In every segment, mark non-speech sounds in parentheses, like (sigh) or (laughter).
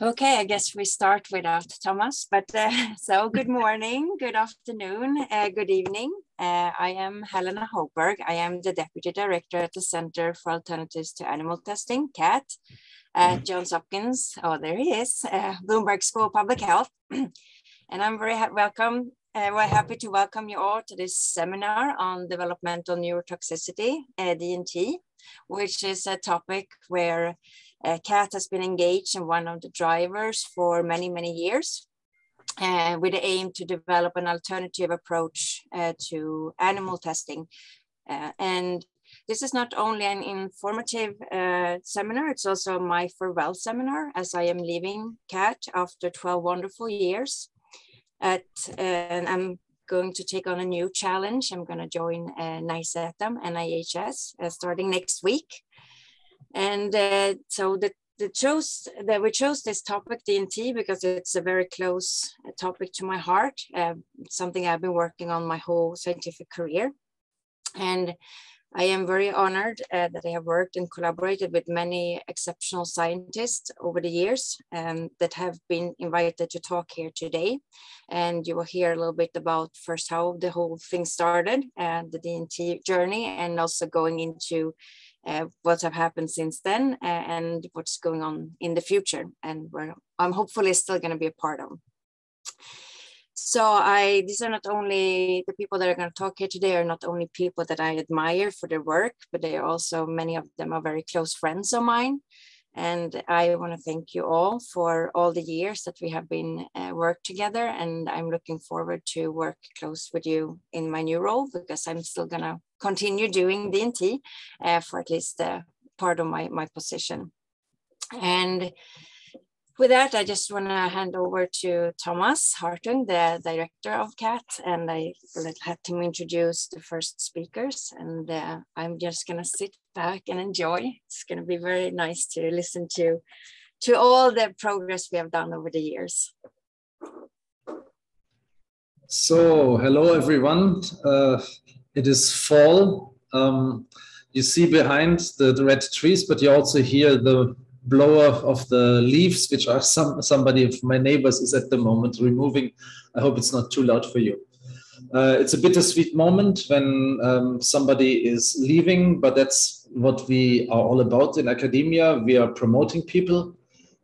Okay, I guess we start without Thomas, but uh, (laughs) so good (laughs) morning, good afternoon, uh, good evening. Uh, I am Helena Hoberg. I am the Deputy Director at the Center for Alternatives to Animal Testing, CAT, at Johns Hopkins. Oh, there he is, uh, Bloomberg School of Public Health. (clears throat) and I'm very welcome, uh, we're happy to welcome you all to this seminar on developmental neurotoxicity, uh, DNT, which is a topic where uh, CAT has been engaged in one of the drivers for many, many years. Uh, with the aim to develop an alternative approach uh, to animal testing. Uh, and this is not only an informative uh, seminar, it's also my farewell seminar as I am leaving CAT after 12 wonderful years. At, and I'm going to take on a new challenge. I'm going to join uh, NICETM and uh, starting next week. And uh, so the, the chose that we chose this topic DNT because it's a very close uh, topic to my heart, uh, something I've been working on my whole scientific career. And I am very honored uh, that I have worked and collaborated with many exceptional scientists over the years um, that have been invited to talk here today. And you will hear a little bit about first how the whole thing started and the DNT journey and also going into what have happened since then uh, and what's going on in the future and where I'm hopefully still going to be a part of. So I, these are not only the people that are going to talk here today are not only people that I admire for their work, but they are also, many of them are very close friends of mine. And I want to thank you all for all the years that we have been uh, worked together. And I'm looking forward to work close with you in my new role because I'm still going to continue doing DNT uh, for at least uh, part of my, my position. And with that, I just want to hand over to Thomas Hartung, the director of CAT, and I let him introduce the first speakers. And uh, I'm just going to sit back and enjoy. It's going to be very nice to listen to, to all the progress we have done over the years. So, hello everyone. Uh, it is fall. Um, you see behind the, the red trees, but you also hear the blower of the leaves, which are some somebody of my neighbors is at the moment removing. I hope it's not too loud for you. Uh, it's a bittersweet moment when um, somebody is leaving, but that's what we are all about in academia. We are promoting people.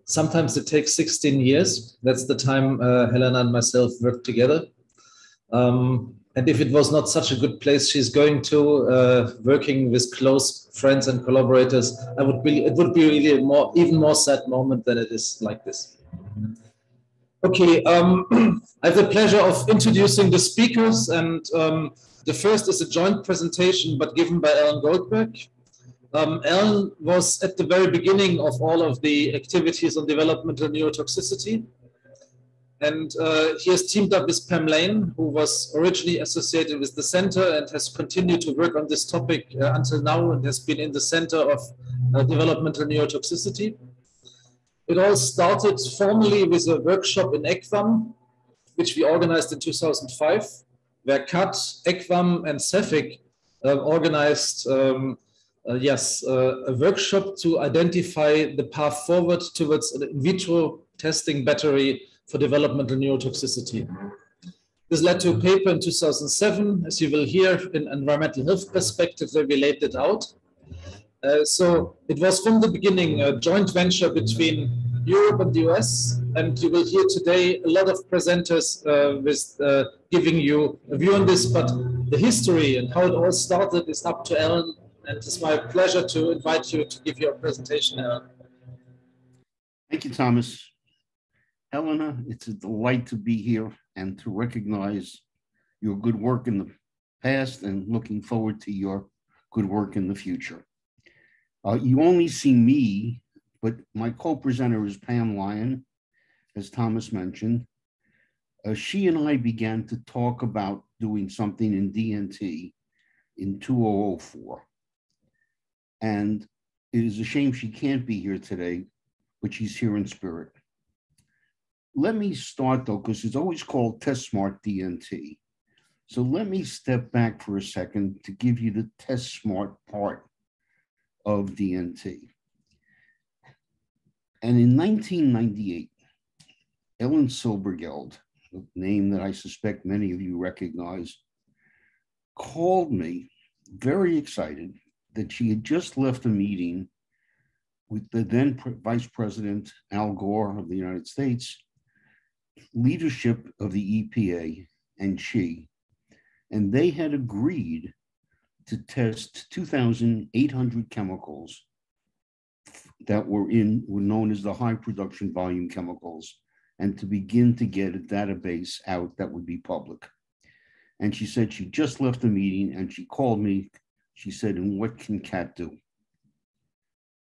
Sometimes it takes 16 years. That's the time uh, Helena and myself worked together. Um, and if it was not such a good place she's going to, uh, working with close friends and collaborators, I would be, it would be really a more, even more sad moment than it is like this. Okay, um, (clears throat) I have the pleasure of introducing the speakers, and um, the first is a joint presentation, but given by Alan Goldberg. Um, was at the very beginning of all of the activities on developmental neurotoxicity. And uh, he has teamed up with Pam Lane, who was originally associated with the center and has continued to work on this topic uh, until now and has been in the center of uh, developmental neurotoxicity. It all started formally with a workshop in ECVAM, which we organized in 2005, where CAT, ECVAM, and CEFIC uh, organized um, uh, yes, uh, a workshop to identify the path forward towards an in vitro testing battery for developmental neurotoxicity. This led to a paper in 2007, as you will hear, in environmental health perspective, where we laid it out. Uh, so it was from the beginning a joint venture between Europe and the US, and you will hear today a lot of presenters uh, with uh, giving you a view on this, but the history and how it all started is up to Ellen, and it's my pleasure to invite you to give your presentation, Ellen. Thank you, Thomas. Helena, it's a delight to be here and to recognize your good work in the past and looking forward to your good work in the future. Uh, you only see me, but my co-presenter is Pam Lyon, as Thomas mentioned. Uh, she and I began to talk about doing something in DNT in 2004. And it is a shame she can't be here today, but she's here in spirit let me start though, because it's always called Test Smart DNT. So let me step back for a second to give you the Test Smart part of DNT. And in 1998, Ellen Silbergeld, a name that I suspect many of you recognize, called me very excited that she had just left a meeting with the then Vice President Al Gore of the United States, leadership of the EPA, and she, and they had agreed to test 2,800 chemicals that were in were known as the high production volume chemicals and to begin to get a database out that would be public. And she said she just left the meeting and she called me. She said, and what can CAT do?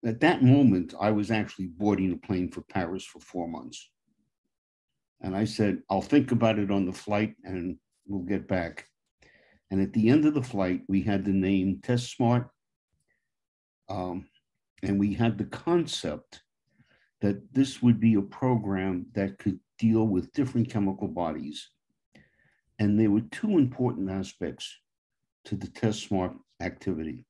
At that moment, I was actually boarding a plane for Paris for four months. And I said, I'll think about it on the flight and we'll get back. And at the end of the flight, we had the name Test Smart. Um, and we had the concept that this would be a program that could deal with different chemical bodies. And there were two important aspects to the Test Smart activity.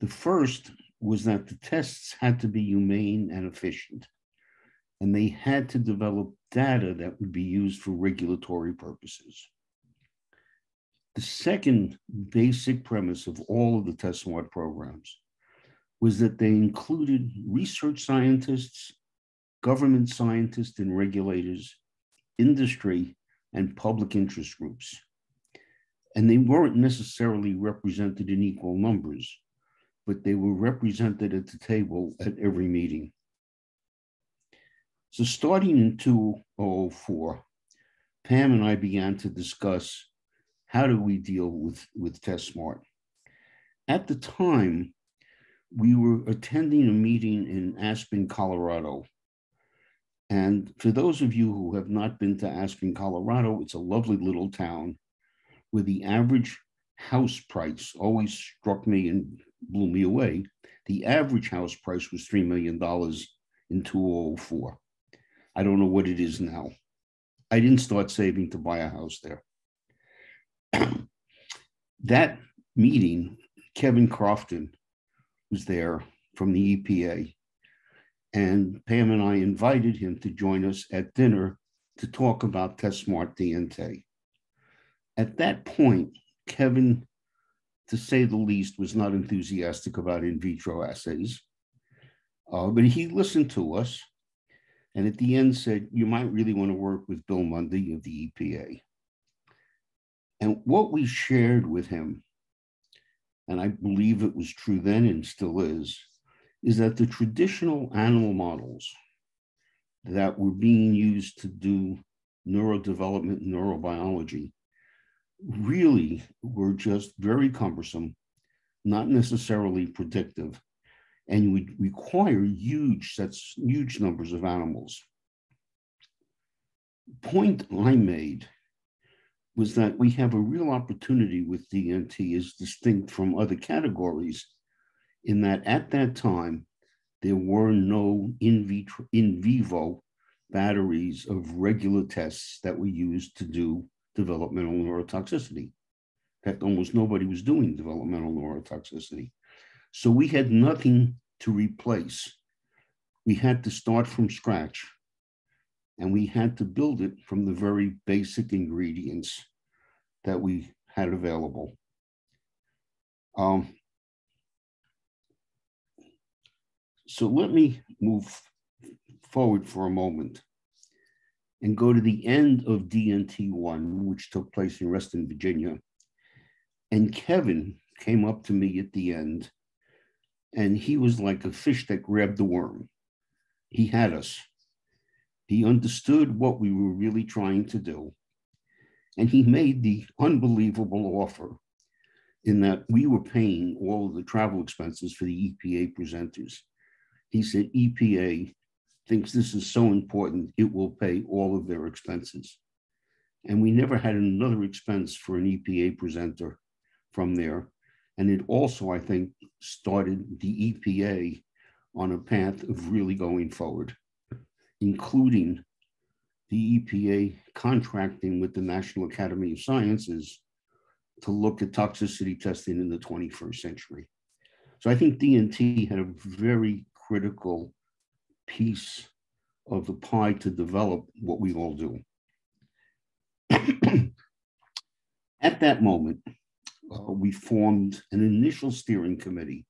The first was that the tests had to be humane and efficient, and they had to develop data that would be used for regulatory purposes. The second basic premise of all of the Test Smart programs was that they included research scientists, government scientists and regulators, industry, and public interest groups. And they weren't necessarily represented in equal numbers, but they were represented at the table at every meeting. So starting in 2004, Pam and I began to discuss how do we deal with, with TestSmart. At the time, we were attending a meeting in Aspen, Colorado. And for those of you who have not been to Aspen, Colorado, it's a lovely little town where the average house price always struck me and blew me away. The average house price was $3 million in 2004. I don't know what it is now. I didn't start saving to buy a house there. (clears throat) that meeting, Kevin Crofton, was there from the EPA. And Pam and I invited him to join us at dinner to talk about TestSmart DNT. At that point, Kevin, to say the least, was not enthusiastic about in vitro assays. Uh, but he listened to us and at the end said, You might really want to work with Bill Mundy of the EPA. And what we shared with him and I believe it was true then and still is, is that the traditional animal models that were being used to do neurodevelopment neurobiology really were just very cumbersome, not necessarily predictive, and would require huge sets, huge numbers of animals. Point I made was that we have a real opportunity with DNT as distinct from other categories in that at that time, there were no in, vitro, in vivo batteries of regular tests that were used to do developmental neurotoxicity. In fact, almost nobody was doing developmental neurotoxicity. So we had nothing to replace. We had to start from scratch and we had to build it from the very basic ingredients that we had available. Um, so let me move forward for a moment and go to the end of DNT1, which took place in Reston, Virginia. And Kevin came up to me at the end, and he was like a fish that grabbed the worm. He had us. He understood what we were really trying to do. And he made the unbelievable offer in that we were paying all of the travel expenses for the EPA presenters. He said, EPA thinks this is so important, it will pay all of their expenses. And we never had another expense for an EPA presenter from there. And it also, I think, started the EPA on a path of really going forward including the EPA contracting with the National Academy of Sciences to look at toxicity testing in the 21st century. So I think DNT had a very critical piece of the pie to develop what we all do. (clears throat) At that moment, uh, we formed an initial steering committee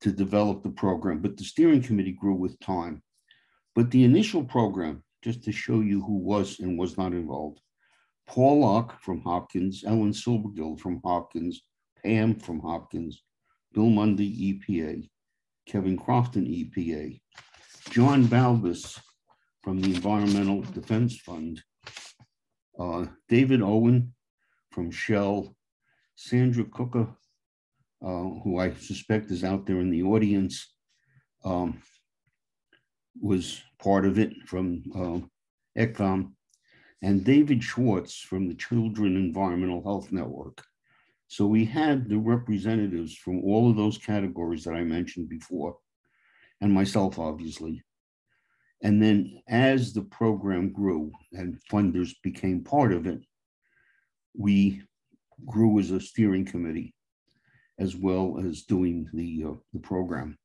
to develop the program, but the steering committee grew with time. But the initial program, just to show you who was and was not involved, Paul Locke from Hopkins, Ellen Silbergill from Hopkins, Pam from Hopkins, Bill Mundy, EPA, Kevin Crofton, EPA, John Balbus from the Environmental Defense Fund, uh, David Owen from Shell, Sandra Cooker, uh, who I suspect is out there in the audience, um, was part of it from uh, ECOM, and David Schwartz from the Children Environmental Health Network. So we had the representatives from all of those categories that I mentioned before, and myself, obviously. And then as the program grew and funders became part of it, we grew as a steering committee as well as doing the, uh, the program.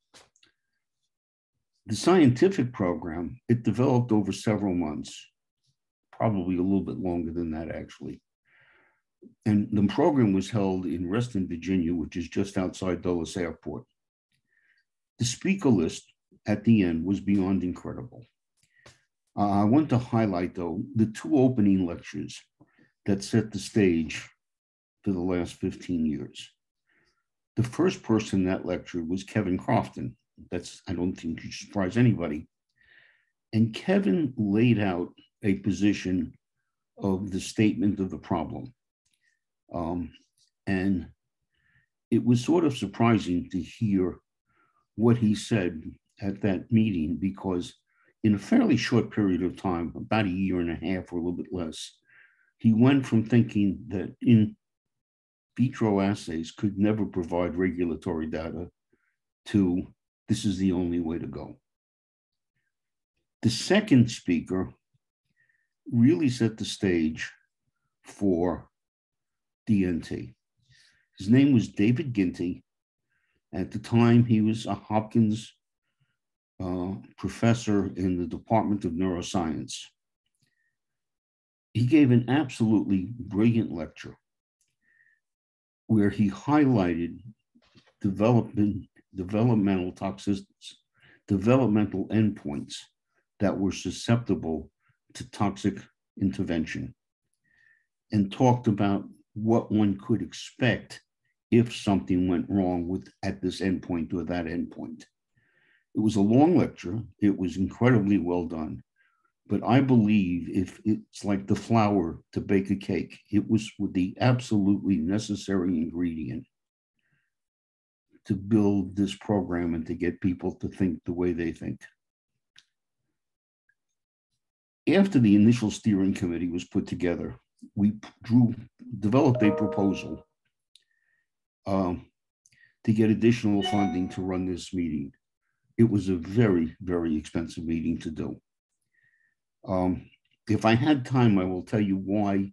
The scientific program, it developed over several months, probably a little bit longer than that actually. And the program was held in Reston, Virginia, which is just outside Dulles Airport. The speaker list at the end was beyond incredible. Uh, I want to highlight, though, the two opening lectures that set the stage for the last 15 years. The first person that lectured was Kevin Crofton. That's, I don't think you surprise anybody. And Kevin laid out a position of the statement of the problem. Um, and it was sort of surprising to hear what he said at that meeting because in a fairly short period of time, about a year and a half or a little bit less, he went from thinking that in vitro assays could never provide regulatory data to this is the only way to go. The second speaker really set the stage for DNT. His name was David Ginty. At the time, he was a Hopkins uh, professor in the Department of Neuroscience. He gave an absolutely brilliant lecture where he highlighted development, developmental toxicities, developmental endpoints that were susceptible to toxic intervention and talked about what one could expect if something went wrong with at this endpoint or that endpoint. It was a long lecture. It was incredibly well done. But I believe if it's like the flour to bake a cake, it was the absolutely necessary ingredient to build this program and to get people to think the way they think. After the initial steering committee was put together, we drew, developed a proposal um, to get additional funding to run this meeting. It was a very, very expensive meeting to do. Um, if I had time, I will tell you why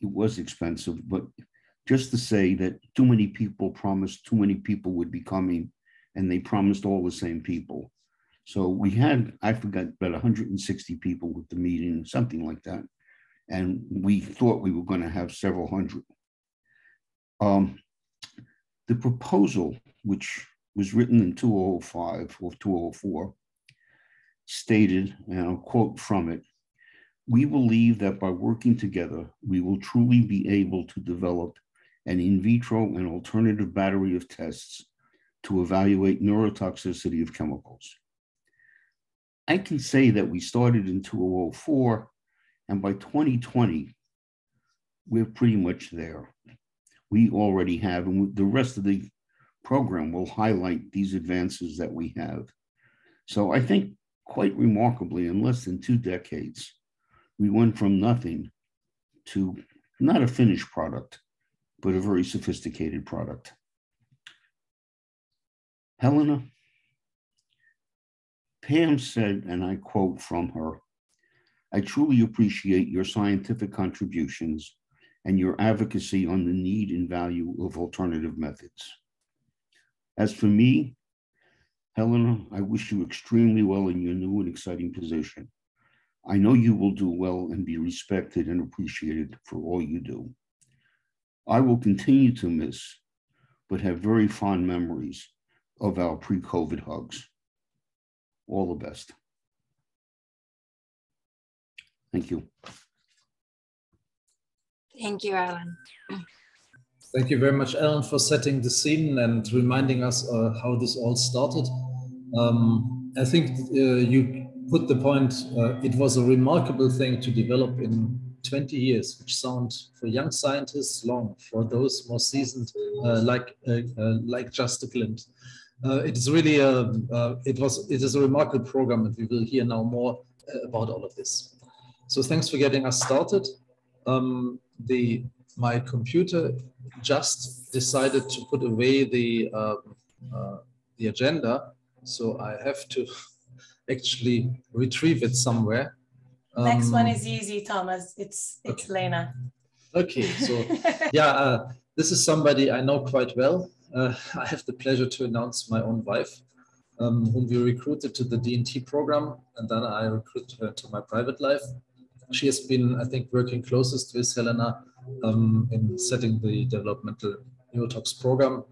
it was expensive, but just to say that too many people promised too many people would be coming and they promised all the same people. So we had, I forgot, about 160 people with the meeting, something like that. And we thought we were going to have several hundred. Um, the proposal, which was written in 2005 or 2004, stated, and I'll quote from it We believe that by working together, we will truly be able to develop an in vitro and alternative battery of tests to evaluate neurotoxicity of chemicals. I can say that we started in 2004, and by 2020, we're pretty much there. We already have, and the rest of the program will highlight these advances that we have. So I think quite remarkably, in less than two decades, we went from nothing to not a finished product, but a very sophisticated product. Helena, Pam said, and I quote from her, I truly appreciate your scientific contributions and your advocacy on the need and value of alternative methods. As for me, Helena, I wish you extremely well in your new and exciting position. I know you will do well and be respected and appreciated for all you do. I will continue to miss, but have very fond memories of our pre COVID hugs. All the best. Thank you. Thank you, Alan. Thank you very much, Alan, for setting the scene and reminding us uh, how this all started. Um, I think uh, you put the point, uh, it was a remarkable thing to develop in 20 years, which sound for young scientists long, for those more seasoned, uh, like uh, uh, like Just a Glint. it is really a, it was it is a remarkable program, and we will hear now more about all of this. So thanks for getting us started. Um, the my computer just decided to put away the uh, uh, the agenda, so I have to (laughs) actually retrieve it somewhere. Um, Next one um, is easy, Thomas. It's it's okay. Lena. Okay, so (laughs) yeah, uh, this is somebody I know quite well. Uh, (laughs) I have the pleasure to announce my own wife, um, whom we recruited to the DNT program, and then I recruited her to my private life. She has been, I think, working closest with Helena um, in setting the developmental neurotox program.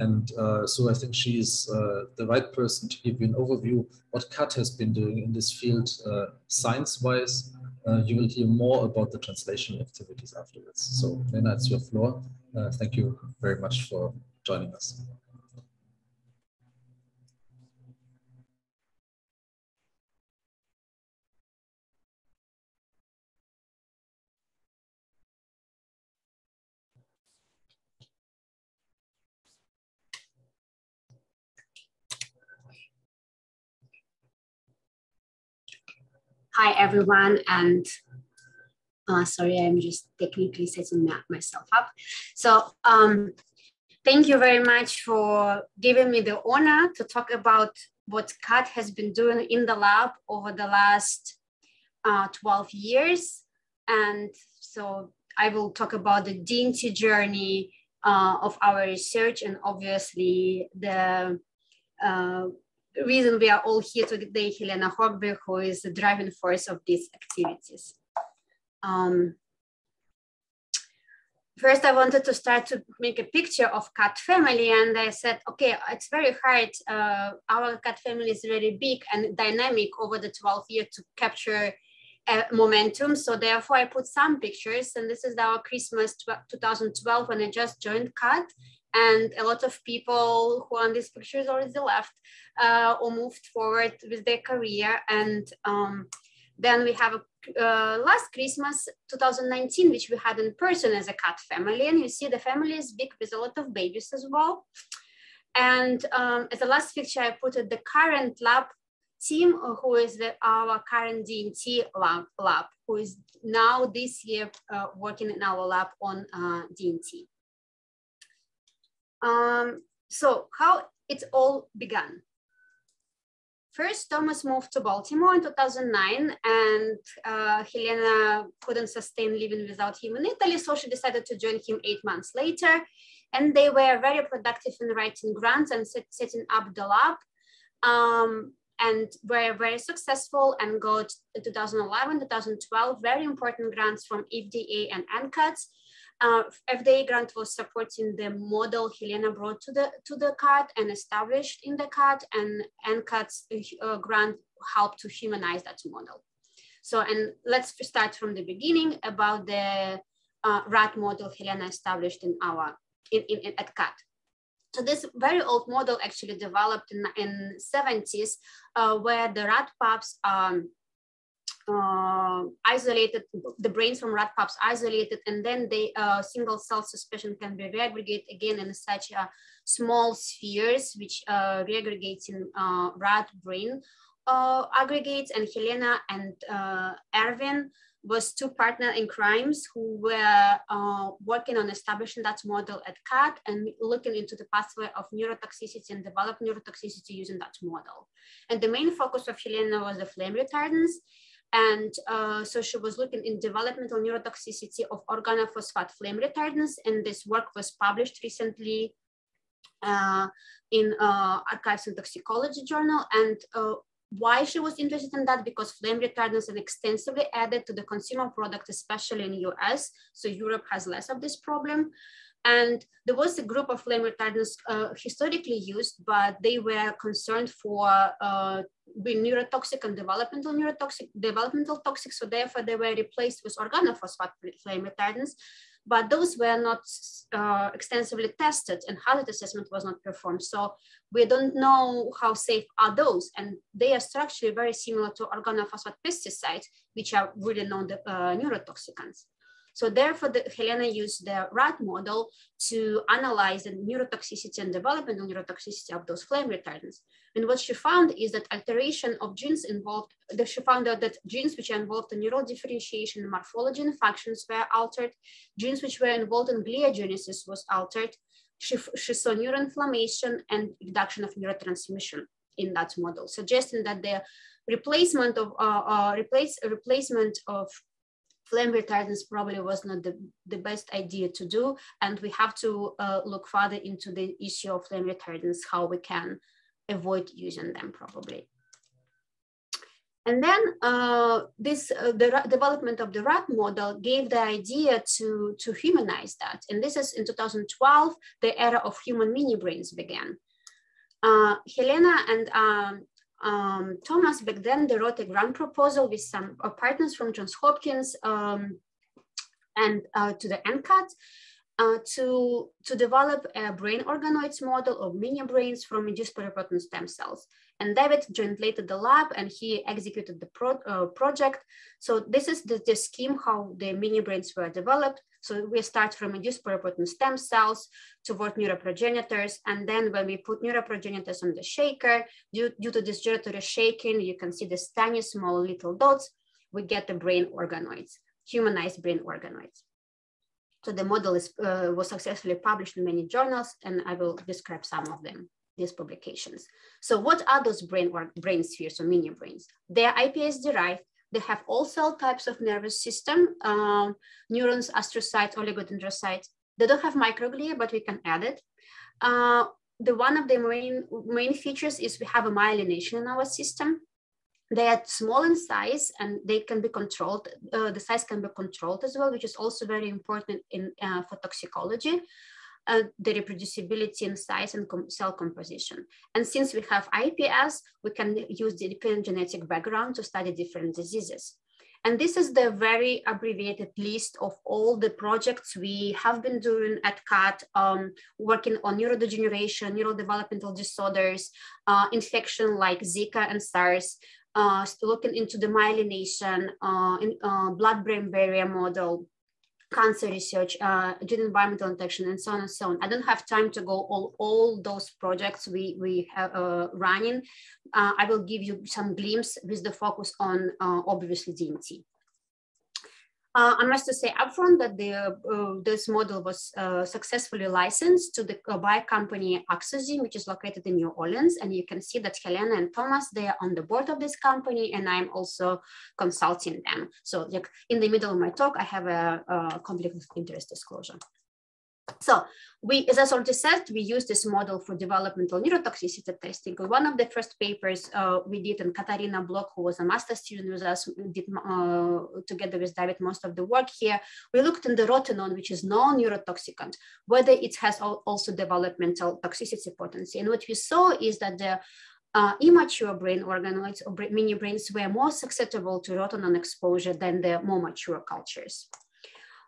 And uh, so I think she's uh, the right person to give you an overview what CAT has been doing in this field uh, science-wise. Uh, you will hear more about the translation activities afterwards. So Lena, it's your floor. Uh, thank you very much for joining us. Hi, everyone. And uh, sorry, I'm just technically setting myself up. So um, thank you very much for giving me the honor to talk about what CAT has been doing in the lab over the last uh, 12 years. And so I will talk about the DNT journey uh, of our research and obviously the uh, reason we are all here today, Helena Hogberg, who is the driving force of these activities. Um, first, I wanted to start to make a picture of cat family, and I said, okay, it's very hard. Uh, our cat family is very big and dynamic over the 12 years to capture momentum. So therefore, I put some pictures, and this is our Christmas 2012 when I just joined CAT and a lot of people who are on these pictures already left uh, or moved forward with their career. And um, then we have a, uh, last Christmas 2019, which we had in person as a cat family. And you see the family is big with a lot of babies as well. And um, as the last picture, I put the current lab team, who is the, our current DNT lab, lab, who is now this year uh, working in our lab on uh, DNT. Um, so how it all began. First, Thomas moved to Baltimore in 2009 and uh, Helena couldn't sustain living without him in Italy, so she decided to join him eight months later. And they were very productive in writing grants and set, setting up the lab. Um, and were very successful and got 2011, 2012, very important grants from FDA and NCATS uh, FDA grant was supporting the model Helena brought to the to the CAT and established in the CAT, and NCAT's uh, grant helped to humanize that model. So, and let's start from the beginning about the uh, rat model Helena established in our in, in, in at CAT. So this very old model actually developed in, in 70s, uh, where the rat pups um, uh, isolated, the brains from rat pups isolated, and then the uh, single cell suspension can be reaggregate again in such uh, small spheres, which uh, reaggregates in uh, rat brain uh, aggregates. And Helena and Erwin was two partner in crimes who were working on establishing that model at CAT and looking into the pathway of neurotoxicity and develop neurotoxicity using that model. And the main focus of Helena was the flame retardants and uh, so she was looking in developmental neurotoxicity of organophosphate flame retardants. And this work was published recently uh, in uh, Archives and Toxicology Journal. And uh, why she was interested in that? Because flame retardants are extensively added to the consumer product, especially in the US. So Europe has less of this problem. And there was a group of flame retardants uh, historically used, but they were concerned for uh, being neurotoxic and developmental neurotoxic, developmental toxic. So therefore they were replaced with organophosphate flame retardants but those were not uh, extensively tested and hazard assessment was not performed. So we don't know how safe are those. And they are structurally very similar to organophosphate pesticides, which are really known uh, neurotoxicants. So therefore, the, Helena used the rat model to analyze the neurotoxicity and developmental neurotoxicity of those flame retardants. And what she found is that alteration of genes involved, that she found out that genes which are involved in neural differentiation, morphology and functions were altered, genes which were involved in gliogenesis was altered. She, she saw neuroinflammation and reduction of neurotransmission in that model, suggesting that the replacement of uh, uh, replace replacement of flame retardants probably was not the, the best idea to do. And we have to uh, look further into the issue of flame retardants, how we can avoid using them probably. And then uh, this, uh, the development of the rat model gave the idea to, to humanize that. And this is in 2012, the era of human mini brains began. Uh, Helena and um, um, Thomas back then, they wrote a grant proposal with some uh, partners from Johns Hopkins um, and uh, to the NCAT uh, to, to develop a brain organoids model of mini brains from induced pluripotent stem cells. And David joined later the lab and he executed the pro, uh, project. So this is the, the scheme how the mini brains were developed. So we start from induced pluripotent stem cells toward neuroprogenitors. And then when we put neuroprogenitors on the shaker, due, due to this gyratory shaking, you can see the tiny small little dots, we get the brain organoids, humanized brain organoids. So the model is, uh, was successfully published in many journals, and I will describe some of them, these publications. So what are those brain, or brain spheres or mini brains? They are iPS derived. They have all cell types of nervous system, um, neurons, astrocytes, oligodendrocytes. They don't have microglia, but we can add it. Uh, the one of the main, main features is we have a myelination in our system they are small in size and they can be controlled. Uh, the size can be controlled as well, which is also very important in uh, for toxicology. Uh, the reproducibility in size and com cell composition. And since we have IPS, we can use the dependent genetic background to study different diseases. And this is the very abbreviated list of all the projects we have been doing at CAT, um, working on neurodegeneration, neurodevelopmental disorders, uh, infection like Zika and SARS, uh, looking into the myelination, uh, in, uh, blood-brain barrier model, cancer research, uh, gene environmental interaction, and so on and so on. I don't have time to go all, all those projects we, we have uh, running. Uh, I will give you some glimpse with the focus on uh, obviously DMT. Uh, I must say upfront that the, uh, this model was uh, successfully licensed to the uh, by company Axogene, which is located in New Orleans. And you can see that Helena and Thomas, they are on the board of this company and I'm also consulting them. So like in the middle of my talk, I have a, a conflict of interest disclosure. So we, as I already said, we use this model for developmental neurotoxicity testing. One of the first papers uh, we did, and Katarina Block, who was a master student with us, did uh, together with David most of the work here. We looked in the rotenone, which is non-neurotoxicant, whether it has also developmental toxicity potency. And what we saw is that the uh, immature brain organoids or mini brains were more susceptible to rotenone exposure than the more mature cultures.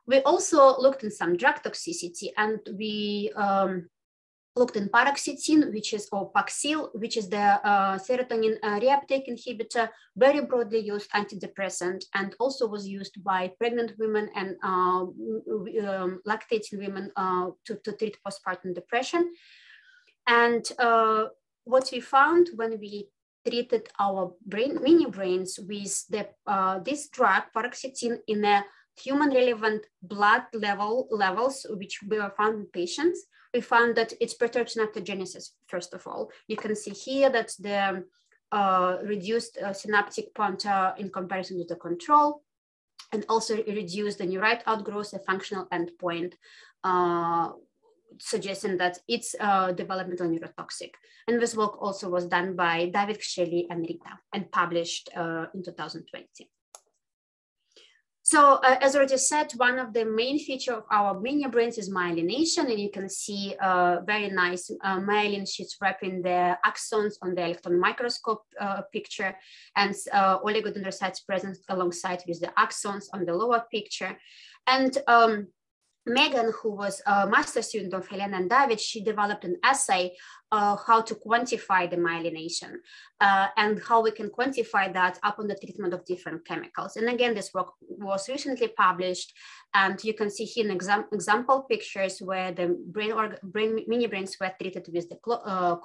We also looked in some drug toxicity and we um, looked in paroxetine, which is, or Paxil, which is the uh, serotonin uh, reuptake inhibitor, very broadly used antidepressant, and also was used by pregnant women and uh, um, lactating women uh, to, to treat postpartum depression. And uh, what we found when we treated our brain, mini brains with the, uh, this drug, paroxetine, in a human relevant blood level levels, which were found in patients, we found that it's perturbs synaptogenesis, first of all. You can see here that the uh, reduced uh, synaptic pointer in comparison to the control, and also reduced the neurite outgrowth, a functional endpoint, uh, suggesting that it's uh, developmental neurotoxic. And this work also was done by David Shelley and Rita and published uh, in 2020. So uh, as already said, one of the main feature of our mini brains is myelination, and you can see uh, very nice uh, myelin sheets wrapping the axons on the electron microscope uh, picture, and uh, oligodendrocytes present alongside with the axons on the lower picture. And um, Megan, who was a master student of Helena and David, she developed an essay uh, how to quantify the myelination uh, and how we can quantify that upon the treatment of different chemicals. And again, this work was recently published and you can see here in exam example pictures where the brain, brain mini brains were treated with the uh,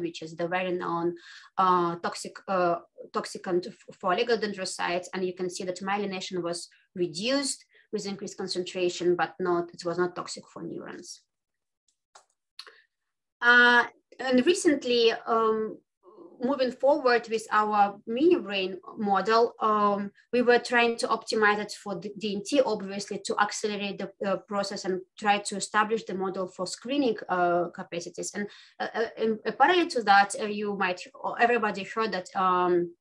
which is the very known uh, toxic uh, toxicant for oligodendrocytes. And you can see that myelination was reduced with increased concentration, but not, it was not toxic for neurons. Uh, and recently, um, moving forward with our mini brain model, um, we were trying to optimize it for DNT, obviously, to accelerate the uh, process and try to establish the model for screening uh, capacities. And, uh, uh parallel to that, uh, you might, everybody heard that um,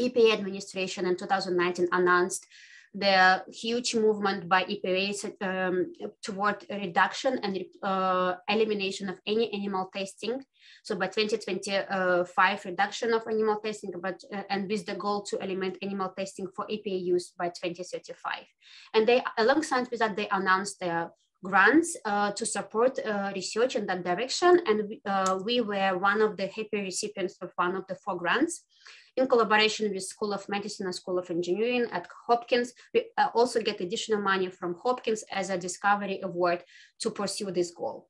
EPA administration in 2019 announced the huge movement by EPA um, toward reduction and uh, elimination of any animal testing. So by 2025, reduction of animal testing, but uh, and with the goal to eliminate animal testing for EPA use by 2035. And they, alongside with that, they announced their grants uh, to support uh, research in that direction. And uh, we were one of the happy recipients of one of the four grants in collaboration with School of Medicine and School of Engineering at Hopkins. We uh, also get additional money from Hopkins as a discovery award to pursue this goal.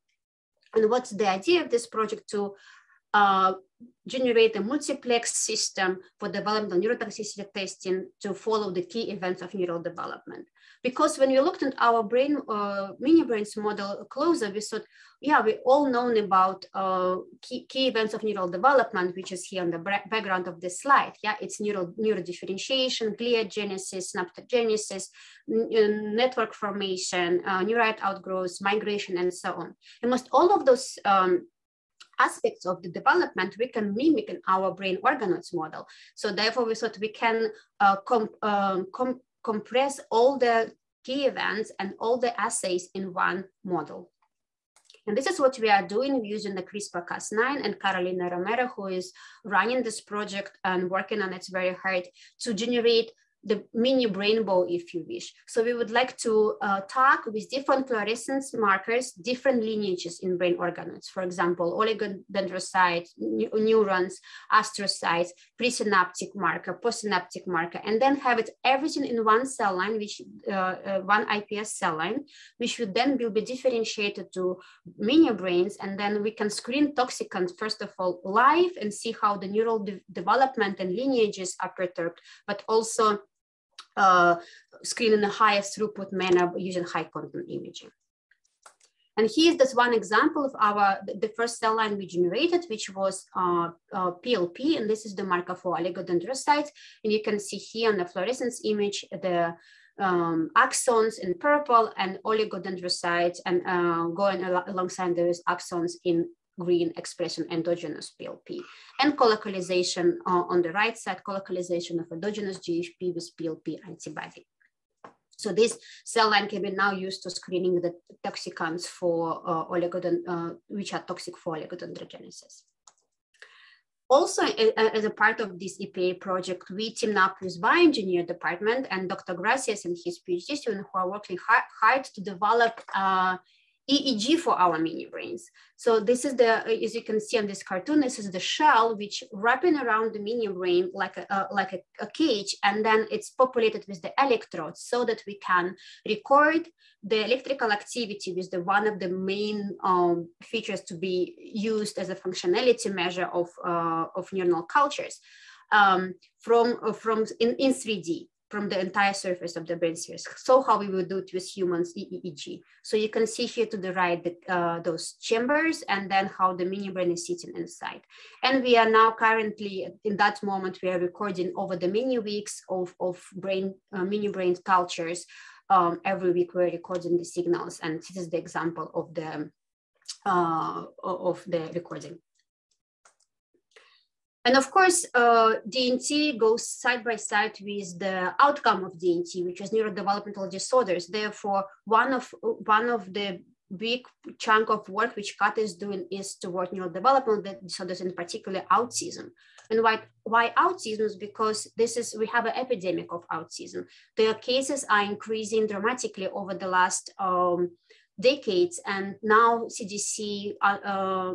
And what's the idea of this project to generate a multiplex system for development neurotoxicity testing to follow the key events of neural development. Because when we looked at our brain, uh, mini brains model closer, we thought, yeah, we all known about uh, key, key events of neural development, which is here on the background of this slide. Yeah, it's neural neurodifferentiation, gliogenesis, synaptogenesis, uh, network formation, uh, neurite outgrowth, migration, and so on. And most all of those um, aspects of the development we can mimic in our brain organoids model. So therefore we thought we can uh, com um, com compress all the key events and all the assays in one model. And this is what we are doing using the CRISPR-Cas9 and Carolina Romero, who is running this project and working on it very hard to generate the mini brain rainbow, if you wish. So we would like to uh, talk with different fluorescence markers, different lineages in brain organoids. For example, oligodendrocytes, neurons, astrocytes, presynaptic marker, postsynaptic marker, and then have it everything in one cell line, which uh, uh, one IPS cell line, which would then will be differentiated to mini brains, and then we can screen toxicants first of all live and see how the neural de development and lineages are perturbed, but also screen in the highest throughput manner using high content imaging. And here's this one example of our, the first cell line we generated, which was uh, uh, PLP, and this is the marker for oligodendrocytes. And you can see here on the fluorescence image, the um, axons in purple and oligodendrocytes and uh, going al alongside those axons in green expression endogenous PLP and colocalization uh, on the right side, colocalization of endogenous GHP with PLP antibody. So this cell line can be now used to screening the toxicants for uh, oligodend, uh, which are toxic for oligodendrogenesis. Also, as a part of this EPA project, we teamed up with bioengineer department and Dr. Gracias and his PhD student who are working hard, hard to develop uh, EEG for our mini brains. So this is the, as you can see on this cartoon, this is the shell which wrapping around the mini brain like a, uh, like a, a, cage, and then it's populated with the electrodes so that we can record the electrical activity with the one of the main um, features to be used as a functionality measure of, uh, of neuronal cultures um, from, uh, from in, in 3D from the entire surface of the brain spheres. So how we would do it with humans EEG. So you can see here to the right the, uh, those chambers and then how the mini brain is sitting inside. And we are now currently in that moment we are recording over the many weeks of, of brain uh, mini brain cultures. Um, every week we're recording the signals and this is the example of the uh, of the recording. And of course, uh, DNT goes side by side with the outcome of DNT, which is neurodevelopmental disorders. Therefore, one of one of the big chunk of work which Kat is doing is toward neurodevelopmental disorders, in particular autism. And why, why autism is because this is, we have an epidemic of autism. The cases are increasing dramatically over the last um, decades. And now CDC uh, uh,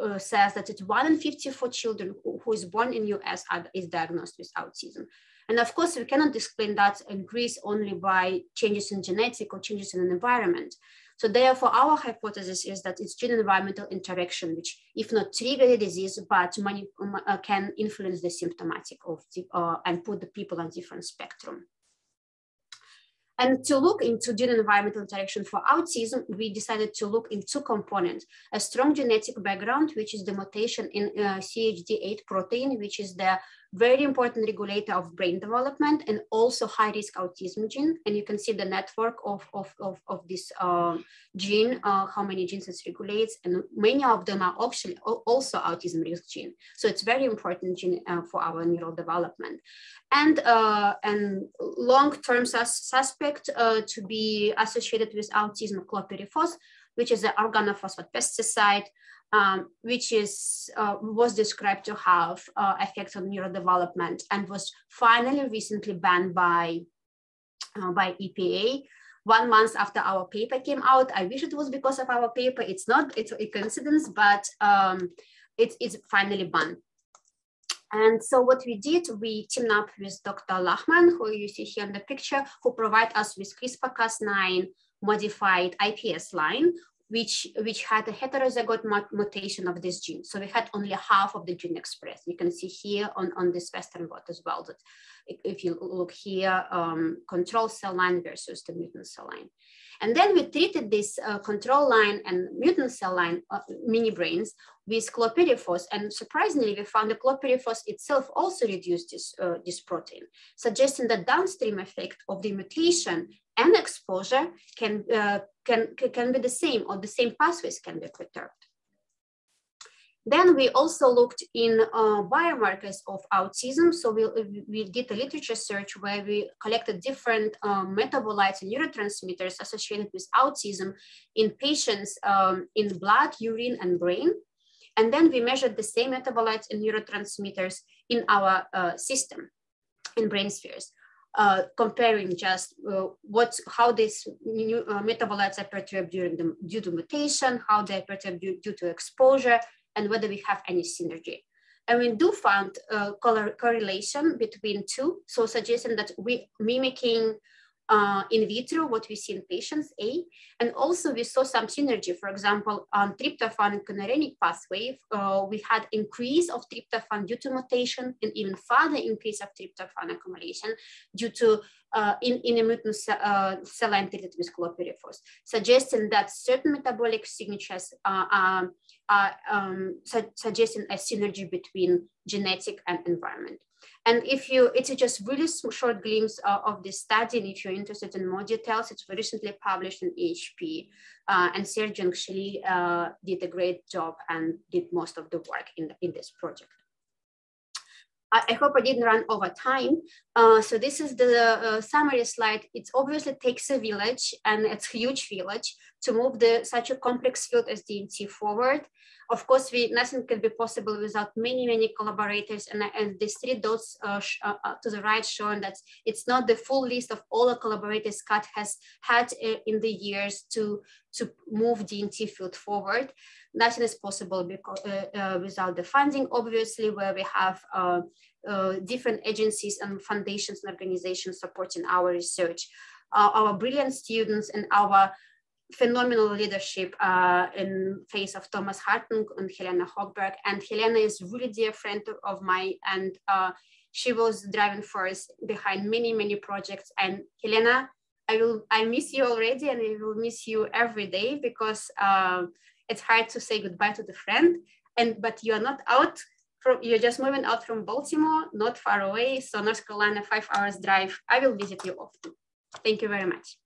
uh, says that it's one in 54 children who, who is born in US is diagnosed with autism. And of course, we cannot explain that increase only by changes in genetic or changes in an environment. So therefore, our hypothesis is that it's gene-environmental interaction, which if not trigger the disease, but uh, can influence the symptomatic of the, uh, and put the people on different spectrum. And to look into gene environmental interaction for autism, we decided to look in two components, a strong genetic background, which is the mutation in uh, CHD8 protein, which is the very important regulator of brain development and also high risk autism gene. And you can see the network of, of, of, of this uh, gene, uh, how many genes it regulates. And many of them are actually also autism risk gene. So it's very important gene uh, for our neural development. And, uh, and long-term sus suspect uh, to be associated with autism clopirifos, which is an organophosphate pesticide um, which is uh, was described to have uh, effects on neurodevelopment and was finally recently banned by uh, by EPA. One month after our paper came out, I wish it was because of our paper. It's not. It's a coincidence, but um, it, it's finally banned. And so what we did, we teamed up with Dr. Lachman, who you see here in the picture, who provide us with CRISPR-Cas9 modified IPS line, which, which had a heterozygote mutation of this gene. So we had only half of the gene expressed. You can see here on, on this Western blot as well, that if you look here, um, control cell line versus the mutant cell line. And then we treated this uh, control line and mutant cell line uh, mini brains with clopirifos. And surprisingly, we found the clopirifos itself also reduced this, uh, this protein, suggesting the downstream effect of the mutation and exposure can, uh, can, can be the same or the same pathways can be perturbed. Then we also looked in uh, biomarkers of autism. So we, we did a literature search where we collected different uh, metabolites and neurotransmitters associated with autism in patients um, in blood, urine, and brain. And then we measured the same metabolites and neurotransmitters in our uh, system in brain spheres. Uh, comparing just uh, what, how these new, uh, metabolites are perturbed during the, due to mutation, how they are perturbed due, due to exposure, and whether we have any synergy. And we do find a correlation between two, so suggesting that we mimicking uh, in vitro, what we see in patients, A, and also we saw some synergy. For example, on tryptophan and pathway, uh, we had increase of tryptophan due to mutation and even further increase of tryptophan accumulation due to uh, in, in a mutant uh, cell line treated with clopirifos, suggesting that certain metabolic signatures are, are um, su suggesting a synergy between genetic and environment. And if you, it's just really short glimpse of, of this study, and if you're interested in more details, it's recently published in AHP. Uh, and Sergio actually uh, did a great job and did most of the work in, in this project. I, I hope I didn't run over time. Uh, so this is the uh, summary slide. It obviously takes a village and it's a huge village to move the such a complex field as DNT forward. Of course, we, nothing can be possible without many, many collaborators. And, and these three dots uh, uh, uh, to the right showing that it's not the full list of all the collaborators Kat has had in the years to, to move DNT field forward. Nothing is possible because, without the funding, obviously, where we have different agencies and foundations and organizations supporting our research. our brilliant students and our phenomenal leadership uh, in face of Thomas Hartung and Helena Hochberg. And Helena is really dear friend of mine and uh, she was driving force behind many, many projects. And Helena, I will, I miss you already and I will miss you every day because uh, it's hard to say goodbye to the friend. And, but you are not out from, you're just moving out from Baltimore, not far away. So North Carolina, five hours drive. I will visit you often. Thank you very much.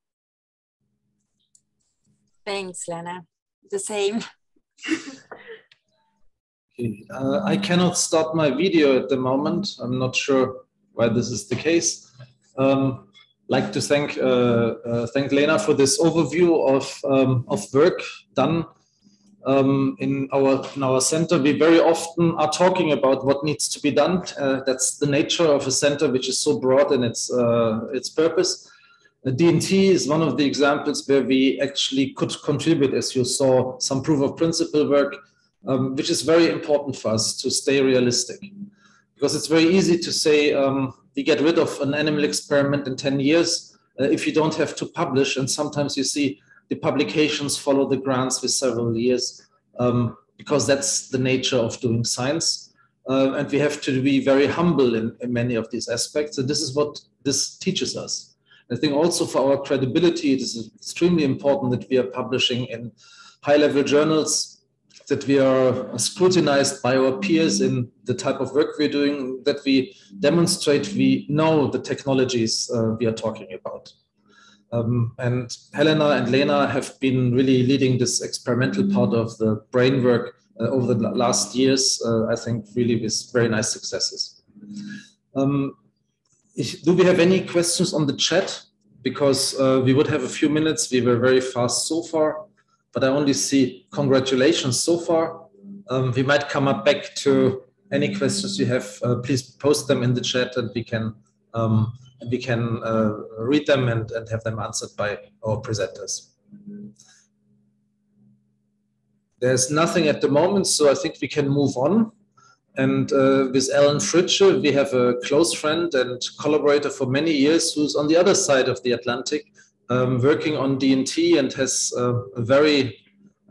Thanks, Lena. the same. (laughs) okay. uh, I cannot start my video at the moment. I'm not sure why this is the case. Um, like to thank uh, uh, thank Lena for this overview of um, of work done um, in our in our center. We very often are talking about what needs to be done. Uh, that's the nature of a center, which is so broad in its uh, its purpose. DNT is one of the examples where we actually could contribute, as you saw, some proof of principle work, um, which is very important for us to stay realistic. Because it's very easy to say um, we get rid of an animal experiment in 10 years uh, if you don't have to publish. And sometimes you see the publications follow the grants with several years um, because that's the nature of doing science. Uh, and we have to be very humble in, in many of these aspects. And this is what this teaches us. I think also for our credibility, it is extremely important that we are publishing in high level journals, that we are scrutinized by our peers in the type of work we're doing, that we demonstrate we know the technologies uh, we are talking about. Um, and Helena and Lena have been really leading this experimental part of the brain work uh, over the last years, uh, I think really with very nice successes. Um, do we have any questions on the chat? Because uh, we would have a few minutes. We were very fast so far, but I only see congratulations so far. Um, we might come up back to any questions you have. Uh, please post them in the chat, and we can um, and we can uh, read them and, and have them answered by our presenters. There's nothing at the moment, so I think we can move on. And uh, with Alan Fritsche, we have a close friend and collaborator for many years who's on the other side of the Atlantic, um, working on DNT and has uh, a very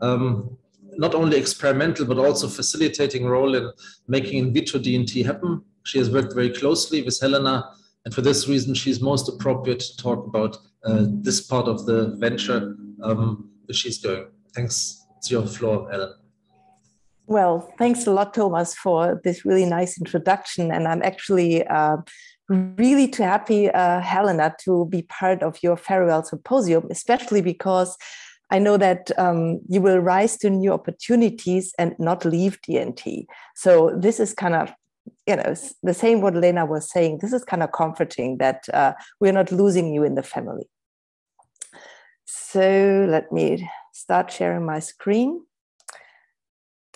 um, not only experimental but also facilitating role in making in vitro DNT happen. She has worked very closely with Helena, and for this reason, she's most appropriate to talk about uh, this part of the venture um, which she's doing. Thanks. It's your floor, Ellen. Well, thanks a lot, Thomas, for this really nice introduction. And I'm actually uh, really too happy, uh, Helena, to be part of your farewell symposium, especially because I know that um, you will rise to new opportunities and not leave DNT. So this is kind of you know the same what lena was saying this is kind of comforting that uh, we're not losing you in the family so let me start sharing my screen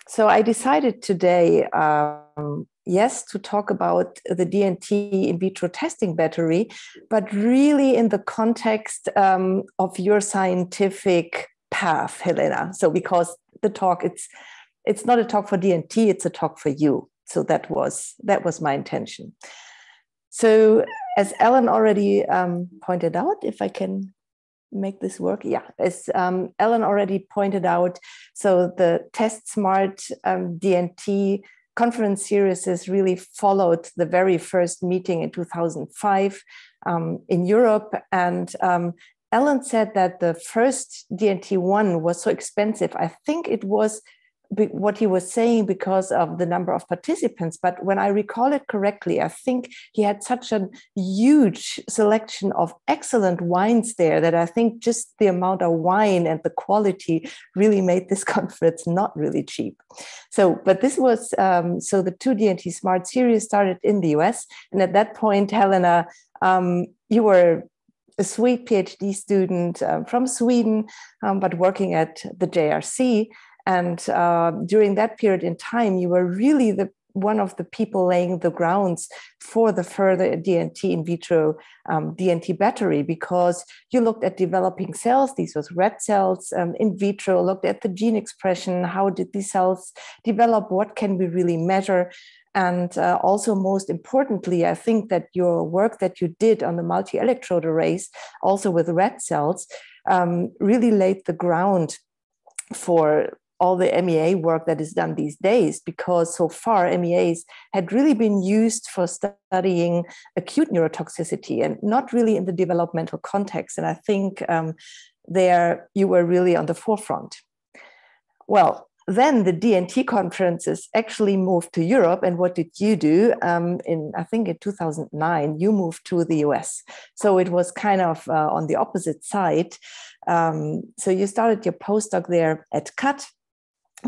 so I decided today, um, yes, to talk about the DNT in vitro testing battery, but really in the context um, of your scientific path, Helena. So because the talk, it's it's not a talk for DNT, it's a talk for you. So that was that was my intention. So as Ellen already um, pointed out, if I can make this work? Yeah, as um, Ellen already pointed out, so the Test Smart um, DNT conference series has really followed the very first meeting in 2005 um, in Europe. And um, Ellen said that the first DNT1 was so expensive. I think it was what he was saying because of the number of participants. But when I recall it correctly, I think he had such a huge selection of excellent wines there that I think just the amount of wine and the quality really made this (laughs) conference not really cheap. So, but this was um, so the 2DNT Smart series started in the US. And at that point, Helena, um, you were a sweet PhD student um, from Sweden, um, but working at the JRC. And uh, during that period in time, you were really the one of the people laying the grounds for the further DNT in vitro um, DNT battery because you looked at developing cells, these was red cells um, in vitro, looked at the gene expression, how did these cells develop, what can we really measure. And uh, also, most importantly, I think that your work that you did on the multi electrode arrays, also with red cells, um, really laid the ground for all the MEA work that is done these days, because so far MEAs had really been used for studying acute neurotoxicity and not really in the developmental context. And I think um, there you were really on the forefront. Well, then the DNT conferences actually moved to Europe. And what did you do? Um, in I think in 2009, you moved to the US. So it was kind of uh, on the opposite side. Um, so you started your postdoc there at CUT,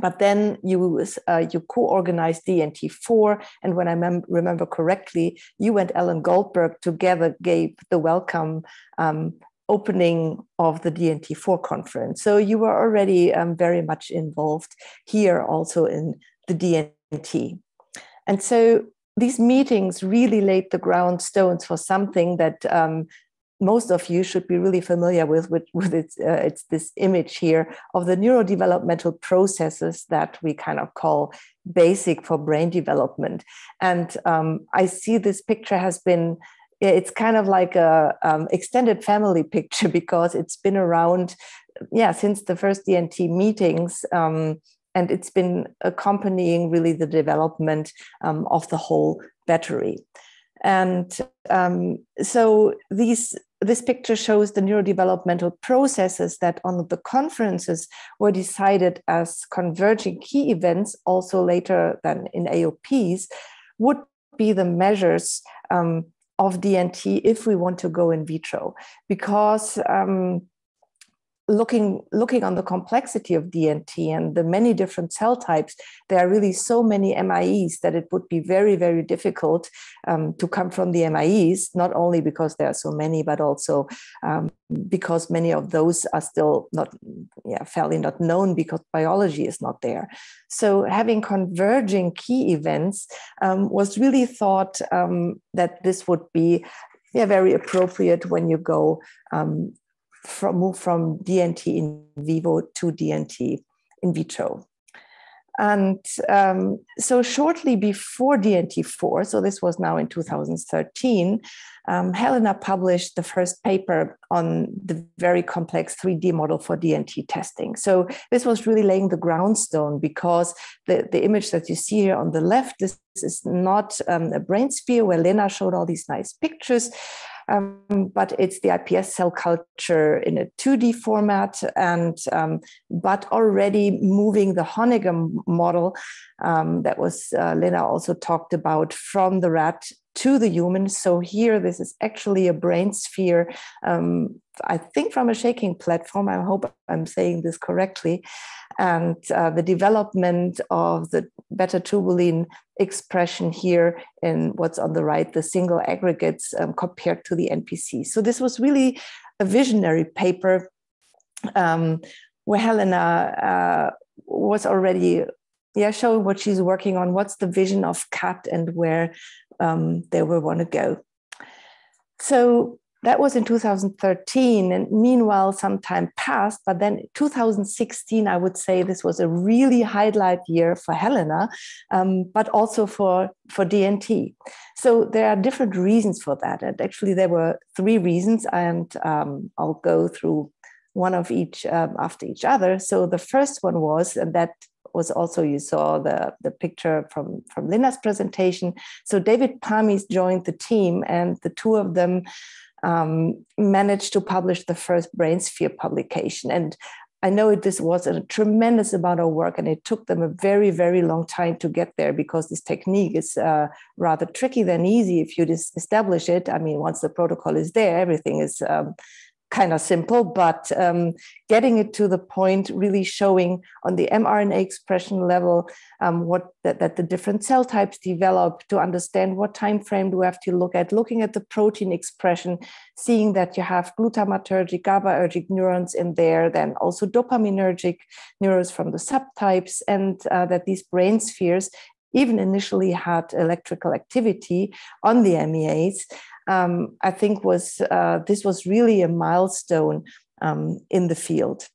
but then you uh, you co-organized DNT4, and when I mem- remember correctly, you and Ellen Goldberg together gave the welcome um, opening of the DNT4 conference. So you were already um, very much involved here, also in the DNT, and so these meetings really laid the ground stones for something that um, most of you should be really familiar with, with, with its, uh, it's this image here of the neurodevelopmental processes that we kind of call basic for brain development. And um, I see this picture has been, it's kind of like a um, extended family (laughs) picture because it's been around, yeah, since the first DNT meetings. Um, and it's been accompanying really the development um, of the whole battery. And um, so these this picture shows the neurodevelopmental processes that on the conferences were decided as converging key events, also later than in AOPs, would be the measures um, of DNT if we want to go in vitro. Because um, looking looking on the complexity of DNT and the many different cell types, there are really so many MIEs that it would be very very difficult um, to come from the MIEs. Not only because there are so many, but also um, because many of those are still not yeah fairly not known because biology is not there. So having converging key events um, was really thought um, that this would be yeah, very appropriate when you go um, from, move from DNT in vivo to DNT in vitro. And um, so, shortly before DNT4, so this was now in 2013, um, Helena published the first paper on the very complex 3D model for DNT testing. So, this was really laying the groundstone because the, the image that you see here on the left, this is not um, a brain sphere where Lena showed all these nice pictures. Um, but it's the iPS cell culture in a 2D format, and um, but already moving the Honegger model um, that was uh, Lena also talked about from the rat to the human. So here, this is actually a brain sphere. Um, I think from a shaking platform. I hope I'm saying this correctly and uh, the development of the beta tubulin expression here in what's on the right, the single aggregates um, compared to the NPC. So this was really a visionary paper um, where Helena uh, was already yeah showing what she's working on, what's the vision of CAT and where um, they will want to go. So that was in 2013 and meanwhile some time passed but then 2016 i would say this was a really highlight year for helena um, but also for for dnt so there are different reasons for that and actually there were three reasons and um, i'll go through one of each um, after each other. So the first one was and that was also you saw the, the picture from from Lena's presentation. So david Pamis joined the team and the two of them um, managed to publish the first BrainSphere publication. And I know this was a tremendous amount of work, and it took them a very, very long time to get there because this technique is uh, rather tricky than easy if you just establish it. I mean, once the protocol is there, everything is um, kind of simple, but um, getting it to the point, really showing on the mRNA expression level um, what that, that, the different cell types develop to understand what time frame do we have to look at, looking at the protein expression, seeing that you have glutamatergic, GABAergic neurons in there, then also dopaminergic neurons from the subtypes, and uh, that these brain spheres even initially had electrical activity on the MEAs um, I think was uh, this was really a milestone um, in the field.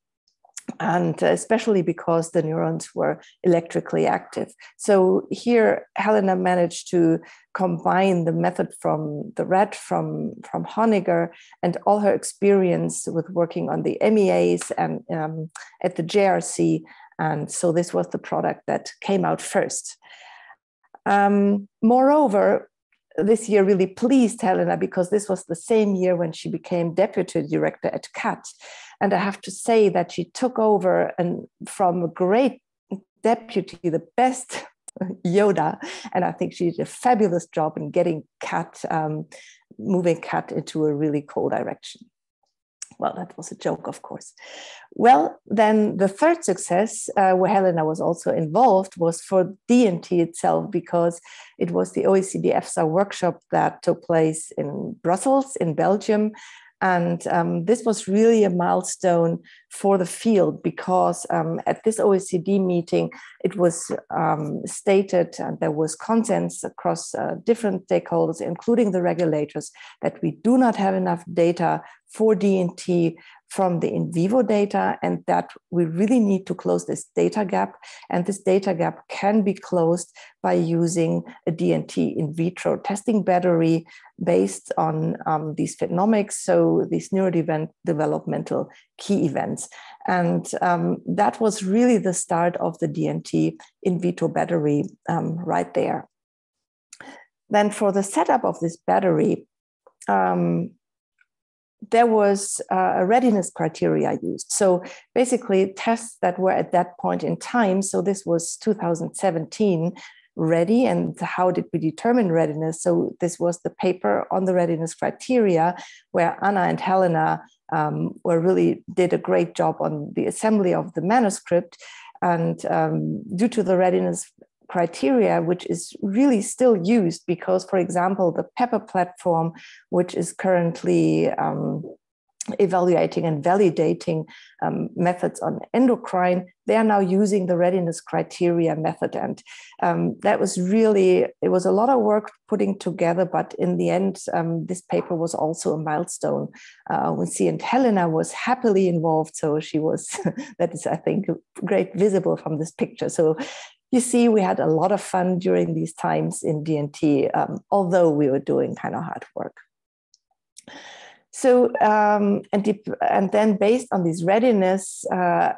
And especially because the neurons were electrically active. So here, Helena managed to combine the method from the rat from, from Honegger and all her experience with working on the MEAs and um, at the JRC. And so this was the product that came out first. Um, moreover, this year really pleased Helena because this was the same year when she became deputy director at CAT. And I have to say that she took over and from a great deputy, the best (laughs) Yoda. And I think she did a fabulous job in getting CAT, um, moving CAT into a really cool direction. Well, that was a joke, of course. Well, then the third success, uh, where Helena was also involved, was for DNT itself, because it was the OECD EFSA workshop that took place in Brussels, in Belgium, and um, this was really a milestone for the field because um, at this OECD meeting, it was um, stated and there was consensus across uh, different stakeholders, including the regulators, that we do not have enough data for DNT from the in vivo data and that we really need to close this data gap. And this data gap can be closed by using a DNT in vitro testing battery based on um, these phenomics, so these neurodevelopmental key events. And um, that was really the start of the DNT in vitro battery um, right there. Then for the setup of this battery, um, there was uh, a readiness criteria used. So basically, tests that were at that point in time, so this was 2017, ready and how did we determine readiness? So this was the paper on the readiness criteria where Anna and Helena um, were really did a great job on the assembly of the manuscript. And um, due to the readiness criteria, which is really still used because, for example, the PEPPER platform, which is currently um, evaluating and validating um, methods on endocrine, they are now using the readiness criteria method. And um, that was really, it was a lot of work putting together, but in the end, um, this paper was also a milestone. Uh, we see, and Helena was happily involved. So she was, (laughs) that is, I think, great visible from this picture. So you see, we had a lot of fun during these times in DNT, um, although we were doing kind of hard work. So, um, and, and then based on this readiness, uh,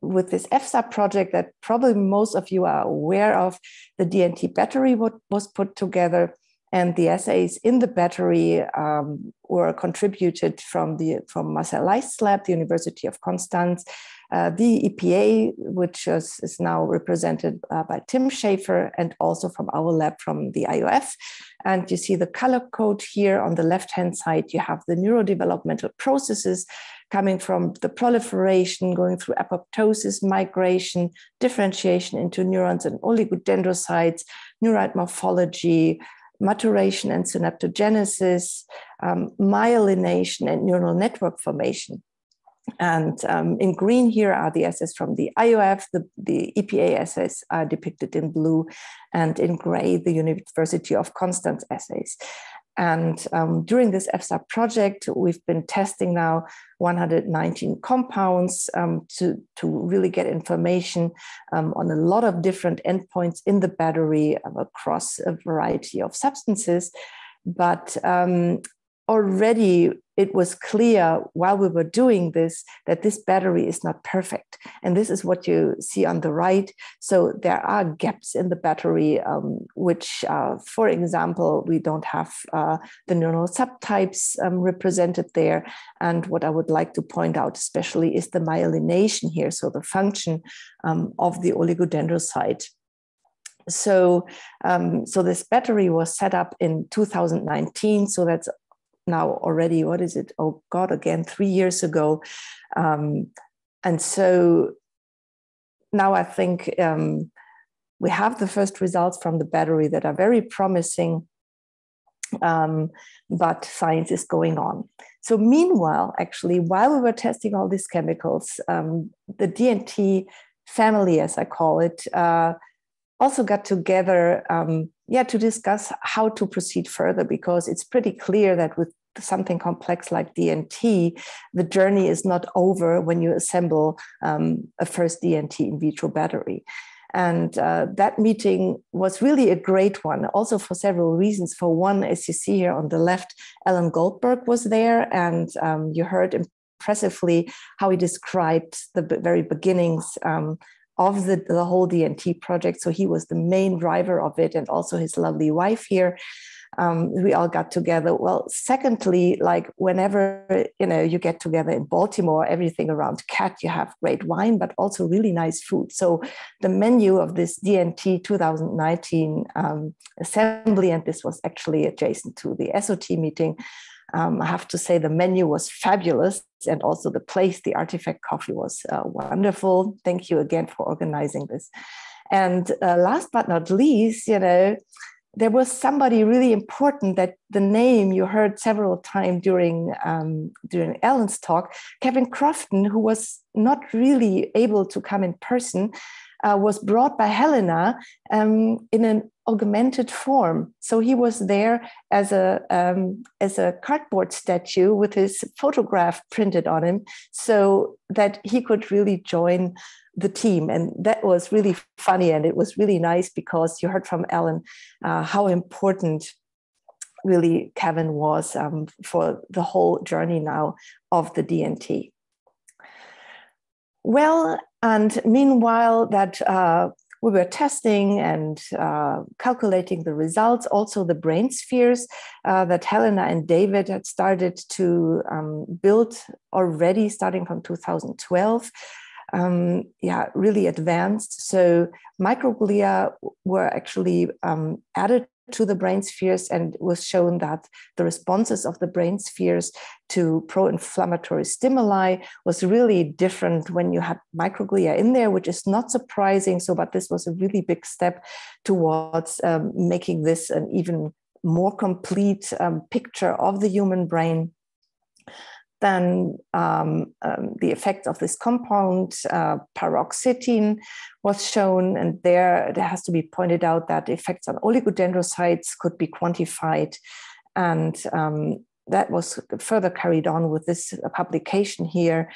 with this EFSA project that probably most of you are aware of, the DNT battery was put together and the assays in the battery um, were contributed from the from Marcel lab, the University of Constance, uh, the EPA, which is, is now represented uh, by Tim Schaefer, and also from our lab from the IOF. And you see the color code here on the left-hand side. You have the neurodevelopmental processes coming from the proliferation, going through apoptosis, migration, differentiation into neurons and oligodendrocytes, neurite morphology, maturation and synaptogenesis, um, myelination and neural network formation. And um, in green here are the essays from the IOF, the, the EPA essays are depicted in blue, and in gray, the University of Constance essays. And um, during this EFSA project, we've been testing now 119 compounds um, to, to really get information um, on a lot of different endpoints in the battery across a variety of substances. But um, already it was clear while we were doing this that this battery is not perfect. And this is what you see on the right. So there are gaps in the battery, um, which, uh, for example, we don't have uh, the neural subtypes um, represented there. And what I would like to point out, especially, is the myelination here. So the function um, of the oligodendrocyte so um, so this battery was set up in 2019 so that's now already what is it? Oh god again three years ago. Um, and so now i think um, we have the first results from the battery that are very promising um, but science is going on. So meanwhile actually while we were testing all these chemicals um, the dnt family as i call it uh, also got together um, yeah to discuss how to proceed further because it's pretty clear that with something complex like DNT, the journey is not over when you assemble um, a first DNT in vitro battery. And uh, that meeting was really a great one, also for several reasons. For one, as you see here on the left, Alan Goldberg was there, and um, you heard impressively how he described the very beginnings um, of the, the whole DNT project. So he was the main driver of it, and also his lovely wife here um, we all got together. Well, secondly, like whenever you know you get together in Baltimore, everything around CAT, you have great wine, but also really nice food. So the menu of this DNT 2019 um, assembly, and this was actually adjacent to the SOT meeting. Um, I have to say the menu was fabulous, and also the place, the artifact coffee was uh, wonderful. Thank you again for organizing this. And uh, last but not least, you know, there was somebody really important that the name you heard several times during um, during Ellen's talk, Kevin Crofton, who was not really able to come in person, uh, was brought by Helena um, in an augmented form. So he was there as a um, as a cardboard statue with his photograph printed on him, so that he could really join the team. And that was really funny, and it was really nice because you heard from Ellen uh, how important really Kevin was um, for the whole journey now of the DNT. Well, and meanwhile, that uh, we were testing and uh, calculating the results, also the brain spheres uh, that Helena and David had started to um, build already starting from 2012. Um, yeah, really advanced. So microglia were actually um, added to the brain spheres and was shown that the responses of the brain spheres to pro-inflammatory stimuli was really different when you had microglia in there which is not surprising. So but this was a really big step towards um, making this an even more complete um, picture of the human brain then um, um, the effects of this compound, uh, paroxetine, was shown. And there, there has to be pointed out that effects on oligodendrocytes could be quantified. And um, that was further carried on with this publication here,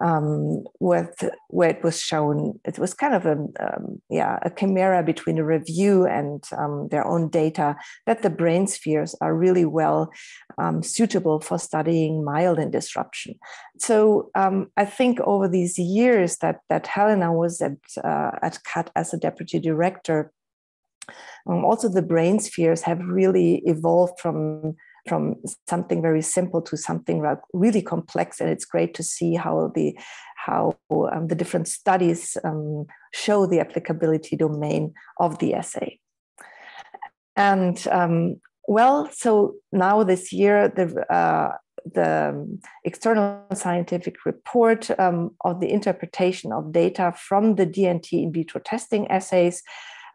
um, with where it was shown. It was kind of a um, yeah a chimera between a review and um, their own data that the brain spheres are really well um, suitable for studying myelin disruption. So um, I think over these years that that Helena was at uh, at CAT as a deputy director. Um, also, the brain spheres have really evolved from from something very simple to something really complex and it's great to see how the how um, the different studies um, show the applicability domain of the assay and um, well so now this year the uh, the external scientific report um, of the interpretation of data from the DNT in vitro testing assays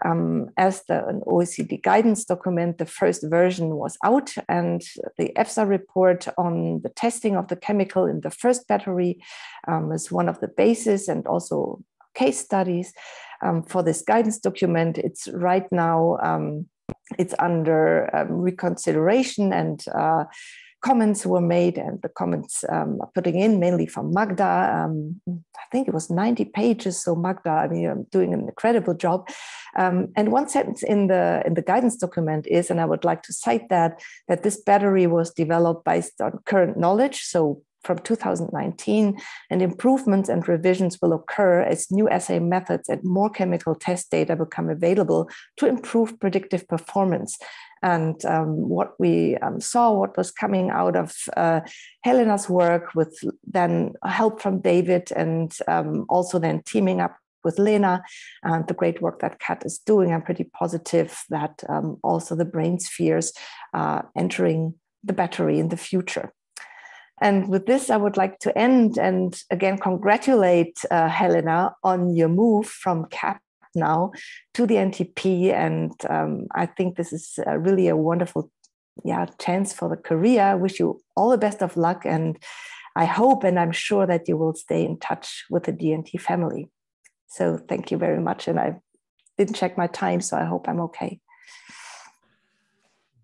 um, as the, an OECD guidance document, the first version was out, and the EFSA report on the testing of the chemical in the first battery um, is one of the bases and also case studies um, for this guidance document. It's right now um, it's under um, reconsideration and uh, comments were made and the comments um, are putting in mainly from Magda. Um, I think it was 90 pages. So Magda, I mean, I'm doing an incredible job. Um, and one sentence in the in the guidance document is, and I would like to cite that, that this battery was developed based on current knowledge. So from 2019, and improvements and revisions will occur as new assay methods and more chemical test data become available to improve predictive performance. And um, what we um, saw, what was coming out of uh, Helena's work with then help from David and um, also then teaming up with Lena and the great work that Kat is doing, I'm pretty positive that um, also the brain spheres are entering the battery in the future. And with this, I would like to end and again congratulate uh, Helena on your move from CAT now to the NTP. And um, I think this is uh, really a wonderful yeah, chance for the career. Wish you all the best of luck. And I hope and I'm sure that you will stay in touch with the DNT family. So thank you very much. And I didn't check my time, so I hope I'm okay.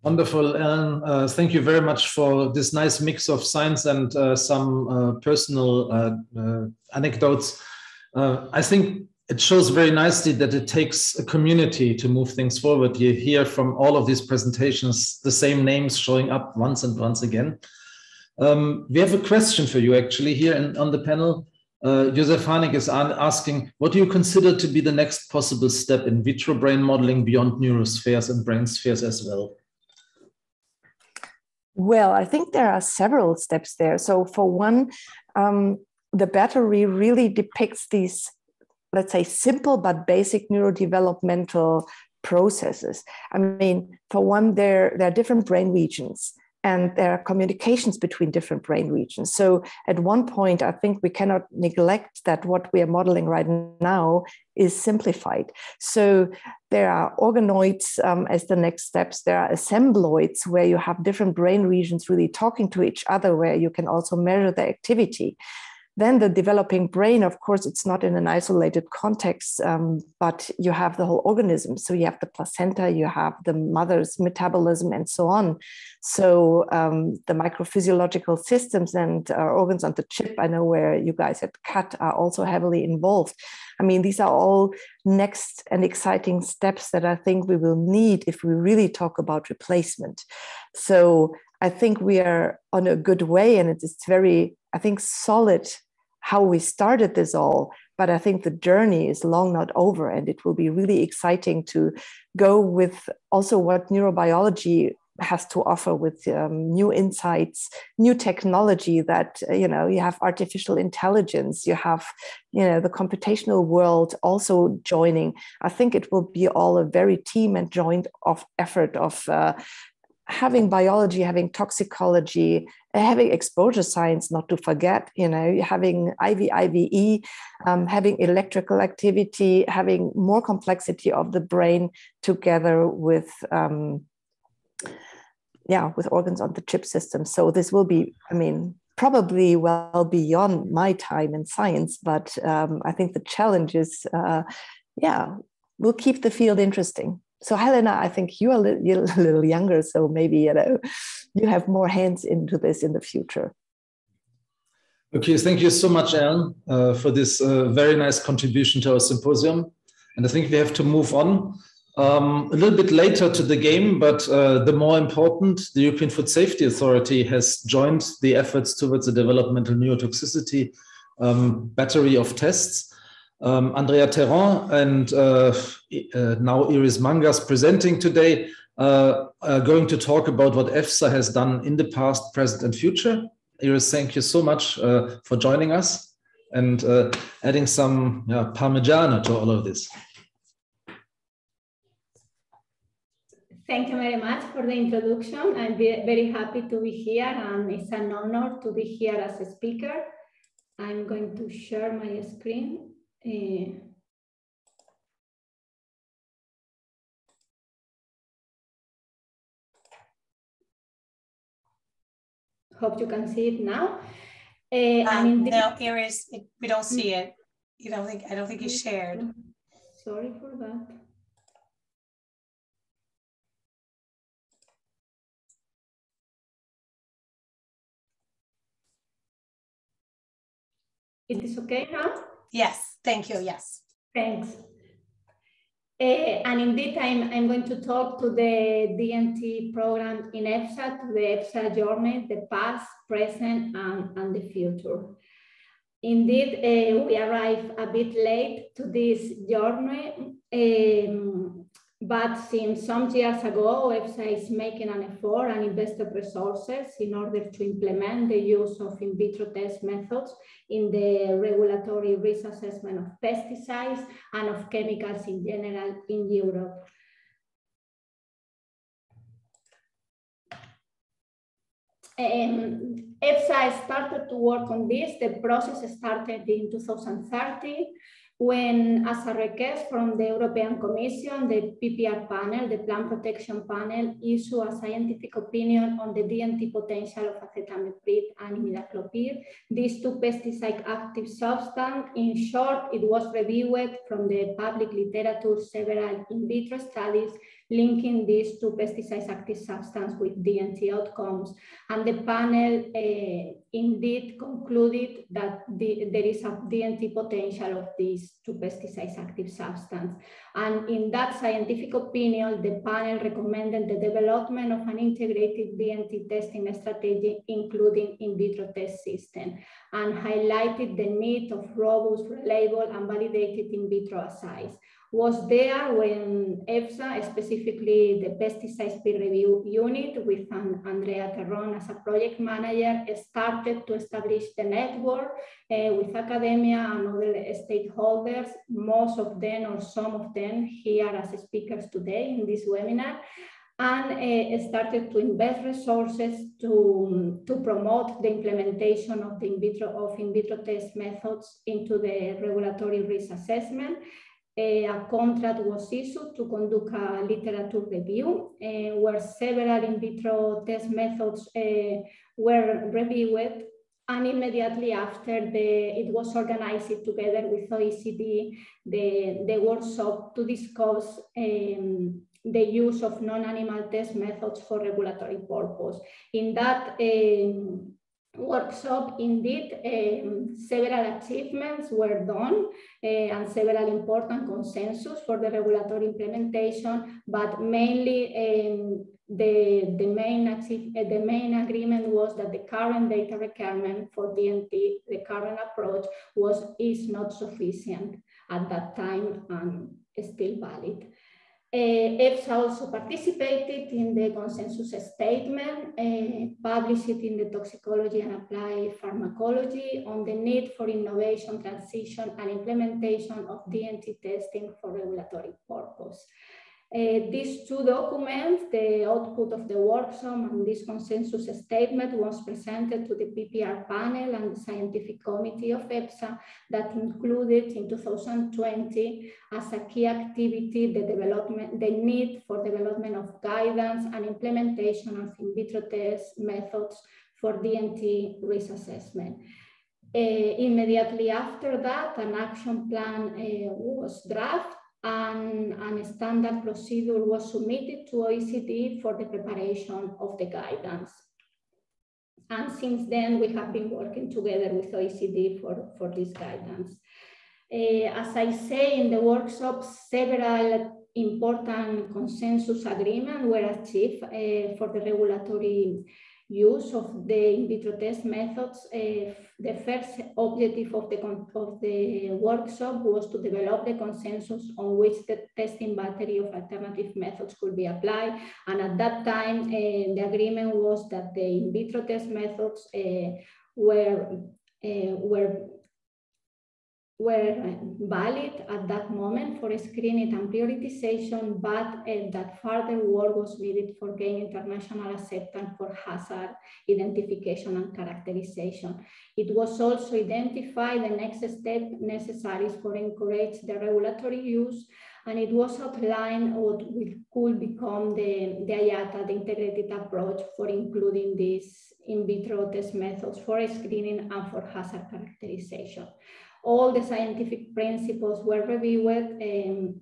Wonderful, Ellen. Uh, thank you very much for this nice mix of science and uh, some uh, personal uh, uh, anecdotes. Uh, I think it shows very nicely that it takes a community to move things forward. You hear from all of these presentations the same names showing up once and once again. Um, we have a question for you actually here in, on the panel. Josef Hanig is asking, what do you consider to be the next possible step in vitro brain modeling beyond neurospheres and brain spheres as well? Well, I think there are several steps there. So, for one, um, the battery really depicts these, let's say, simple but basic neurodevelopmental processes. I mean, for one, there, there are different brain regions. and there are communications between different brain regions. So at one point, I think we cannot neglect that what we are modeling right now is simplified. So there are organoids um, as the next steps. There are assembloids where you have different brain regions really talking to each other, where you can also measure the activity. Then the developing brain, of course, it's not in an isolated context, um, but you have the whole organism. So you have the placenta, you have the mother's metabolism, and so on. So um, the microphysiological systems and uh, organs on the chip, I know where you guys at CUT are also heavily involved. I mean, these are all next and exciting steps that I think we will need if we really talk about replacement. So I think we are on a good way, and it is very I think, solid how we started this all. But I think the journey is long not over, and it will be really exciting to go with also what neurobiology has to offer with um, new insights new technology that you know you have artificial intelligence you have you know the computational world also joining i think it will be all a very team and joint of effort of uh, having biology, having toxicology, having exposure science, not to forget, you know, having IVIVE, um, having electrical activity, having more complexity of the brain together with, um, yeah, with organs on the chip system. So this will be, I mean, probably well beyond my time in science, but um, I think the challenge is, uh, yeah, we'll keep the field interesting so Helena, I think you are a little, (laughs) a little younger, so maybe you know you have more hands into this in the future. Okay, thank you so much, Ellen, uh, for this uh, very nice contribution to our symposium. And I think we have to move on um, a little bit later to the game, but uh, the more important, the European Food Safety Authority has joined the efforts towards the developmental neurotoxicity um, battery of tests. Um, Andrea Terran and uh, uh, now Iris Mangas presenting today uh, are going to talk about what EFSA has done in the past, present, and future. Iris, thank you so much uh, for joining us and uh, adding some yeah, Parmigiano to all of this. Thank you very much for the introduction. I'm very happy to be here and it's an honor to be here as a speaker. I'm going to share my screen. Eh, hope you can see it now. Uh, um, I mean, no, Iris, it, we don't see it. You don't think? I don't think you shared. Sorry for that. It is okay now? Yes, thank you. Yes. Thanks. Uh, and indeed, I'm, I'm going to talk to the DNT program in EFSA, to the EFSA journey, the past, present, and, and the future. Indeed, uh, we arrived a bit late to this journey. Um, but since some years ago, EFSA is making an effort and invested resources in order to implement the use of in vitro test methods in the regulatory risk assessment of pesticides and of chemicals in general in Europe. Um, EFSA started to work on this. The process started in 2030 when, as a request from the European Commission, the PPR panel, the Plant Protection Panel, issued a scientific opinion on the DNT potential of acetamiprid and imidacloprid, these two pesticide active substances. In short, it was reviewed from the public literature, several in vitro studies, linking these two pesticides active substance with DNT outcomes. And the panel uh, indeed concluded that the, there is a DNT potential of these two pesticides active substance. And in that scientific opinion, the panel recommended the development of an integrated DNT testing strategy, including in vitro test system, and highlighted the need of robust, reliable, and validated in vitro assays was there when EFSA, specifically the pesticides peer review unit with Andrea Terron as a project manager, started to establish the network uh, with academia and other stakeholders, most of them or some of them here as speakers today in this webinar. and uh, started to invest resources to, to promote the implementation of the in vitro of in vitro test methods into the regulatory risk assessment. Uh, a contract was issued to conduct a literature review uh, where several in vitro test methods uh, were reviewed and immediately after the, it was organized together with OECD, the, the workshop to discuss um, the use of non-animal test methods for regulatory purpose. In that um, workshop, indeed, um, several achievements were done uh, and several important consensus for the regulatory implementation, but mainly um, the, the, main, achieve, uh, the main agreement was that the current data requirement for DNT, the current approach was is not sufficient at that time and still valid. EFSA also participated in the consensus statement uh, published in the Toxicology and Applied Pharmacology on the need for innovation, transition, and implementation of DNT testing for regulatory purpose. Uh, these two documents, the output of the workshop and this consensus statement was presented to the PPR panel and the scientific committee of EFSA that included in 2020 as a key activity the development, the need for development of guidance and implementation of in vitro test methods for DNT risk assessment. Uh, immediately after that, an action plan uh, was drafted and, and a standard procedure was submitted to OECD for the preparation of the guidance. And since then, we have been working together with OECD for, for this guidance. Uh, as I say in the workshop, several important consensus agreements were achieved uh, for the regulatory use of the in vitro test methods, uh, the first objective of the, of the workshop was to develop the consensus on which the testing battery of alternative methods could be applied. And at that time, uh, the agreement was that the in vitro test methods uh, were, were were valid at that moment for screening and prioritization, but uh, that further work was needed for gaining international acceptance for hazard identification and characterization. It was also identified the next step necessary for encourage the regulatory use, and it was outlined what could become the, the IATA, the integrated approach for including these in vitro test methods for screening and for hazard characterization all the scientific principles were reviewed um,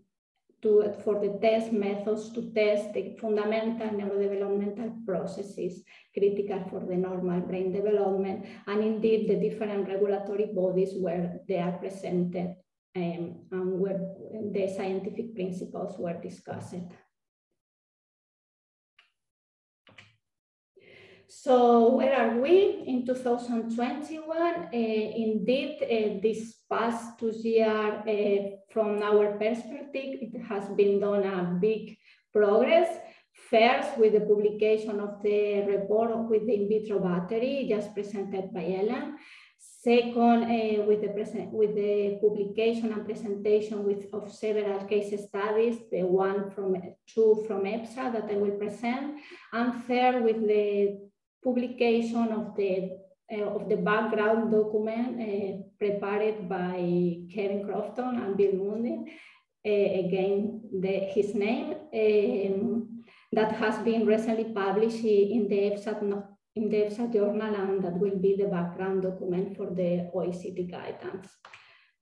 to, for the test methods to test the fundamental neurodevelopmental processes critical for the normal brain development. And indeed, the different regulatory bodies where they are presented um, and where the scientific principles were discussed. So where are we in 2021? Uh, indeed, uh, this past two years, uh, from our perspective, it has been done a big progress. First, with the publication of the report with the in vitro battery, just presented by Ellen. Second, uh, with, the present, with the publication and presentation with, of several case studies, the one from two from EPSA that I will present. And third, with the publication of the uh, of the background document uh, prepared by Kevin Crofton and Bill Mundy, uh, again the, his name, um, that has been recently published in the EFSA in the EFSA journal and that will be the background document for the OECD guidance.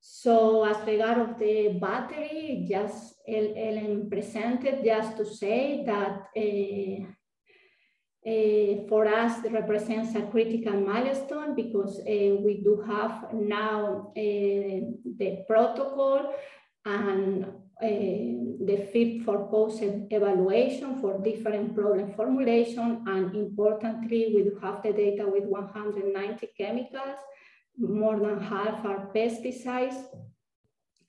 So as regard of the battery, just Ellen presented just to say that uh, uh, for us it represents a critical milestone because uh, we do have now uh, the protocol and the fit for post evaluation for different problem formulation. And importantly, we do have the data with 190 chemicals, more than half are pesticides.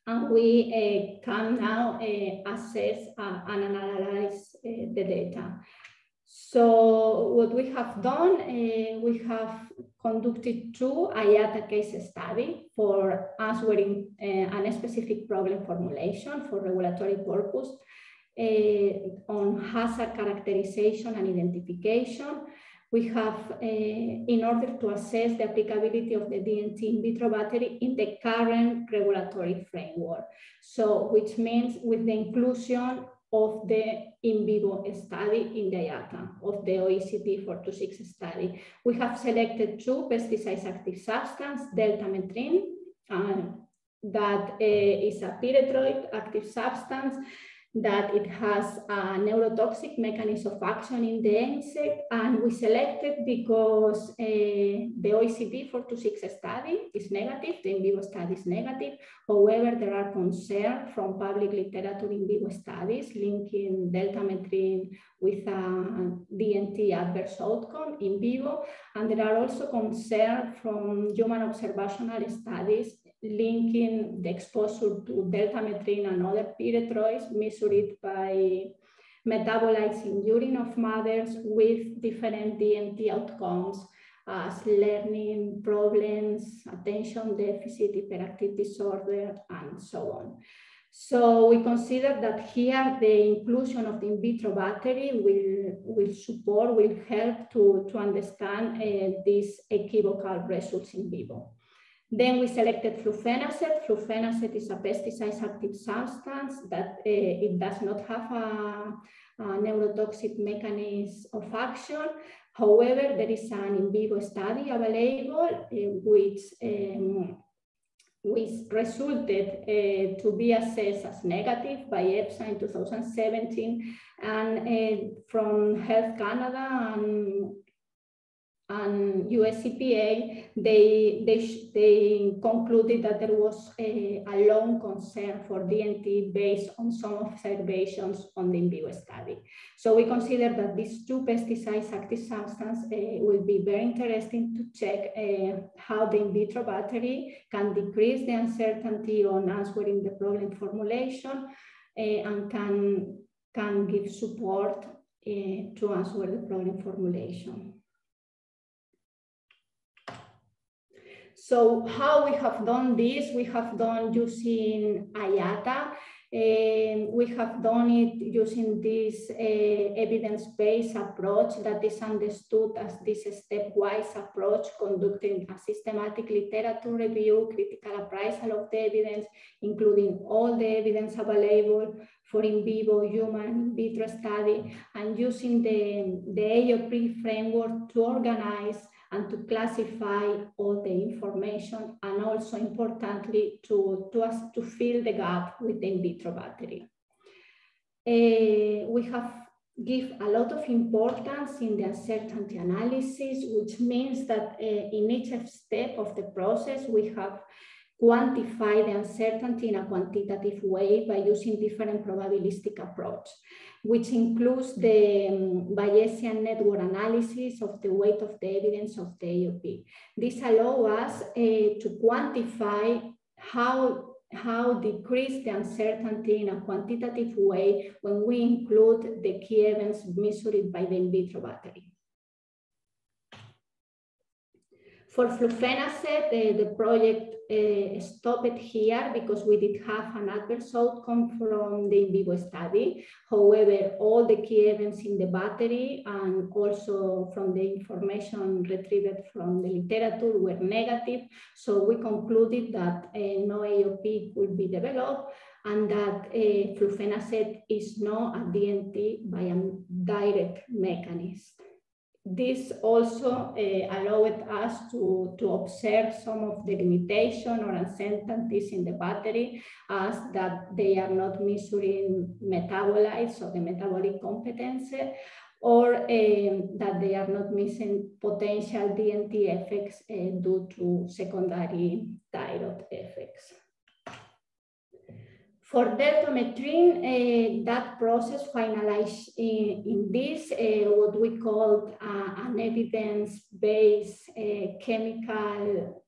And we can now assess and analyze the data. So what we have done, uh, we have conducted two IATA case study for answering uh, a specific problem formulation for regulatory purpose. uh, on hazard characterization and identification. We have, in order to assess the applicability of the DNT in vitro battery in the current regulatory framework. So, which means with the inclusion of the in vivo study in the IATA of the OECD 426 study. We have selected two pesticide active substance, deltamethrin, uh, that uh, is a pyrethroid active substance that it has a neurotoxic mechanism of action in the insect and we selected because uh, the OECD 426 study is negative, the in vivo study is negative. However, there are concerns from public literature in vivo studies linking deltamethrin with a DNT adverse outcome in vivo. And there are also concerns from human observational studies linking the exposure to deltamethrin and other pyrethroids measured by metabolites in urine of mothers with different DNT outcomes as learning problems, attention deficit, hyperactive disorder, and so on. So we consider that here the inclusion of the in vitro battery will, will support, will help to, to understand uh, these equivocal results in vivo. Then we selected flufenacet. Flufenacet is a pesticide active substance that uh, it does not have a, a, neurotoxic mechanism of action. However, there is an in vivo study available uh, which, um, which resulted uh, to be assessed as negative by EFSA in 2017 and from Health Canada and and US EPA, they, they, they concluded that there was a, a long concern for DNT based on some observations on the in vivo study. So we consider that these two pesticides active substance uh, will be very interesting to check uh, how the in vitro battery can decrease the uncertainty on answering the problem formulation uh, and can, can give support to answer the problem formulation. So how we have done this, we have done using IATA. And we have done it using this uh, evidence-based approach that is understood as this stepwise approach, conducting a systematic literature review, critical appraisal of the evidence, including all the evidence available for in vivo human in vitro study, and using the, the AOP framework to organize and to classify all the information and also importantly to, to, us, to fill the gap with the in vitro battery. Uh, we have give a lot of importance in the uncertainty analysis, which means that uh, in each step of the process, we have quantified the uncertainty in a quantitative way by using different probabilistic approach which includes the um, Bayesian network analysis of the weight of the evidence of the AOP. This allows us uh, to quantify how, how decrease the uncertainty in a quantitative way when we include the key events measured by the in vitro battery. For flufenacet, uh, the project uh, stopped here because we did have an adverse outcome from the in vivo study. However, all the key events in the battery and also from the information retrieved from the literature were negative. So we concluded that uh, no AOP could be developed and that uh, flufenacet is not a DNT by a direct mechanism this also uh, allowed us to, to observe some of the limitation or uncertainties in the battery as that they are not measuring metabolites or the metabolic competence or uh, that they are not missing potential DNT effects uh, due to secondary thyroid effects. For deltamethrin, uh, that process finalized in, in this, uh, what we call uh, an evidence-based chemical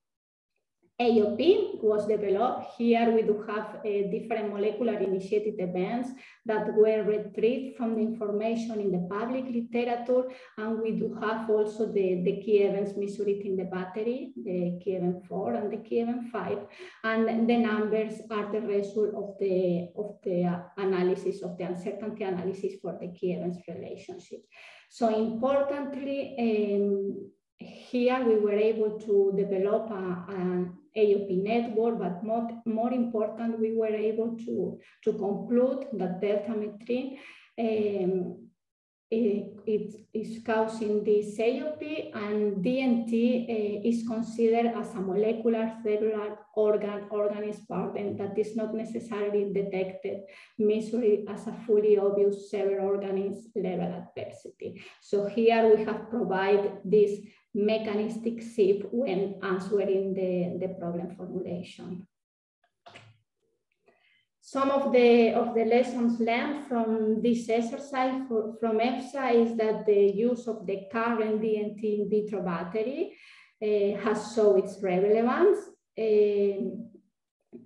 AOP was developed. Here we do have uh, different molecular initiated events that were retrieved from the information in the public literature. And we do have also the, the key events measured in the battery, the key event 4 and the key event 5. And the numbers are the result of the, of the analysis, of the uncertainty analysis for the key events relationship. So importantly, um, here we were able to develop an AOP network, but more, more important, we were able to, to conclude that delta metrin um, it, it is causing this AOP and DNT uh, is considered as a molecular cellular organ organism burden that is not necessarily detected, measured as a fully obvious several organism level adversity. So here we have provided this mechanistic SIP when answering the, the problem formulation. Some of the, of the lessons learned from this exercise for, from EFSA is that the use of the current DNT in vitro battery uh, has shown its relevance. Uh,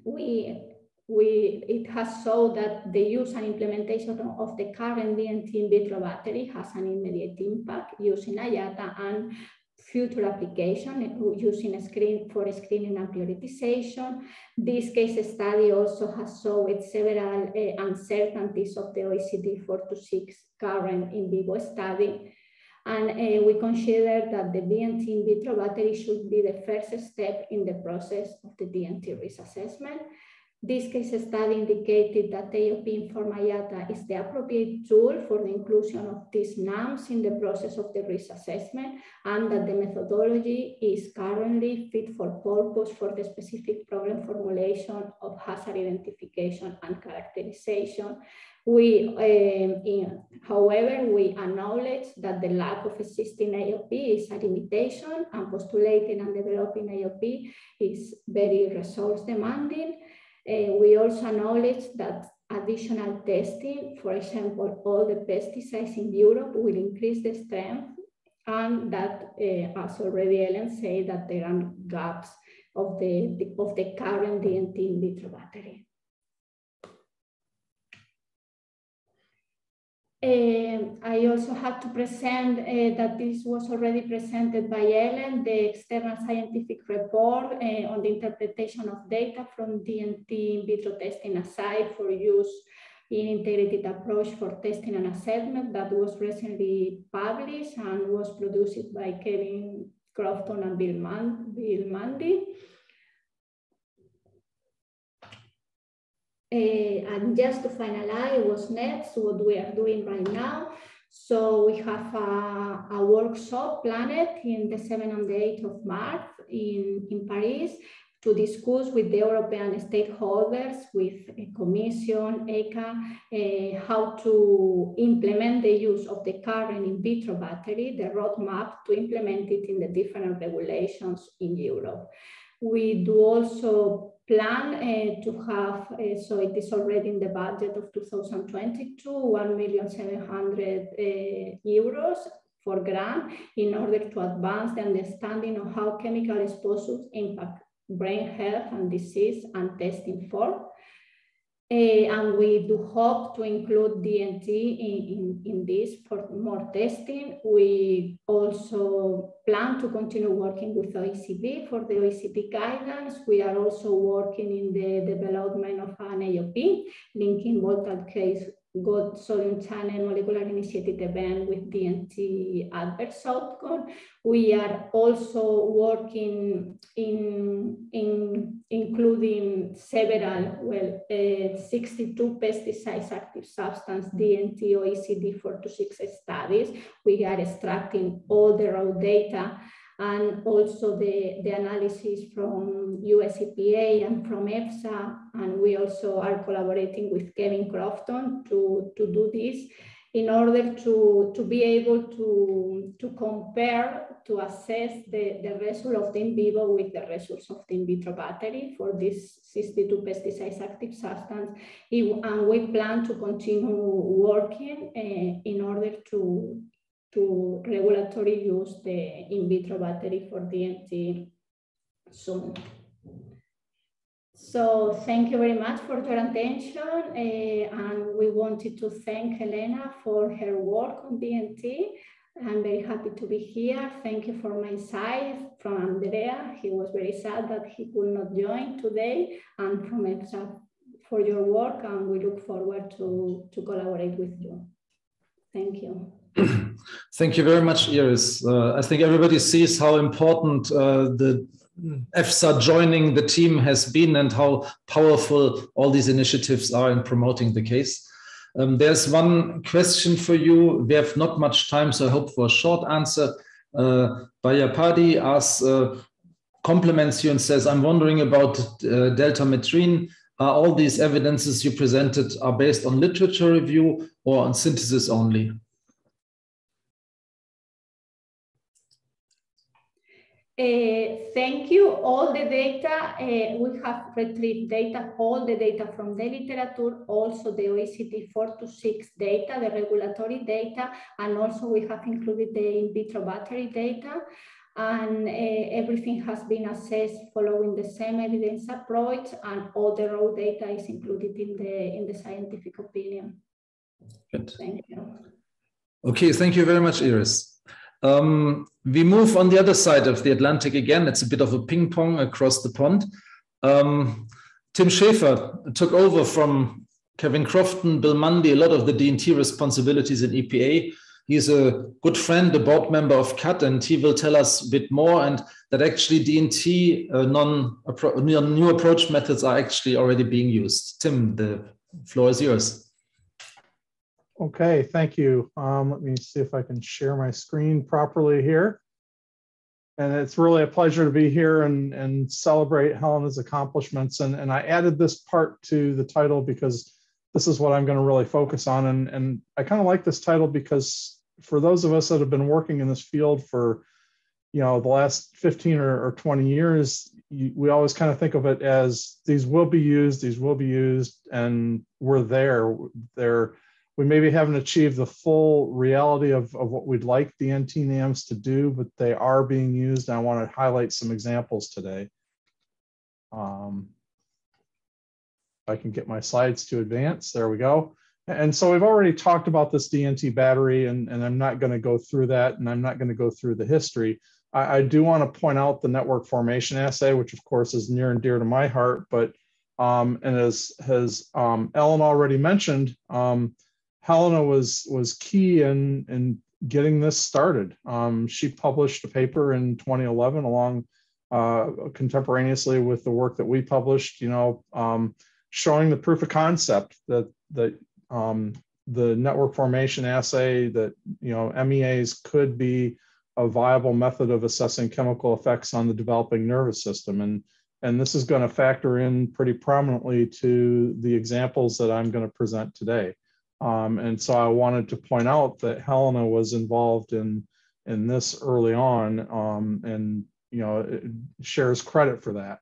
we, we, it has shown that the use and implementation of the current DNT in vitro battery has an immediate impact using IATA and future application using a screen for screening and prioritization. This case study also has shown several uh, uncertainties of the OECD 4 to 6 current in vivo study. And uh, we consider that the DNT in vitro battery should be the first step in the process of the DNT risk assessment. This case study indicated that AOP Inform IATA is the appropriate tool for the inclusion of these NAMs in the process of the risk assessment and that the methodology is currently fit for purpose for the specific problem formulation of hazard identification and characterization. We, um, in, however, we acknowledge that the lack of existing AOP is a limitation and postulating and developing AOP is very resource demanding. Uh, we also acknowledge that additional testing, for example, all the pesticides in Europe will increase the strength and that, uh, as already Ellen said, that there are gaps of the, of the current DNT in vitro battery. Uh, I also have to present uh, that this was already presented by Ellen, the external scientific report uh, on the interpretation of data from DNT in vitro testing aside for use in integrated approach for testing and assessment that was recently published and was produced by Kevin Crofton and Bill, Man Bill Mundy. And just to finalize what's next, what we are doing right now. So we have a, a workshop planned in the 7th and the 8th of March in, in Paris to discuss with the European stakeholders, with a Commission, ECA, uh, how to implement the use of the current in vitro battery, the roadmap to implement it in the different regulations in Europe. We do also plan uh, to have, uh, so it is already in the budget of 2022, 1,700,000 uh, euros for grant in order to advance the understanding of how chemical exposures impact brain health and disease and testing for. Uh, and we do hope to include DNT in, in, in, this for more testing. We also plan to continue working with OECD for the OECD guidance. We are also working in the development of an AOP, linking volatile case got sodium channel molecular initiated event with DNT adverse outcome. We are also working in, in including several, well, uh, 62 pesticides active substance DNT OECD 4 to 6 studies. We are extracting all the raw data and also the, the analysis from US EPA and from EFSA. And we also are collaborating with Kevin Crofton to, to do this in order to, to be able to, to compare, to assess the, the result of the in vivo with the results of the in vitro battery for this 62 pesticides active substance. And we plan to continue working uh, in order to, to regulatory use the in vitro battery for DNT soon. So thank you very much for your attention. Uh, and we wanted to thank Helena for her work on DNT. I'm very happy to be here. Thank you for my side from Andrea. He was very sad that he could not join today and from EFSA for your work. And we look forward to, to collaborate with you. Thank you. (clears throat) Thank you very much, Iris. Uh, I think everybody sees how important uh, the EFSA joining the team has been and how powerful all these initiatives are in promoting the case. Um, there's one question for you. We have not much time, so I hope for a short answer. Uh, Bayapadi asks, uh, compliments you and says, I'm wondering about uh, delta metrine. Are all these evidences you presented are based on literature review or on synthesis only? Uh, thank you. All the data, uh, we have retrieved data, all the data from the literature, also the OECD 4 to 6 data, the regulatory data, and also we have included the in vitro battery data. And uh, everything has been assessed following the same evidence approach, and all the raw data is included in the, in the scientific opinion. Good. Thank you. Okay, thank you very much, Iris. Um, we move on the other side of the Atlantic again. It's a bit of a ping pong across the pond. Um, Tim Schaefer took over from Kevin Crofton, Bill Mundy, a lot of the D&T responsibilities in EPA. He's a good friend, a board member of CAT, and he will tell us a bit more. And that actually D&T uh, non new approach methods are actually already being used. Tim, the floor is yours. Okay, thank you. Um, let me see if I can share my screen properly here. And it's really a pleasure to be here and, and celebrate Helena's accomplishments. And, and I added this part to the title because this is what I'm going to really focus on. And, and I kind of like this title because for those of us that have been working in this field for, you know, the last 15 or, or 20 years, you, we always kind of think of it as these will be used, these will be used, and we're there. They're we maybe haven't achieved the full reality of, of what we'd like the NT NAMs to do, but they are being used. I want to highlight some examples today. Um, I can get my slides to advance, there we go. And so we've already talked about this DNT battery, and, and I'm not going to go through that, and I'm not going to go through the history. I, I do want to point out the network formation assay, which of course is near and dear to my heart, but um, and as has um, Ellen already mentioned, um, Helena was was key in in getting this started. Um, she published a paper in 2011 along uh, contemporaneously with the work that we published. You know, um, showing the proof of concept that that um, the network formation assay that you know MEAs could be a viable method of assessing chemical effects on the developing nervous system and and this is going to factor in pretty prominently to the examples that I'm going to present today. Um, and so I wanted to point out that Helena was involved in in this early on, um, and you know shares credit for that.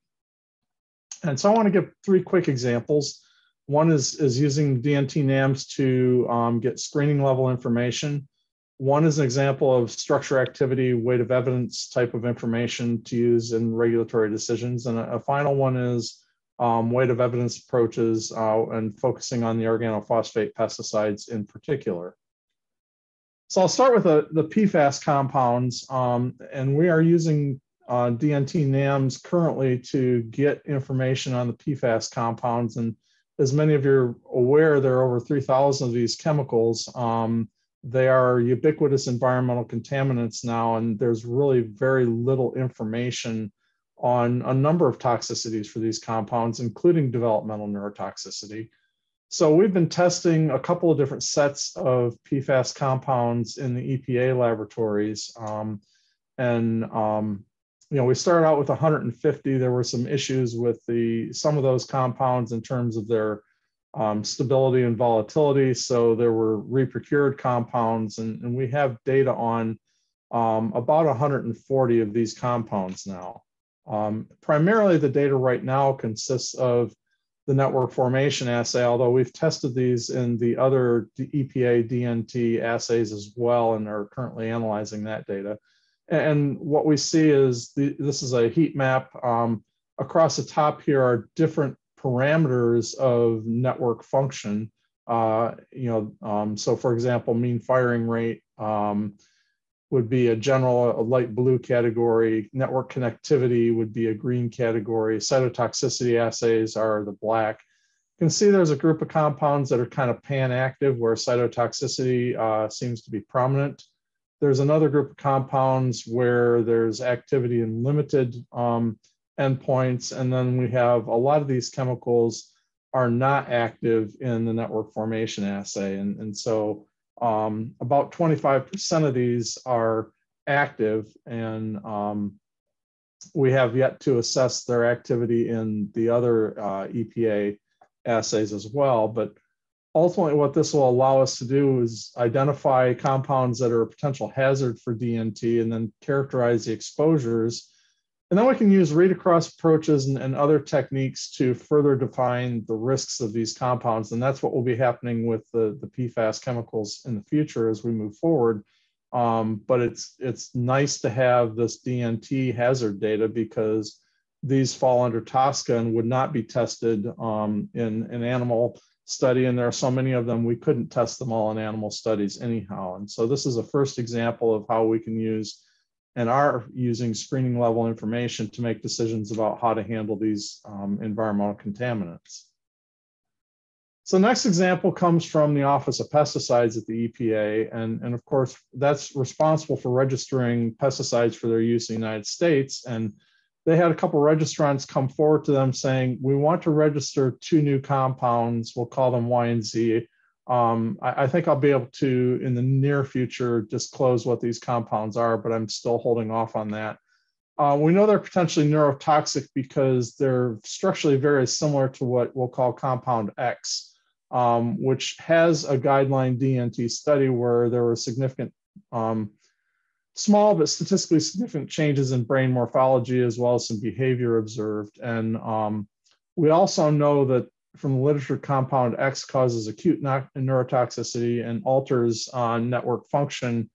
And so I want to give three quick examples. One is is using DNT NAMs to um, get screening level information. One is an example of structure activity, weight of evidence type of information to use in regulatory decisions. And a, a final one is um, weight of evidence approaches uh, and focusing on the organophosphate pesticides in particular. So I'll start with the, the PFAS compounds, um, and we are using uh, DNT NAMs currently to get information on the PFAS compounds. And as many of you are aware, there are over 3,000 of these chemicals. Um, they are ubiquitous environmental contaminants now, and there's really very little information on a number of toxicities for these compounds, including developmental neurotoxicity. So we've been testing a couple of different sets of PFAS compounds in the EPA laboratories. Um, and um, you know, we started out with 150. There were some issues with the some of those compounds in terms of their um, stability and volatility. So there were reprocured compounds, and, and we have data on um, about 140 of these compounds now. Um, primarily, the data right now consists of the network formation assay, although we've tested these in the other EPA DNT assays as well and are currently analyzing that data. And what we see is the, this is a heat map. Um, across the top here are different parameters of network function. Uh, you know, um, so for example, mean firing rate um, would be a general, a light blue category. Network connectivity would be a green category. Cytotoxicity assays are the black. You can see there's a group of compounds that are kind of pan-active where cytotoxicity uh, seems to be prominent. There's another group of compounds where there's activity in limited um, endpoints. And then we have a lot of these chemicals are not active in the network formation assay. And, and so um, about 25% of these are active and um, we have yet to assess their activity in the other uh, EPA assays as well. But ultimately what this will allow us to do is identify compounds that are a potential hazard for DNT and then characterize the exposures and then we can use read across approaches and, and, other techniques to further define the risks of these compounds. And that's what will be happening with the, the PFAS chemicals in the future as we move forward. Um, but it's, it's nice to have this DNT hazard data because these fall under TOSCA and would not be tested um, in an animal study. And there are so many of them, we couldn't test them all in animal studies anyhow. And so this is a first example of how we can use and are using screening level information to make decisions about how to handle these um, environmental contaminants. So next example comes from the Office of Pesticides at the EPA. And, and of course, that's responsible for registering pesticides for their use in the United States. And they had a couple registrants come forward to them saying, we want to register two new compounds, we'll call them Y and Z, um, I, I, think I'll be able to, in the near future, disclose what these compounds are, but I'm still holding off on that. Uh, we know they're potentially neurotoxic because they're structurally very similar to what we'll call compound X, um, which has a guideline DNT study where there were significant, um, small but statistically significant changes in brain morphology as well as some behavior observed. And um, we also know that from the literature, compound X causes acute neurotoxicity and alters on network function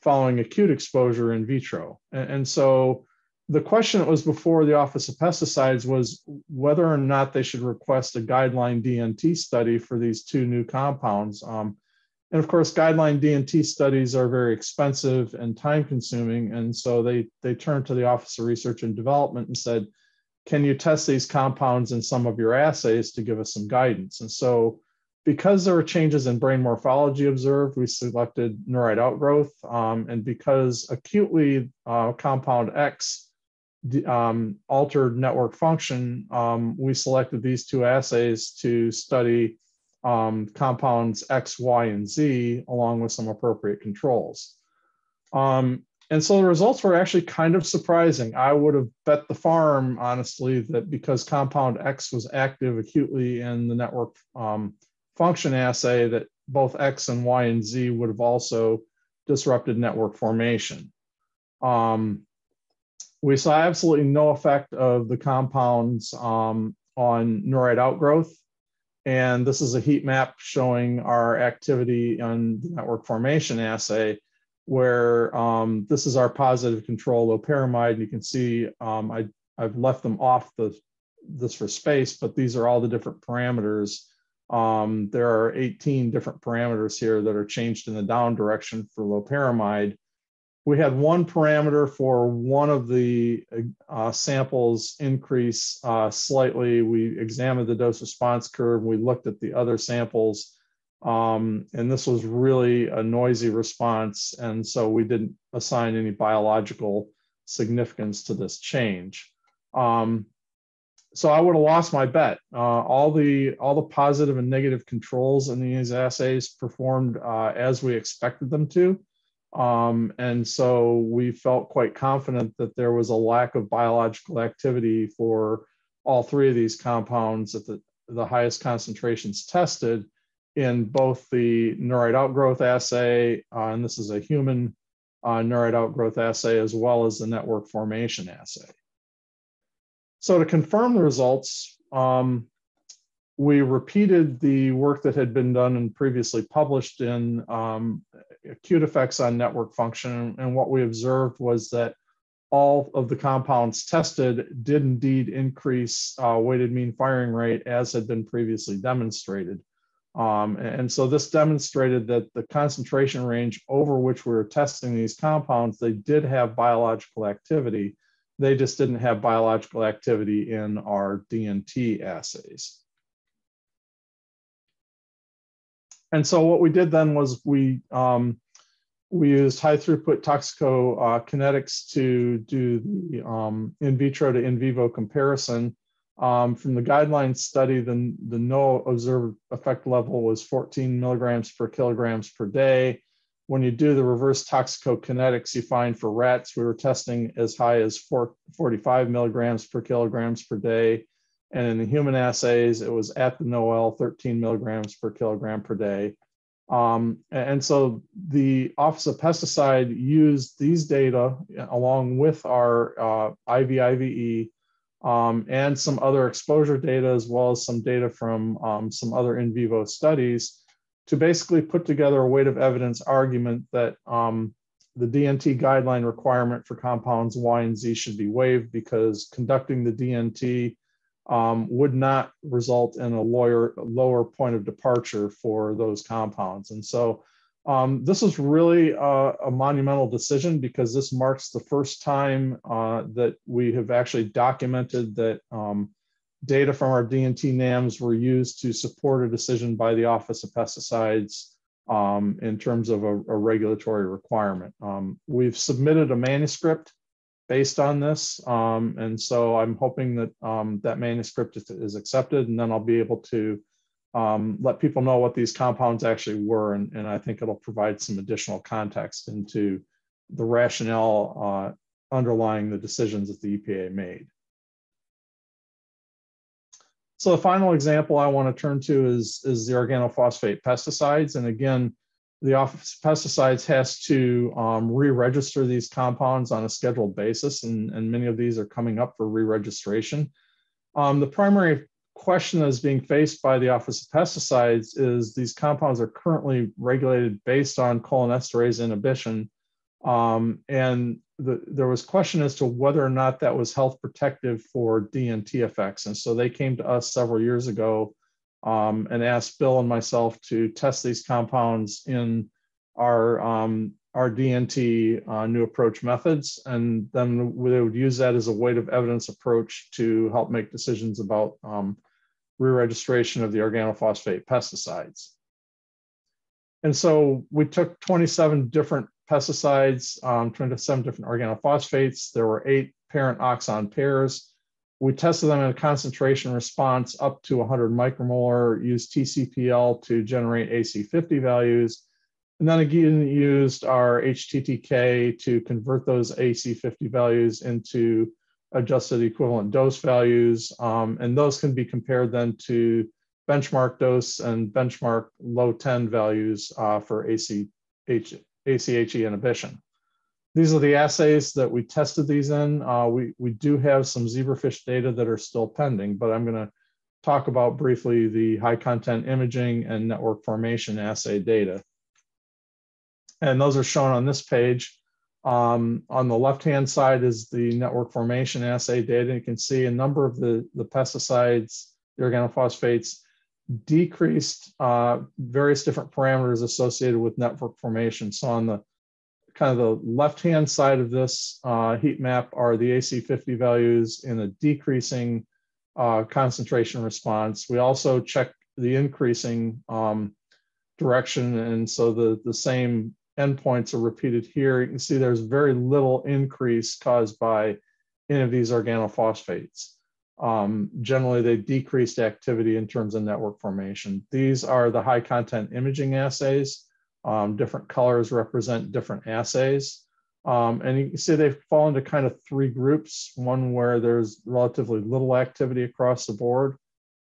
following acute exposure in vitro. And, and, so the question that was before the Office of Pesticides was whether or not they should request a guideline DNT study for these two new compounds. Um, and of course, guideline DNT studies are very expensive and time consuming. And so they, they turned to the Office of Research and Development and said, can you test these compounds in some of your assays to give us some guidance? And so because there were changes in brain morphology observed, we selected neurite outgrowth. Um, and because acutely uh, compound X um, altered network function, um, we selected these two assays to study um, compounds X, Y, and Z along with some appropriate controls. Um, and so the results were actually kind of surprising. I would have bet the farm, honestly, that because compound X was active acutely in the network um, function assay, that both X and Y and Z would have also disrupted network formation. Um, we saw absolutely no effect of the compounds um, on neurite outgrowth. And this is a heat map showing our activity on the network formation assay where um, this is our positive control loperamide. You can see um, I, I've left them off the, this for space, but these are all the different parameters. Um, there are 18 different parameters here that are changed in the down direction for loperamide. We had one parameter for one of the uh, samples increase uh, slightly. We examined the dose response curve. We looked at the other samples um, and this was really a noisy response. And so we didn't assign any biological significance to this change. Um, so I would have lost my bet. Uh, all the all the positive and negative controls in these assays performed uh, as we expected them to, um, and so we felt quite confident that there was a lack of biological activity for all three of these compounds at the the highest concentrations tested, in both the neurite outgrowth assay, uh, and this is a human uh, neurite outgrowth assay, as well as the network formation assay. So to confirm the results, um, we repeated the work that had been done and previously published in um, acute effects on network function. And what we observed was that all of the compounds tested did indeed increase uh, weighted mean firing rate as had been previously demonstrated. Um, and so this demonstrated that the concentration range over which we were testing these compounds, they did have biological activity. They just didn't have biological activity in our DNT assays. And so what we did then was we um, we used high throughput toxicokinetics to do the um, in vitro to in vivo comparison. Um, from the guideline study, the, the no observed effect level was 14 milligrams per kilograms per day. When you do the reverse toxicokinetics, you find for rats, we were testing as high as 4, 45 milligrams per kilograms per day. And in the human assays, it was at the NOEL 13 milligrams per kilogram per day. Um, and so the Office of Pesticide used these data along with our uh, IVIVE um, and some other exposure data, as well as some data from um, some other in vivo studies to basically put together a weight of evidence argument that um, the DNT guideline requirement for compounds Y and Z should be waived because conducting the DNT um, would not result in a lawyer, lower point of departure for those compounds. And so um, this is really a, a, monumental decision because this marks the first time uh, that we have actually documented that um, data from our DNT NAMs were used to support a decision by the Office of Pesticides um, in terms of a, a regulatory requirement. Um, we've submitted a manuscript based on this. Um, and so I'm hoping that um, that manuscript is, is, accepted and then I'll be able to um, let people know what these compounds actually were. And, and, I think it'll provide some additional context into the rationale uh, underlying the decisions that the EPA made. So the final example I want to turn to is, is the organophosphate pesticides. And again, the Office of Pesticides has to um, re-register these compounds on a scheduled basis, and, and many of these are coming up for re-registration. Um, the primary question that is being faced by the Office of Pesticides is these compounds are currently regulated based on cholinesterase inhibition. Um, and the, there was question as to whether or not that was health protective for DNT effects. And so they came to us several years ago um, and asked Bill and myself to test these compounds in our um, our DNT uh, new approach methods, and then they would use that as a weight of evidence approach to help make decisions about um, re-registration of the organophosphate pesticides. And so we took 27 different pesticides, um, 27 different organophosphates. There were eight parent oxon pairs. We tested them in a concentration response up to 100 micromolar, used TCPL to generate AC50 values, and then again used our HTTK to convert those AC50 values into adjusted equivalent dose values. Um, and those can be compared then to benchmark dose and benchmark low 10 values uh, for ACH, ACHE inhibition. These are the assays that we tested these in. Uh, we, we do have some zebrafish data that are still pending, but I'm going to talk about briefly the high content imaging and network formation assay data. And those are shown on this page. Um, on the left-hand side is the network formation assay data. You can see a number of the, the pesticides, the organophosphates, decreased uh, various different parameters associated with network formation. So on the kind of the left-hand side of this uh, heat map are the AC50 values in a decreasing uh, concentration response. We also check the increasing um, direction, and so the, the same endpoints are repeated here. You can see there's very little increase caused by any of these organophosphates. Um, generally, they decreased activity in terms of network formation. These are the high content imaging assays. Um, different colors represent different assays. Um, and you can see they fall into kind of three groups, one where there's relatively little activity across the board,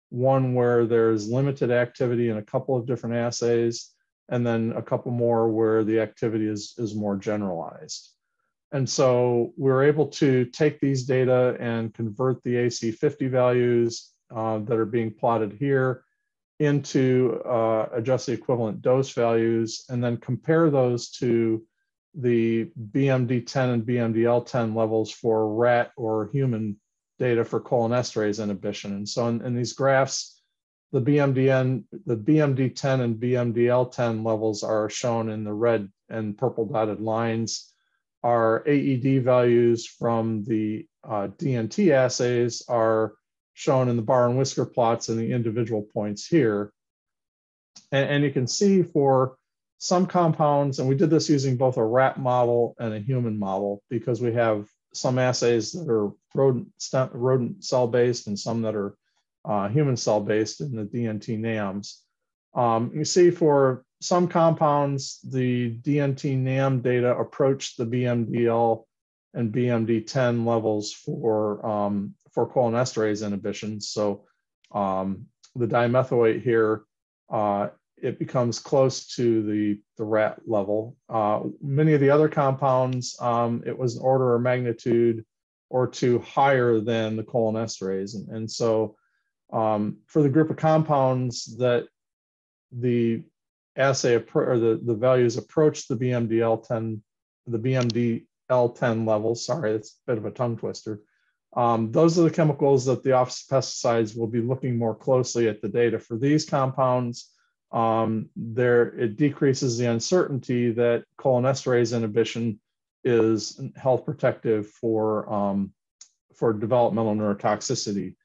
one where there's limited activity in a couple of different assays, and then a couple more where the activity is, is more generalized. And so we're able to take these data and convert the AC50 values uh, that are being plotted here into uh, adjust the equivalent dose values and then compare those to the BMD10 and BMDL10 levels for rat or human data for cholinesterase inhibition. And so in, in these graphs, the BMDN, the BMD10 and BMDL10 levels are shown in the red and purple dotted lines. Our AED values from the uh, DNT assays are shown in the bar and whisker plots and the individual points here. And, and you can see for some compounds, and we did this using both a rat model and a human model because we have some assays that are rodent, rodent cell based and some that are uh, human cell based in the DNT NAMs. Um, you see for some compounds, the DNT NAM data approach the BMDL and BMD10 levels for, um, for cholinesterase inhibition. So um, the dimethylate here uh, it becomes close to the, the rat level. Uh, many of the other compounds, um, it was an order of magnitude or two higher than the cholinesterase. And, and so um, for the group of compounds that the assay or the, the values approach the BMDL10, the BMDL10 levels, sorry, it's a bit of a tongue twister. Um, those are the chemicals that the Office of Pesticides will be looking more closely at the data for these compounds um, there it decreases the uncertainty that cholinesterase inhibition is health protective for um, for developmental neurotoxicity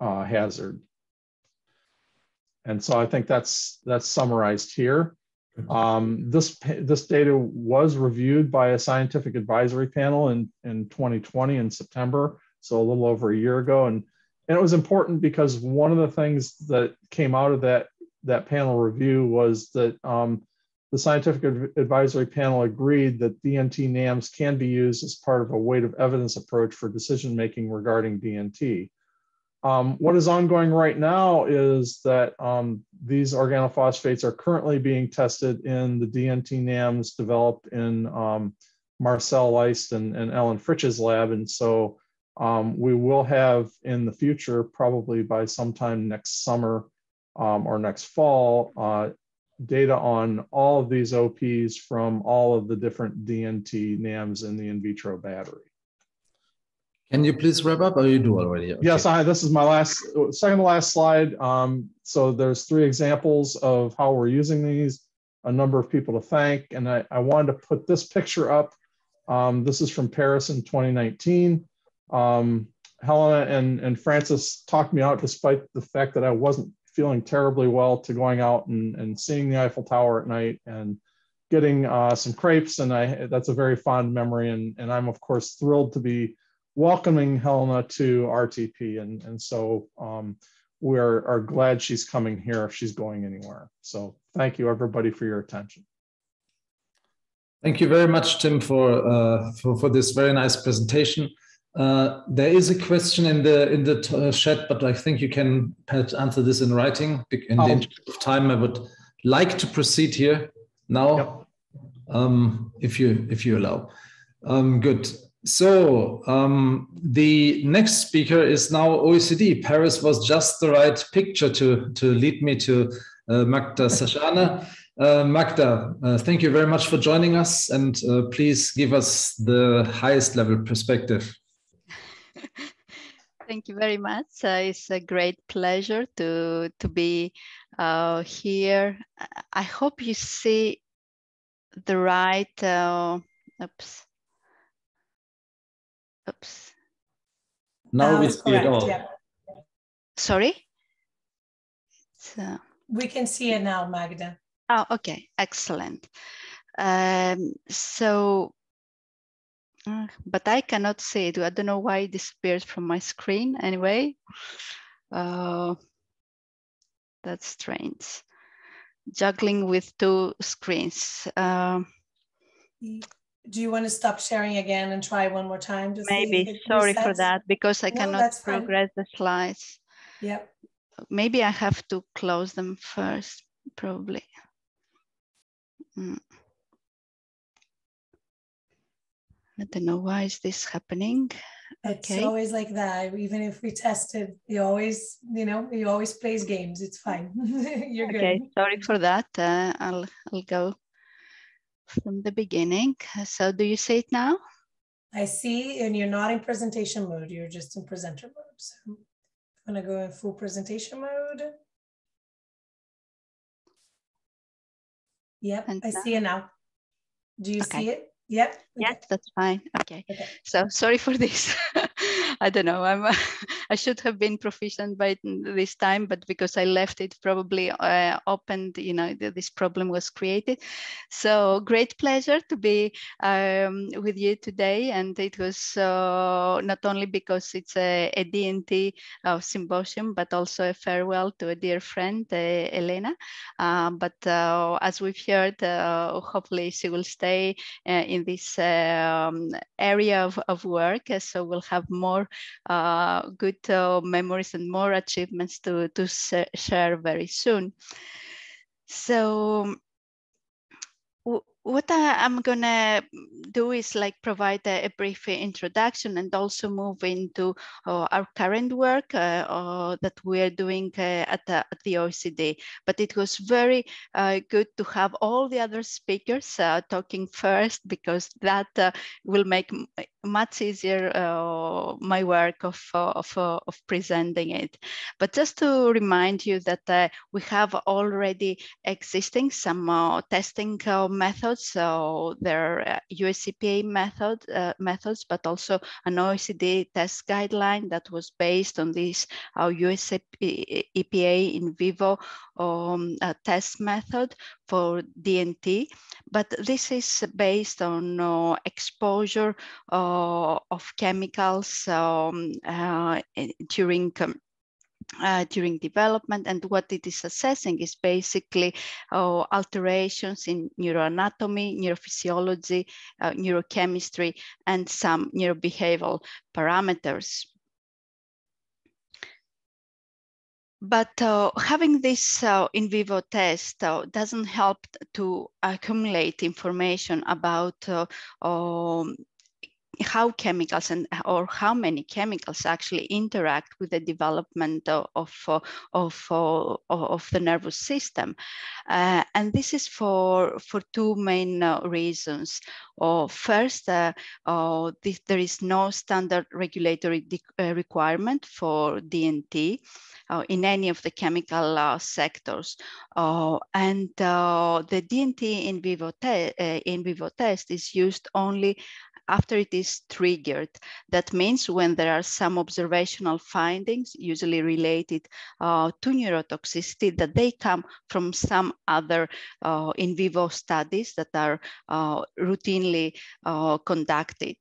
uh, hazard. And so I think that's that's summarized here. Um, this this data was reviewed by a scientific advisory panel in in 2020 in September, so a little over a year ago, and and it was important because one of the things that came out of that that panel review was that um, the scientific advisory panel agreed that DNT NAMs can be used as part of a weight of evidence approach for decision making regarding DNT. Um, what is ongoing right now is that um, these organophosphates are currently being tested in the DNT NAMs developed in um, Marcel Leist and, and Ellen Fritsch's lab. And so um, we will have in the future, probably by sometime next summer, um, or next fall uh, data on all of these OPs from all of the different DNT NAMs in the in vitro battery. Can you please wrap up or you do already? Okay. Yes, I, this is my last, second to last slide. Um, so there's three examples of how we're using these, a number of people to thank. And I, I wanted to put this picture up. Um, this is from Paris in 2019. Um, Helena and, and Francis talked me out despite the fact that I wasn't feeling terribly well to going out and, and seeing the Eiffel Tower at night and getting uh, some crepes. And I that's a very fond memory. And, and I'm, of course, thrilled to be welcoming Helena to RTP. And, and so um, we are, are glad she's coming here if she's going anywhere. So thank you, everybody, for your attention. Thank you very much, Tim, for, uh, for, for this very nice presentation. Uh, there is a question in the in the uh, chat, but I think you can answer this in writing. In oh. the interest of time, I would like to proceed here now, yep. um, if you if you allow. Um, good. So um, the next speaker is now OECD. Paris was just the right picture to to lead me to uh, Magda Sachane. Uh, Magda, uh, thank you very much for joining us, and uh, please give us the highest level perspective. (laughs) Thank you very much. Uh, it's a great pleasure to to be uh, here. I hope you see the right. Oops. Oops. Now we see correct, it all. Yeah. Sorry. Uh, we can see it now, Magda. Oh, okay, excellent. Um, so uh, but I cannot see it. I don't know why it disappears from my screen anyway. Uh, that's strange. Juggling with two screens. Uh, Do you want to stop sharing again and try one more time? maybe, sorry for that, because I no, cannot progress the slides. Yep. Maybe I have to close them first, probably. Mm. I don't know why is this happening. It's okay. always like that. Even if we tested, he always, you know, he always plays games. It's fine. (laughs) You're good. Okay, sorry for that. Uh, I'll I'll go from the beginning. So do you see it now? I see, and you're not in presentation mode. You're just in presenter mode. So I'm gonna go in full presentation mode. Yep, And I now? see it now. Do you Okay. see it? Yep. Yes, that's fine. Okay. Okay. So sorry for this. (laughs) I don't know. I'm. (laughs) I should have been proficient by this time, but because I left it probably uh, opened, you know, th- this problem was created. So great pleasure to be um, with you today, and it was uh, not only because it's a, a DNT uh, symposium, but also a farewell to a dear friend, uh, Elena. Um, but uh, as we've heard, uh, hopefully she will stay uh, in this um, area of, of work. uh, So we'll have more uh, good uh, memories and more achievements to, to share very soon. So what I, am gonna do is like provide a, a brief introduction and also move into uh, our current work uh, uh, that we are doing uh, at, the, at the OECD. But it was very uh, good to have all the other speakers uh, talking first because that uh, will make much easier uh, my work of, uh, of, uh, of presenting it. But just to remind you that uh, we have already existing some uh, testing uh, methods. So there are uh, USCPA method, uh, methods, but also an OECD test guideline that was based on this uh, US EPA in vivo um, uh, test method for DNT. But this is based on uh, exposure uh, of chemicals um, uh, during um, uh, during development and what it is assessing is basically uh, alterations in neuroanatomy, neurophysiology, uh, neurochemistry, and some neurobehavioral parameters. But uh, having this uh, in vivo test uh, doesn't help to accumulate information about um, how chemicals and or how many chemicals actually interact with the development of of, of, of the nervous system uh, and this is for for two main uh, reasons uh, first this, there is no standard regulatory requirement for DNT uh, in any of the chemical uh, sectors. Uh, and the DNT in vivo, in vivo test is used only after it is triggered. That means when there are some observational findings, usually related uh, to neurotoxicity, that they come from some other uh, in vivo studies that are uh, routinely conducted.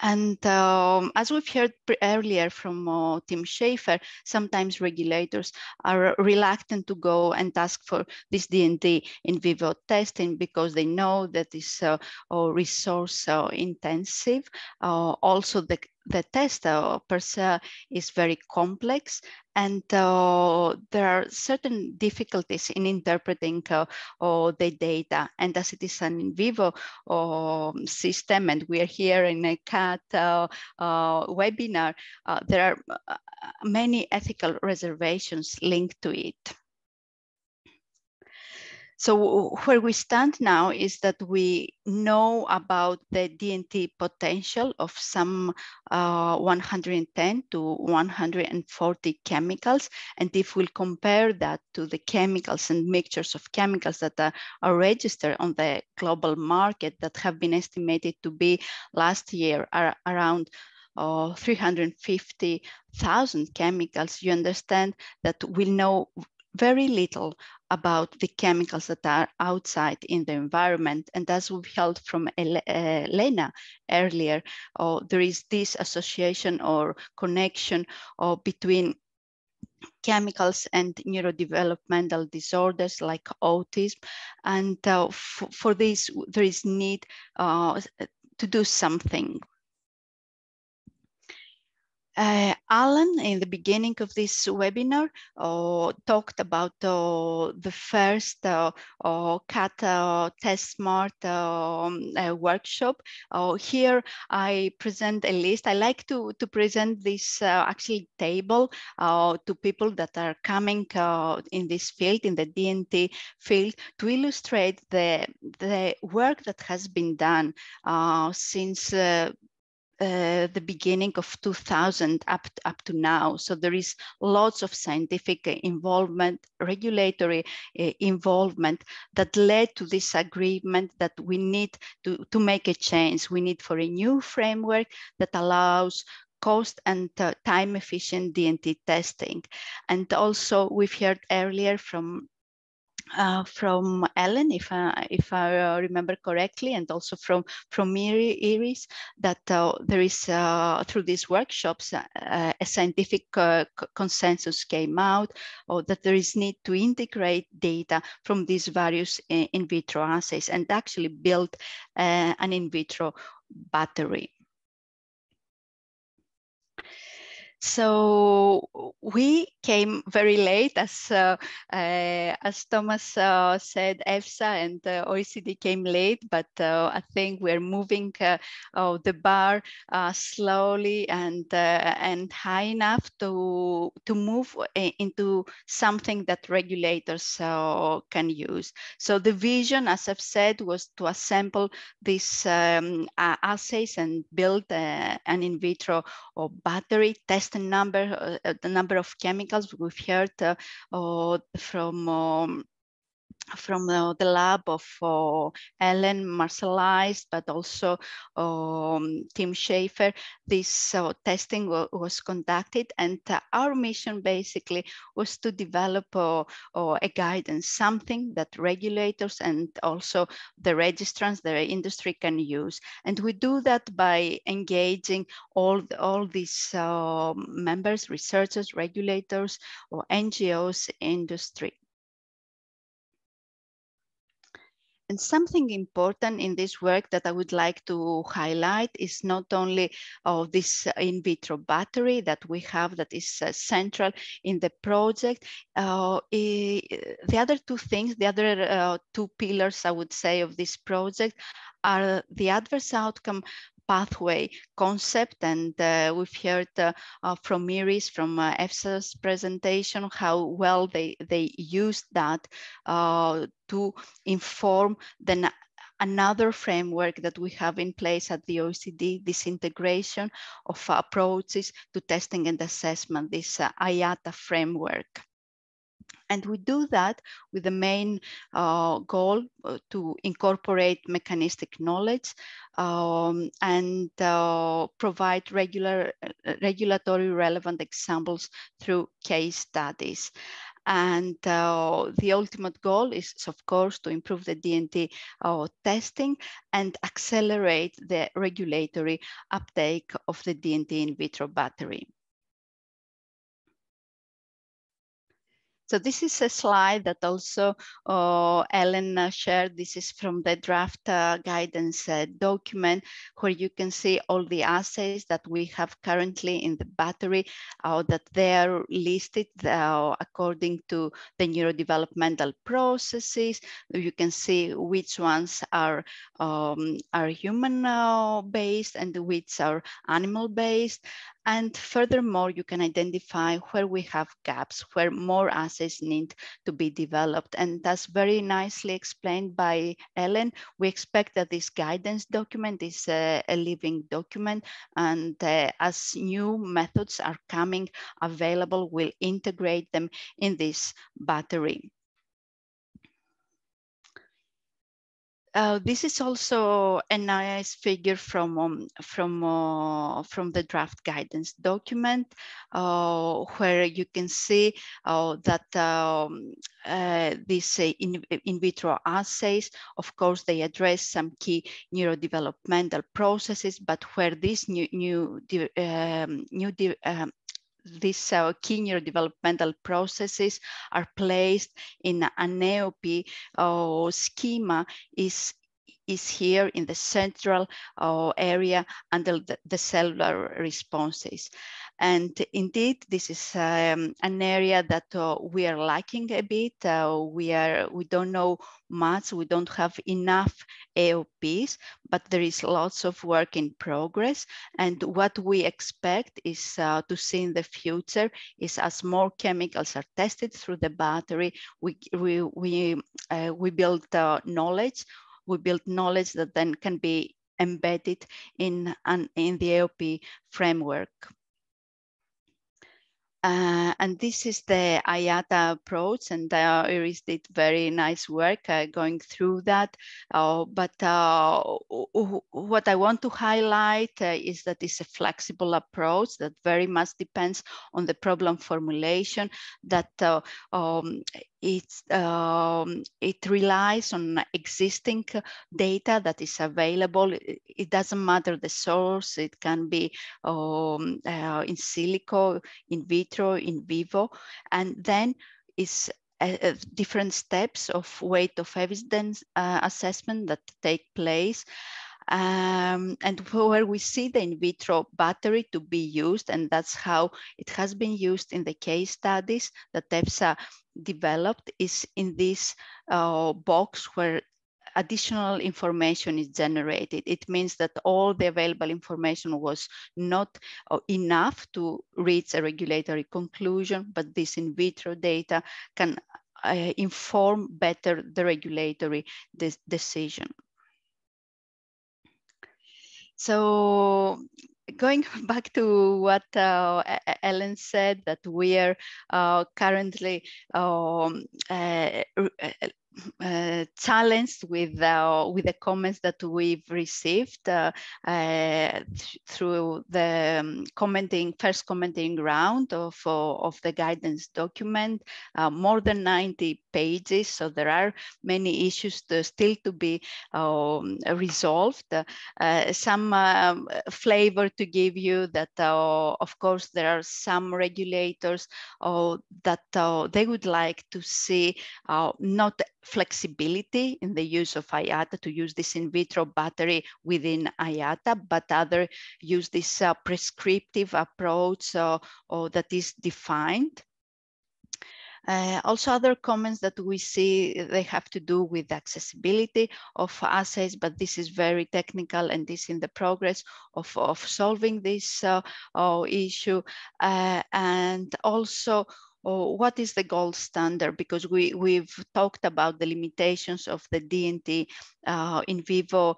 And um, as we've heard earlier from uh, Tim Schafer, sometimes regulators are reluctant to go and ask for this DNT in vivo testing because they know that it's uh, resource uh, intensive. also, the the test uh, per se is very complex and uh, there are certain difficulties in interpreting uh, the data. And as it is an in vivo um, system and we are here in a CAT webinar, there are many ethical reservations linked to it. So where we stand now is that we know about the DNT potential of some uh, 110 to 140 chemicals. And if we compare that to the chemicals and mixtures of chemicals that are, are registered on the global market that have been estimated to be last year are around uh, 350,000 chemicals, you understand that we know very little about the chemicals that are outside in the environment. And as we've heard from Elena earlier, uh, there is this association or connection uh, between chemicals and neurodevelopmental disorders like autism. And uh, for this, there is need uh, to do something Uh, Alan, in the beginning of this webinar, uh, talked about uh, the first uh, CAT test smart um, workshop. here I present a list. I like to, to present this actually table to people that are coming in this field, in the DNT field, to illustrate the, the work that has been done since uh, the beginning of 2000 up up to now. So there is lots of scientific involvement, regulatory uh, involvement that led to this agreement that we need to, to make a change. We need for a new framework that allows cost and uh, time efficient DNT testing. And also we've heard earlier from uh, from Ellen, if I, if I uh, remember correctly, and also from from Iris, that uh, there is uh, through these workshops uh, a scientific consensus came out, or that there is need to integrate data from these various in, in vitro assays and actually build an in vitro battery. So we came very late, as uh, uh, as Thomas uh, said, EFSA and OECD came late, but I think we're moving oh, the bar slowly and and high enough to to move into something that regulators can use. So the vision, as I've said, was to assemble these um, assays and build an in vitro or battery test just a number, uh, the number of chemicals we've heard uh, from um, from uh, the lab of uh, Ellen Marcellais, but also um, Tim Schaefer, this uh, testing was conducted. And uh, our mission basically was to develop uh, uh, a guidance, something that regulators and also the registrants, the industry can use. And we do that by engaging all, all these members, researchers, regulators, or NGOs, industry. And something important in this work that I would like to highlight is not only oh, this in vitro battery that we have that is uh, central in the project. Uh, the other two things, the other uh, two pillars, I would say, of this project are the adverse outcome pathway concept. And uh, we've heard uh, uh, from Iris, from uh, EFSA's presentation, how well they, they used that uh, to inform the another framework that we have in place at the OECD, this integration of approaches to testing and assessment, this uh, IATA framework. And we do that with the main uh, goal uh, to incorporate mechanistic knowledge um, and uh, provide regular uh, regulatory relevant examples through case studies. And uh, the ultimate goal is, of course, to improve the DNT uh, testing and accelerate the regulatory uptake of the DNT in vitro battery. So this is a slide that also uh, Ellen uh, shared. This is from the draft uh, guidance uh, document where you can see all the assays that we have currently in the battery uh, that they are listed uh, according to the neurodevelopmental processes. You can see which ones are, um, are human based and which are animal based. And furthermore, you can identify where we have gaps, where more assays need to be developed. And that's very nicely explained by Ellen. We expect that this guidance document is a, a living document. And uh, as new methods are coming available, we'll integrate them in this battery. Uh, this is also a nice figure from um, from uh, from the draft guidance document, uh, where you can see uh, that um, uh, these in, in vitro assays, of course, they address some key neurodevelopmental processes, but where these new new um, new um, these uh, key neurodevelopmental processes are placed in a NEOP uh, schema is is here in the central uh, area under the, the, cellular responses. And indeed, this is um, an area that uh, we are lacking a bit. Uh, we are we don't know much. We don't have enough AOPs, but there is lots of work in progress. And what we expect is uh, to see in the future is as more chemicals are tested through the battery, we we we uh, we build uh, knowledge. We build knowledge that then can be embedded in, an, in the AOP framework. Uh, and this is the IATA approach, and uh, Iris did very nice work uh, going through that. Uh, but uh, what I want to highlight uh, is that it's a flexible approach that very much depends on the problem formulation, that um, it's, um, it relies on existing data that is available. It, doesn't matter the source. It can be um, uh, in silico, in vitro, in vivo. And then it's uh, uh different steps of weight of evidence uh, assessment that take place. Um, and where we see the in vitro battery to be used, and that's how it has been used in the case studies that EFSA developed is in this uh, box where additional information is generated. It means that all the available information was not uh, enough to reach a regulatory conclusion, but this in vitro data can uh, inform better the regulatory de decision. So going (laughs) back to what uh, Ellen said, that we are uh, currently um, uh, uh challenged with uh, with the comments that we've received uh, uh th through the um, commenting first commenting round of uh, of the guidance document, uh, more than 90 pages. So there are many issues to, still to be um, resolved. some um, flavor to give you that, of course, there are some regulators that they would like to see not flexibility in the use of IATA to use this in vitro battery within IATA, but other use this uh, prescriptive approach or that is defined. Uh, also other comments that we see, they have to do with accessibility of assays, but this is very technical and this in the progress of, of solving this uh, uh, issue. Uh, and also oh, what is the gold standard? Because we, we've talked about the limitations of the DNT uh, in vivo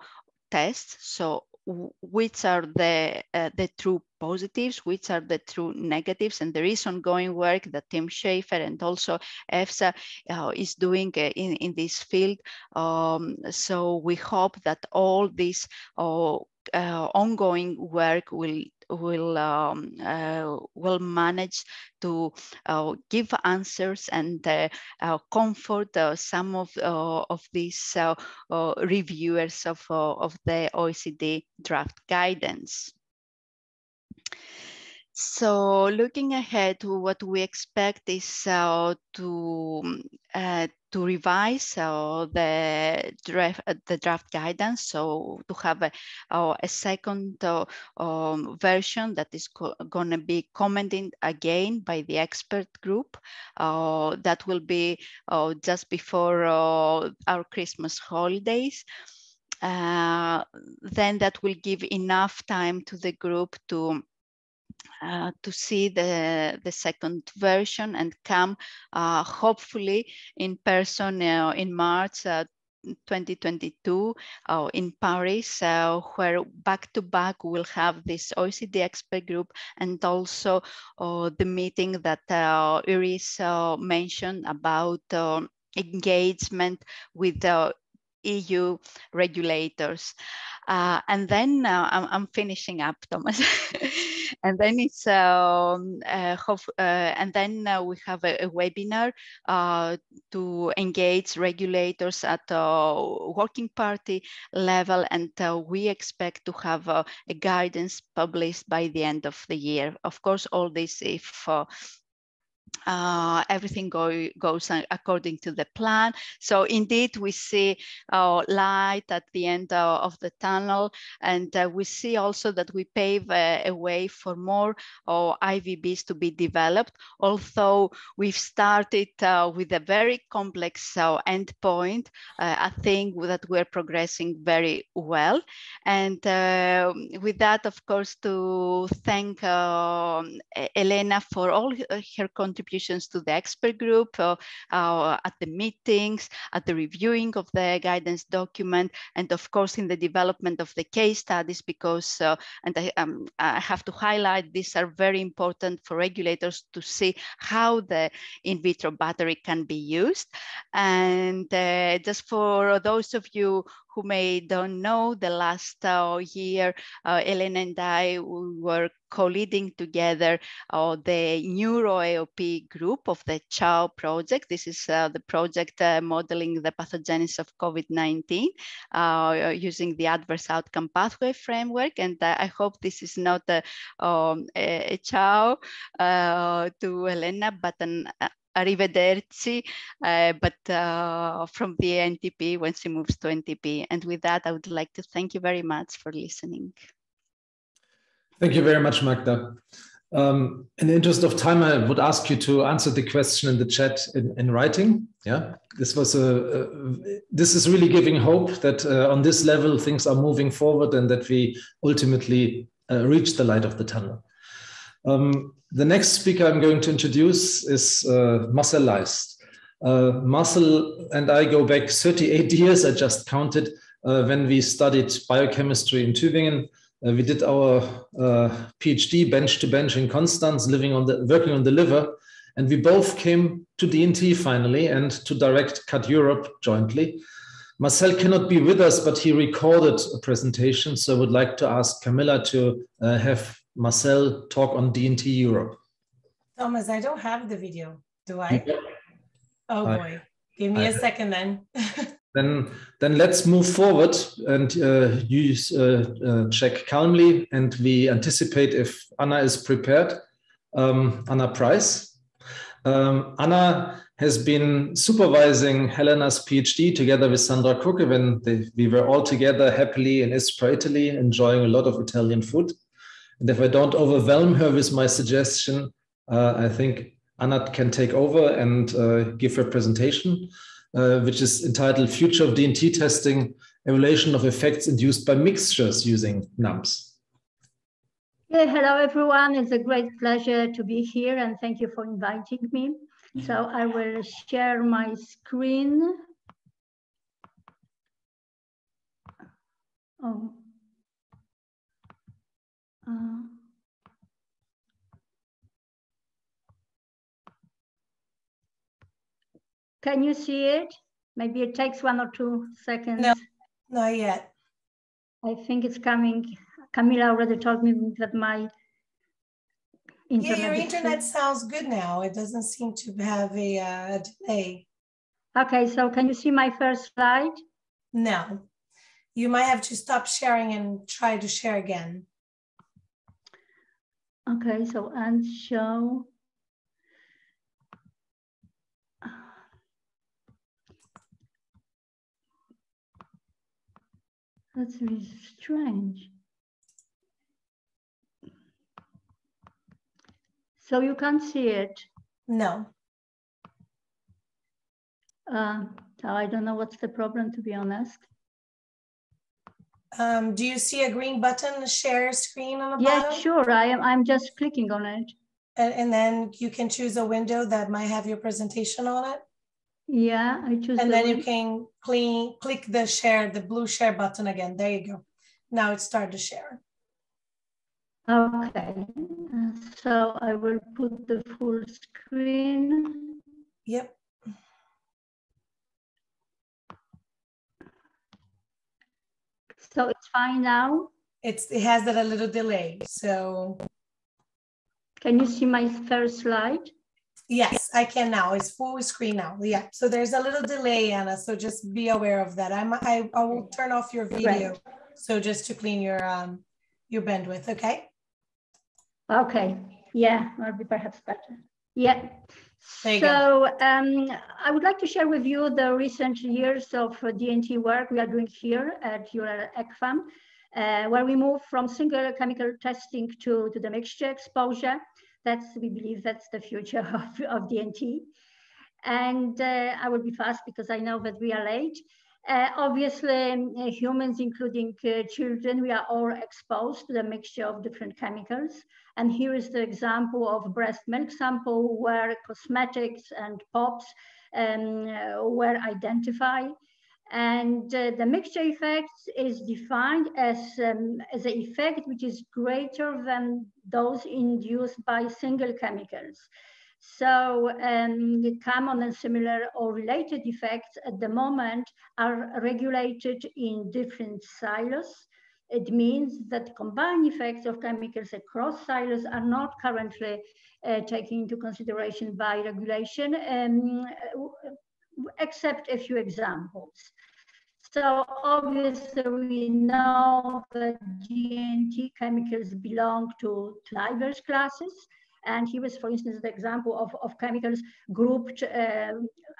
tests. So which are the, uh, the true positives, which are the true negatives. And there is ongoing work that Tim Schafer and also EFSA uh, is doing uh, in, in this field. Um, so we hope that all this uh, uh ongoing work will will um, uh, will manage to uh, give answers and uh, comfort some of of these reviewers of of the OECD draft guidance. So looking ahead, what we expect is uh, to uh, to revise uh, the draft uh, the draft guidance. So to have a, uh, a second uh, um, version that is going to be commented again by the expert group. that will be just before our Christmas holidays. then that will give enough time to the group to uh, to see the, the second version and come uh, hopefully in person uh, in March uh, 2022 uh, in Paris, uh, where back to back we'll have this OECD expert group and also the meeting that Iris mentioned about engagement with the EU regulators. Uh, and then uh, I'm, I'm, finishing up, Thomas. (laughs) and then it's um, uh, uh and then uh, we have a, a webinar to engage regulators at a working party level, and we expect to have a guidance published by the end of the year. Of course, all this if uh, everything go, goes according to the plan. So indeed, we see uh, light at the end uh, of the tunnel, and uh, we see also that we pave a, a way for more uh, IVBs to be developed. Although we've started uh, with a very complex endpoint, I think that we're progressing very well. And with that, of course, to thank um, Elena for all her contributions contributions to the expert group, uh, uh, at the meetings, at the reviewing of the guidance document, and of course in the development of the case studies because, uh, and I, um, I have to highlight, these are very important for regulators to see how the in vitro battery can be used. And uh, just for those of you who may don't know, the last uh, year, uh, Elena and I we were co-leading together uh, the NeuroAOP group of the CHAO project. This is uh, the project uh, modeling the pathogenesis of COVID-19 uh, using the adverse outcome pathway framework. And I hope this is not a, um, a, a CHAO to Elena, but an arrivederci, uh, but uh, from the NTP when she moves to NTP. And with that, I would like to thank you very much for listening. Thank you very much, Magda. Um, in the interest of time, I would ask you to answer the question in the chat in, in writing. Yeah, this was a, a, this is really giving hope that uh, on this level things are moving forward and that we ultimately uh, reach the light of the tunnel. Um, the next speaker I'm going to introduce is uh, Marcel Leist. Uh, Marcel and I go back 38 (laughs) years, I just counted, uh, when we studied biochemistry in Tübingen. Uh, we did our uh, PhD bench to bench in Constance, living on the, working on the liver. And we both came to DNT finally and to direct CUT Europe jointly. Marcel cannot be with us, but he recorded a presentation. So I would like to ask Camilla to uh, have Marcel talk on DNT Europe. Thomas, I don't have the video, do I? Oh boy, give me I, a second then. (laughs) then, then let's move forward and uh, use uh, uh, check calmly, and we anticipate if Anna is prepared. Um, Anna Price. Um, Anna has been supervising Helena's PhD together with Sandra Krukke when they, we were all together happily in Ispra, Italy, enjoying a lot of Italian food. And if I don't overwhelm her with my suggestion, uh, I think Anat can take over and uh, give her presentation, uh, which is entitled Future of DNT Testing, Evaluation of Effects Induced by Mixtures Using NAMs. Yeah, hello everyone. It's a great pleasure to be here and thank you for inviting me. So I will share my screen. Oh, uh, can you see it? Maybe it takes one or two seconds. No, not yet. I think it's coming. Camila already told me that my internet. Yeah, your internet sounds good now. It doesn't seem to have a, uh, delay. Okay, so can you see my first slide? No. You might have to stop sharing and try to share again. Okay, so and show. That's really strange. So you can't see it? No. Uh, I don't know what's the problem, to be honest. Um, do you see a green button, share screen on the yeah, bottom? Yeah, sure. I am. I'm just clicking on it. And, and, then you can choose a window that might have your presentation on it. Yeah, I choose. And the then you can clean, click the share, the blue share button again. There you go. Now it's started to share. Okay. So I will put the full screen. Yep. So it's fine now? It's, it has that a little delay, so. Can you see my first slide? Yes, I can now. It's full screen now. Yeah. So there's a little delay, Anna. So just be aware of that. I'm, I, I will turn off your video. Right. So just to clean your um your bandwidth, okay? Okay. Yeah, that'll be perhaps better. Yeah. So um, I would like to share with you the recent years of D&T work we are doing here at URL ECFAM, uh, where we move from single chemical testing to, to the mixture exposure. That's, we believe that's the future (laughs) of, of D&T. And uh, I will be fast because I know that we are late. Uh, obviously, um, uh, humans, including uh, children, we are all exposed to the mixture of different chemicals. And here is the example of breast milk sample where cosmetics and POPs um, uh, were identified. And uh, the mixture effect is defined as, um, as an effect which is greater than those induced by single chemicals. So um, common and similar or related effects at the moment are regulated in different silos. It means that combined effects of chemicals across silos are not currently uh, taken into consideration by regulation, um, except a few examples. So obviously we know that D&T chemicals belong to diverse classes. And here is, for instance, the example of, of chemicals grouped uh,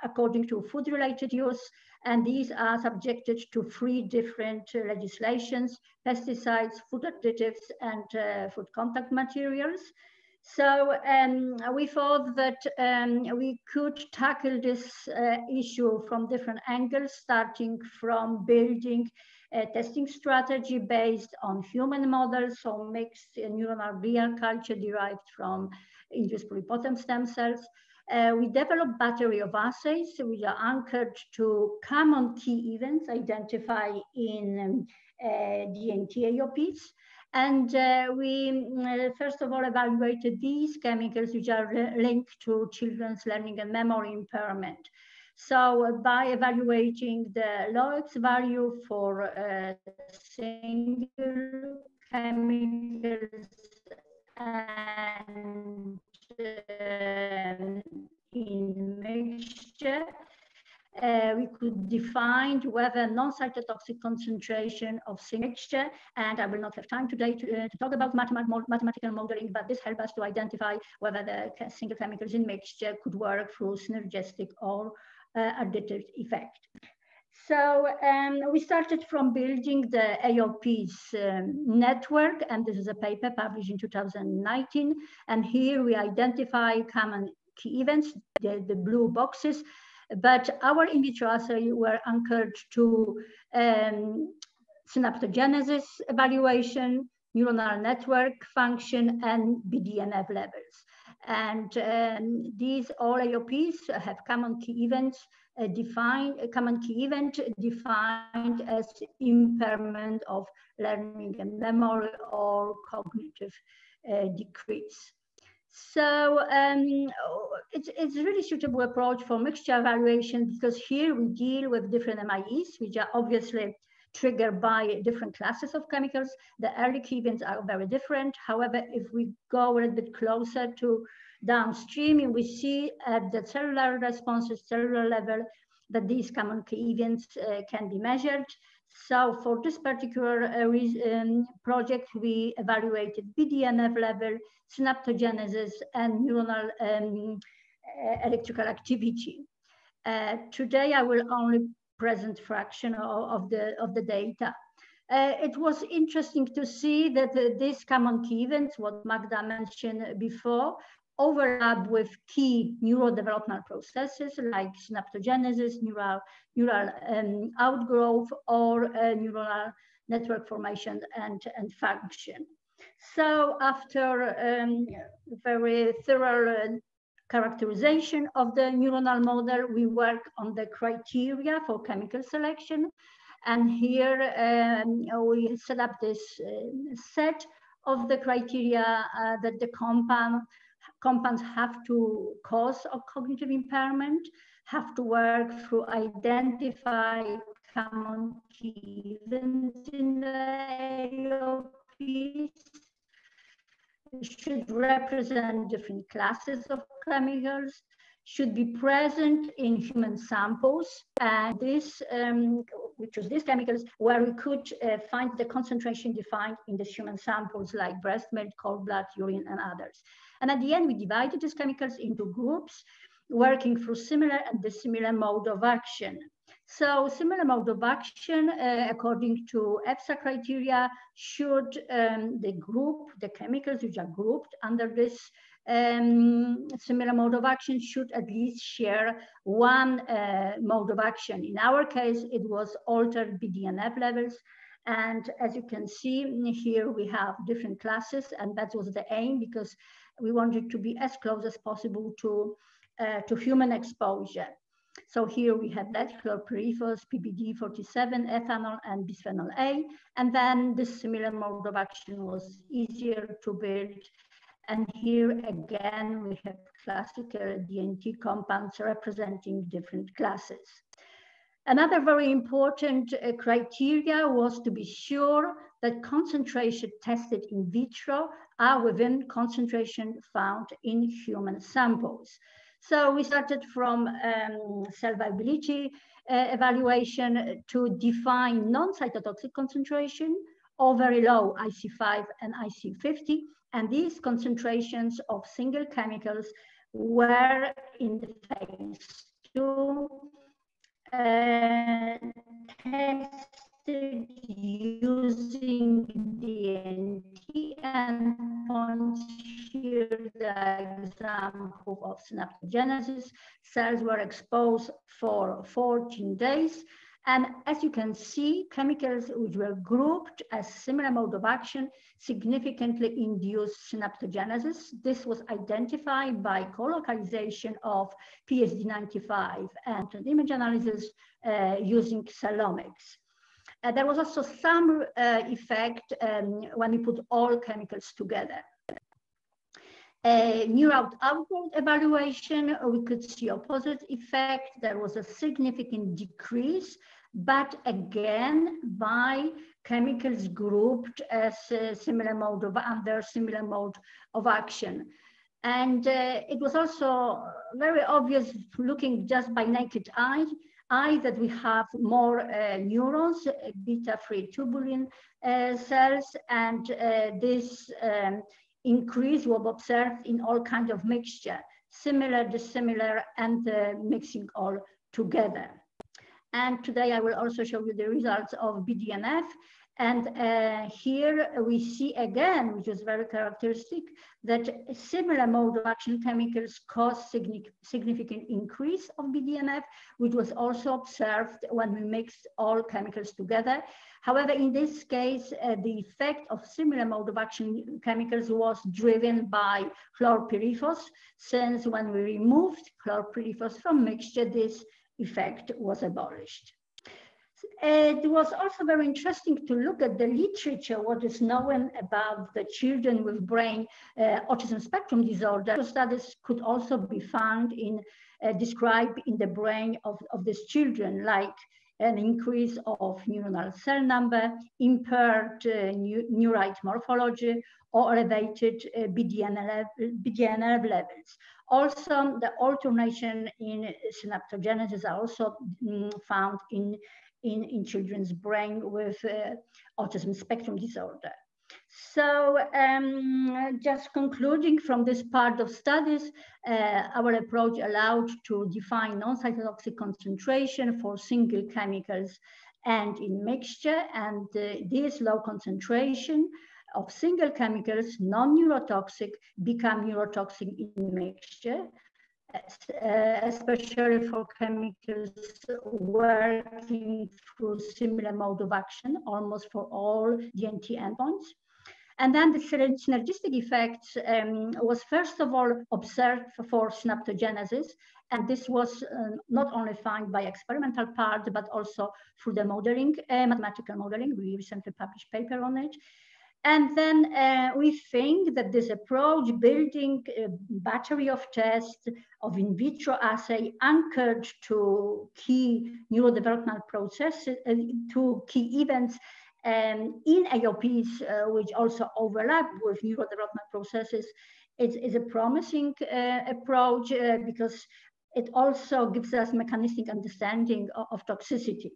according to food-related use. And these are subjected to three different uh, legislations, pesticides, food additives, and uh, food contact materials. So um, we thought that um, we could tackle this uh, issue from different angles, starting from building a testing strategy based on human models, so mixed neuronal glial culture derived from induced pluripotent stem cells. Uh, we developed battery of assays which are anchored to common key events identified in um, uh. And uh, we, uh, first of all, evaluated these chemicals which are linked to children's learning and memory impairment. So uh, by evaluating the LOX value for uh, single chemicals and uh, in mixture, uh, we could define whether non-cytotoxic concentration of mixture, and I will not have time today to, uh, to talk about mathematical modeling, but this helped us to identify whether the single chemicals in mixture could work through synergistic or additive effect. So um, we started from building the AOP's um, network, and this is a paper published in 2019. And here we identify common key events, the, the blue boxes, but our in vitro assay were anchored to um, synaptogenesis evaluation, neuronal network function, and BDNF levels. And um, these all AOPs have common key events uh, defined, a common key event defined as impairment of learning and memory or cognitive uh, decrease. So um, it's, it's a really suitable approach for mixture evaluation because here we deal with different MIEs, which are obviously triggered by different classes of chemicals. The early key events are very different. However, if we go a little bit closer to downstream, we see at the cellular responses, cellular level, that these common events uh, can be measured. So for this particular uh, um, project, we evaluated BDNF level, synaptogenesis, and neuronal um, uh, electrical activity. Uh, today, I will only present fraction of, of the, of the data. Uh, it was interesting to see that uh, these common key events, what Magda mentioned before, overlap with key neurodevelopmental processes like synaptogenesis, neural, neural um, outgrowth, or uh, neuronal network formation and, and function. So after um, very thorough characterization of the neuronal model, we work on the criteria for chemical selection. And here um, we set up this uh, set of the criteria uh, that the compound compounds have to cause a cognitive impairment, have to work through identify common events in the AOPs, should represent different classes of chemicals, should be present in human samples. And this, um, which was these chemicals, where we could uh, find the concentration defined in the human samples like breast milk, cord blood, urine, and others. And at the end, we divided these chemicals into groups working through similar and dissimilar mode of action. So similar mode of action, uh, according to EFSA criteria, should um, the group, the chemicals which are grouped under this um, similar mode of action should at least share one uh, mode of action. In our case, it was altered BDNF levels. And as you can see here, we have different classes, and that was the aim because we wanted to be as close as possible to, uh, to human exposure. So here we have lead chlorpyrifos, PBD47, ethanol, and bisphenol A. And then this similar mode of action was easier to build. And here again, we have classical DNT compounds representing different classes. Another very important uh, criteria was to be sure that concentration tested in vitro are within concentration found in human samples. So we started from um, cell viability uh, evaluation to define non-cytotoxic concentration or very low IC5 and IC50. And these concentrations of single chemicals were in the phase two uh, tested using DNT endpoints. Here, the example of synaptogenesis. Cells were exposed for 14 days. And as you can see, chemicals which were grouped as similar mode of action significantly induced synaptogenesis. This was identified by co-localization of PSD95 and image analysis uh, using cellomics. Uh, there was also some uh, effect um, when we put all chemicals together. A neural output evaluation, we could see opposite effect. There was a significant decrease, but again, by chemicals grouped as similar mode of under similar mode of action. And uh, it was also very obvious looking just by naked eye eye that we have more uh, neurons, uh, beta-3 tubulin uh, cells, and uh, this um, increase was observed in all kinds of mixture, similar, dissimilar, and mixing all together. And today I will also show you the results of BDNF and uh, here we see again, which is very characteristic, that similar mode of action chemicals cause significant increase of BDNF, which was also observed when we mixed all chemicals together. However, in this case, uh, the effect of similar mode of action chemicals was driven by chlorpyrifos, since when we removed chlorpyrifos from mixture, this effect was abolished. It was also very interesting to look at the literature, what is known about the children with brain uh, autism spectrum disorder. Studies could also be found in, uh, described in the brain of, of these children, like an increase of neuronal cell number, impaired uh, neurite morphology, or elevated uh, levels. Also, the alternation in synaptogenesis are also mm, found in in, in children's brain with uh, autism spectrum disorder. So um, just concluding from this part of studies, uh, our approach allowed to define non-cytotoxic concentration for single chemicals and in mixture and uh, this low concentration of single chemicals, non-neurotoxic, become neurotoxic in mixture especially for chemicals working through similar mode of action, almost for all DNT endpoints. And then the synergistic effects um, was first of all observed for synaptogenesis. And this was uh, not only found by experimental part, but also through the modeling, uh, mathematical modeling. We recently published paper on it. And then uh, we think that this approach, building a battery of tests of in vitro assay anchored to key neurodevelopmental processes, uh, to key events um, in AOPs, uh, which also overlap with neurodevelopmental processes, is, is a promising uh, approach uh, because it also gives us mechanistic understanding of, of toxicity.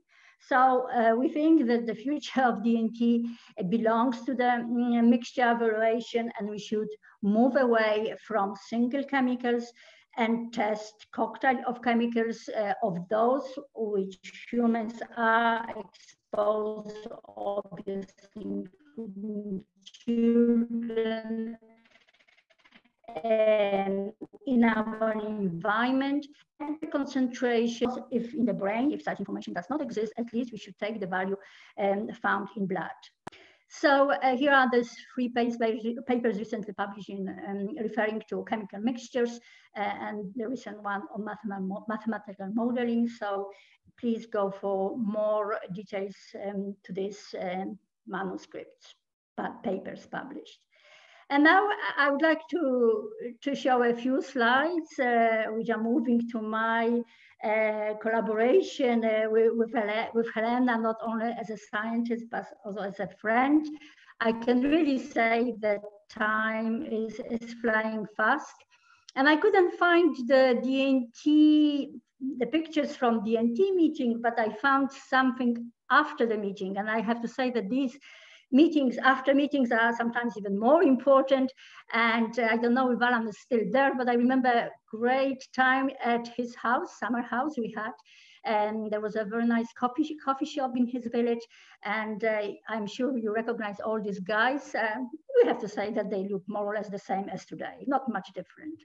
So uh, we think that the future of DNT belongs to the mm, mixture evaluation and we should move away from single chemicals and test cocktail of chemicals uh, of those which humans are exposed, obviously children, and in our environment and the concentrations if in the brain if such information does not exist at least we should take the value um, found in blood. So uh, here are the three papers recently published in um, referring to chemical mixtures uh, and the recent one on mathematical modeling. So please go for more details um, to this um, manuscripts papers published and now I would like to, to show a few slides, uh, which are moving to my uh, collaboration uh, with, with, with, Helena, not only as a scientist, but also as a friend. I can really say that time is, is flying fast. And I couldn't find the DNT, the pictures from DNT meeting, but I found something after the meeting. And I have to say that these meetings after meetings are sometimes even more important. And uh, I don't know if Alan is still there, but I remember a great time at his house, summer house we had. And there was a very nice coffee, coffee shop in his village. And uh, I'm sure you recognize all these guys. Uh, we have to say that they look more or less the same as today, not much different.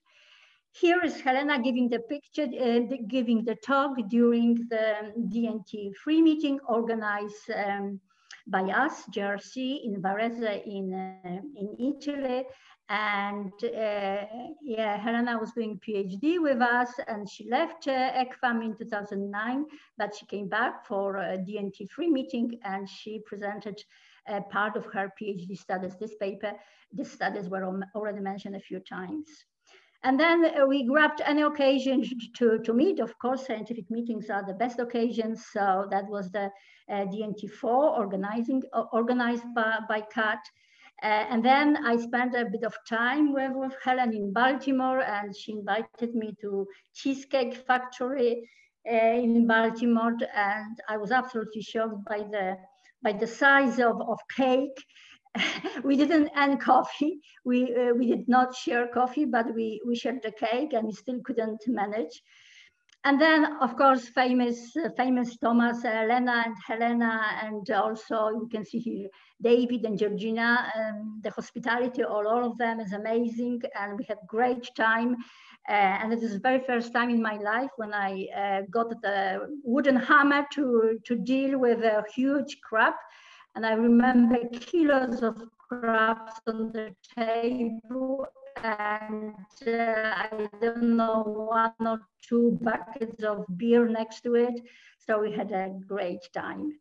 Here is Helena giving the picture, uh, giving the talk during the DNT free meeting organized um, by us, JRC, in Varese in, uh, in Italy. And uh, yeah, Helena was doing PhD with us and she left uh, ECFAM in 2009, but she came back for a DNT-free meeting and she presented part of her PhD studies, this paper. These studies were already mentioned a few times. And then uh, we grabbed any occasion to, to meet. Of course, scientific meetings are the best occasions. So that was the uh, DNT4 organizing, uh, organized by, by CAT. Uh, and then I spent a bit of time with, with Helen in Baltimore and she invited me to Cheesecake Factory uh, in Baltimore. And I was absolutely shocked by the, by the size of, of cake. (laughs) we didn't end coffee. We, uh, we did not share coffee, but we, we shared the cake and we still couldn't manage. And then, of course, famous, uh, famous Thomas, uh, Lena and Helena, and also you can see here David and Georgina. Um, the hospitality, all, all of them is amazing, and we had great time. Uh, and it is the very first time in my life when I uh, got the wooden hammer to, to deal with a huge crab. And I remember kilos of crabs on the table and uh, I don't know, one or two buckets of beer next to it. So we had a great time.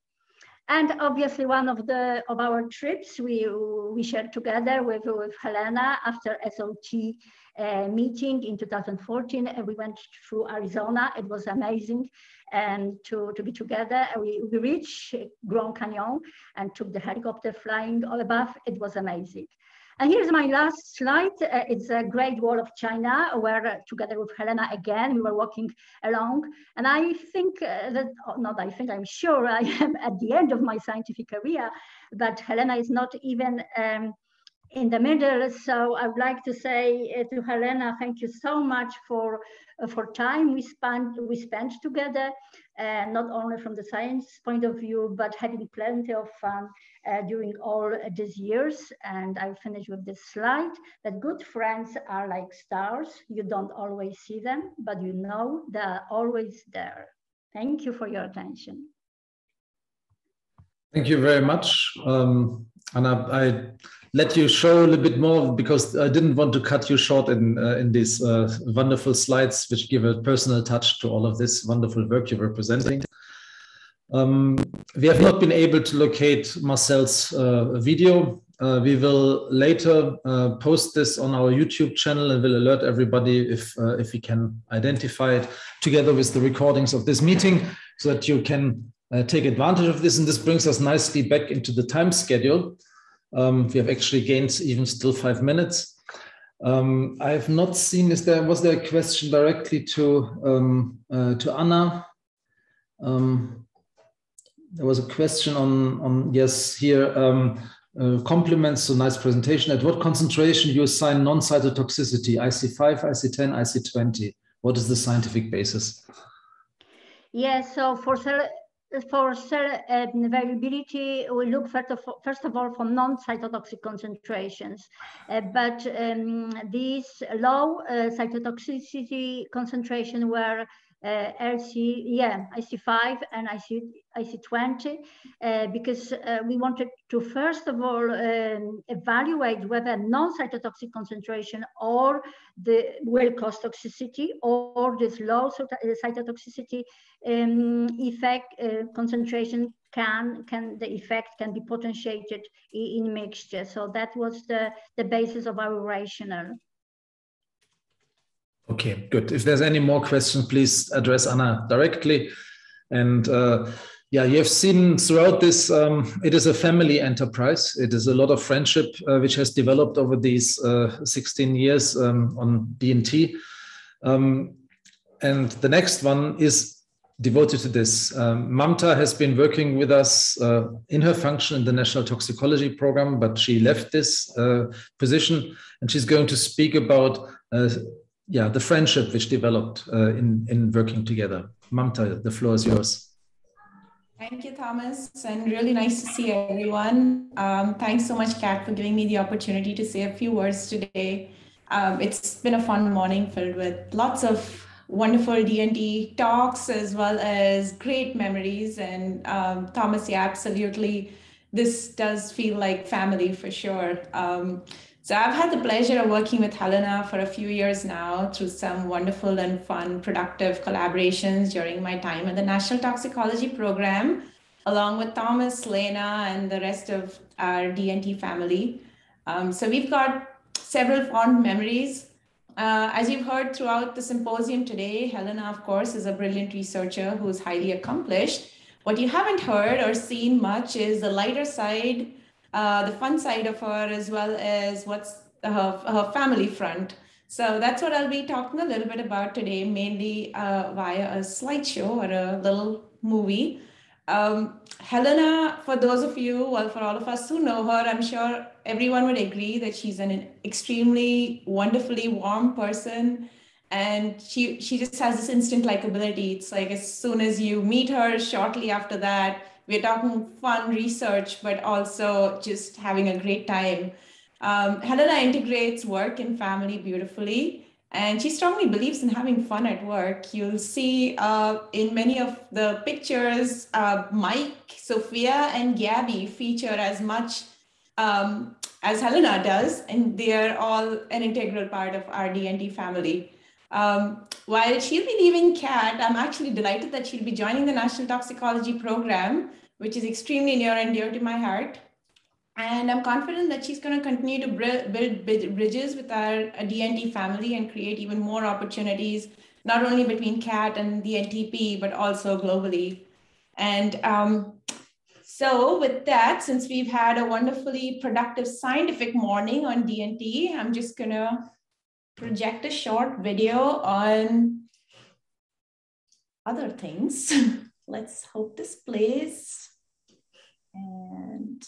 And obviously one of the of our trips we, we shared together with, with Helena after SOT uh, meeting in 2014. we went through Arizona. It was amazing and to, to be together. We, we reached Grand Canyon and took the helicopter flying all above. It was amazing. And here's my last slide. Uh, it's a Great Wall of China, where uh, together with Helena again, we were walking along. And I think uh, that, oh, not I think, I'm sure I am at the end of my scientific career, but Helena is not even um, in the middle. So I would like to say uh, to Helena, thank you so much for uh, for time we spent we spent together, uh, not only from the science point of view, but having plenty of fun uh, during all these years. And I'll finish with this slide that good friends are like stars. You don't always see them, but you know they're always there. Thank you for your attention. Thank you very much. Um, and I, I, let you show a little bit more because I didn't want to cut you short in uh, in these uh, wonderful slides, which give a personal touch to all of this wonderful work you're representing. Um, we have not been able to locate Marcel's uh, video. Uh, we will later uh, post this on our YouTube channel and will alert everybody if uh, if we can identify it together with the recordings of this meeting, so that you can take advantage of this. And this brings us nicely back into the time schedule. Um, we have actually gained even still five minutes. Um, I have not seen. Is there was there a question directly to um, uh, to Anna? Um, there was a question on on yes here. Um, uh, compliments to nice presentation. At what concentration you assign non-cytotoxicity? IC5, IC10, IC20. What is the scientific basis? Yes, so for cell, for cell um, variability, we look first of, first of all for non-cytotoxic concentrations, uh, but um, these low uh, cytotoxicity concentration were uh, LC, yeah, IC5 and IC, IC20, uh, because uh, we wanted to first of all um, evaluate whether non-cytotoxic concentration or the well-cause toxicity or this low cytotoxicity um, effect uh, concentration can can the effect can be potentiated in, in mixture. So that was the the basis of our rationale. Okay, good. If there's any more questions, please address Anna directly. And uh, yeah, you have seen throughout this, um, it is a family enterprise. It is a lot of friendship uh, which has developed over these uh, 16 years um, on DNT. Um, and the next one is devoted to this. Um, Mamta has been working with us uh, in her function in the National Toxicology Program, but she left this uh, position and she's going to speak about uh, yeah, the friendship which developed uh, in, in working together. Mamta, the floor is yours. Thank you, Thomas, and really nice to see everyone. Um, thanks so much, Kat, for giving me the opportunity to say a few words today. Um, it's been a fun morning filled with lots of wonderful DNT talks as well as great memories. And um, Thomas, yeah, absolutely, this does feel like family for sure. So I've had the pleasure of working with Helena for a few years now through some wonderful and fun, productive collaborations during my time at the National Toxicology Program, along with Thomas, Lena, and the rest of our DNT family. Um, so we've got several fond memories. Uh, as you've heard throughout the symposium today, Helena, of course, is a brilliant researcher who's highly accomplished. What you haven't heard or seen much is the lighter side uh, the fun side of her as well as what's her, her family front. So that's what I'll be talking a little bit about today, mainly uh, via a slideshow or a little movie. Um, Helena, for those of you, well, for all of us who know her, I'm sure everyone would agree that she's an extremely wonderfully warm person. And she, she just has this instant likability. It's like as soon as you meet her, shortly after that, we're talking fun research, but also just having a great time. Um, Helena integrates work and family beautifully, and she strongly believes in having fun at work. You'll see uh, in many of the pictures, uh, Mike, Sophia, and Gabby feature as much um, as Helena does, and they are all an integral part of our D&D family. Um, while she'll be leaving CAT, I'm actually delighted that she'll be joining the National Toxicology Program, which is extremely near and dear to my heart. And I'm confident that she's going to continue to build bridges with our DNT family and create even more opportunities, not only between CAT and the NTP, but also globally. And um, so with that, since we've had a wonderfully productive scientific morning on DNT, I'm just going to project a short video on other things. (laughs) Let's hope this plays. And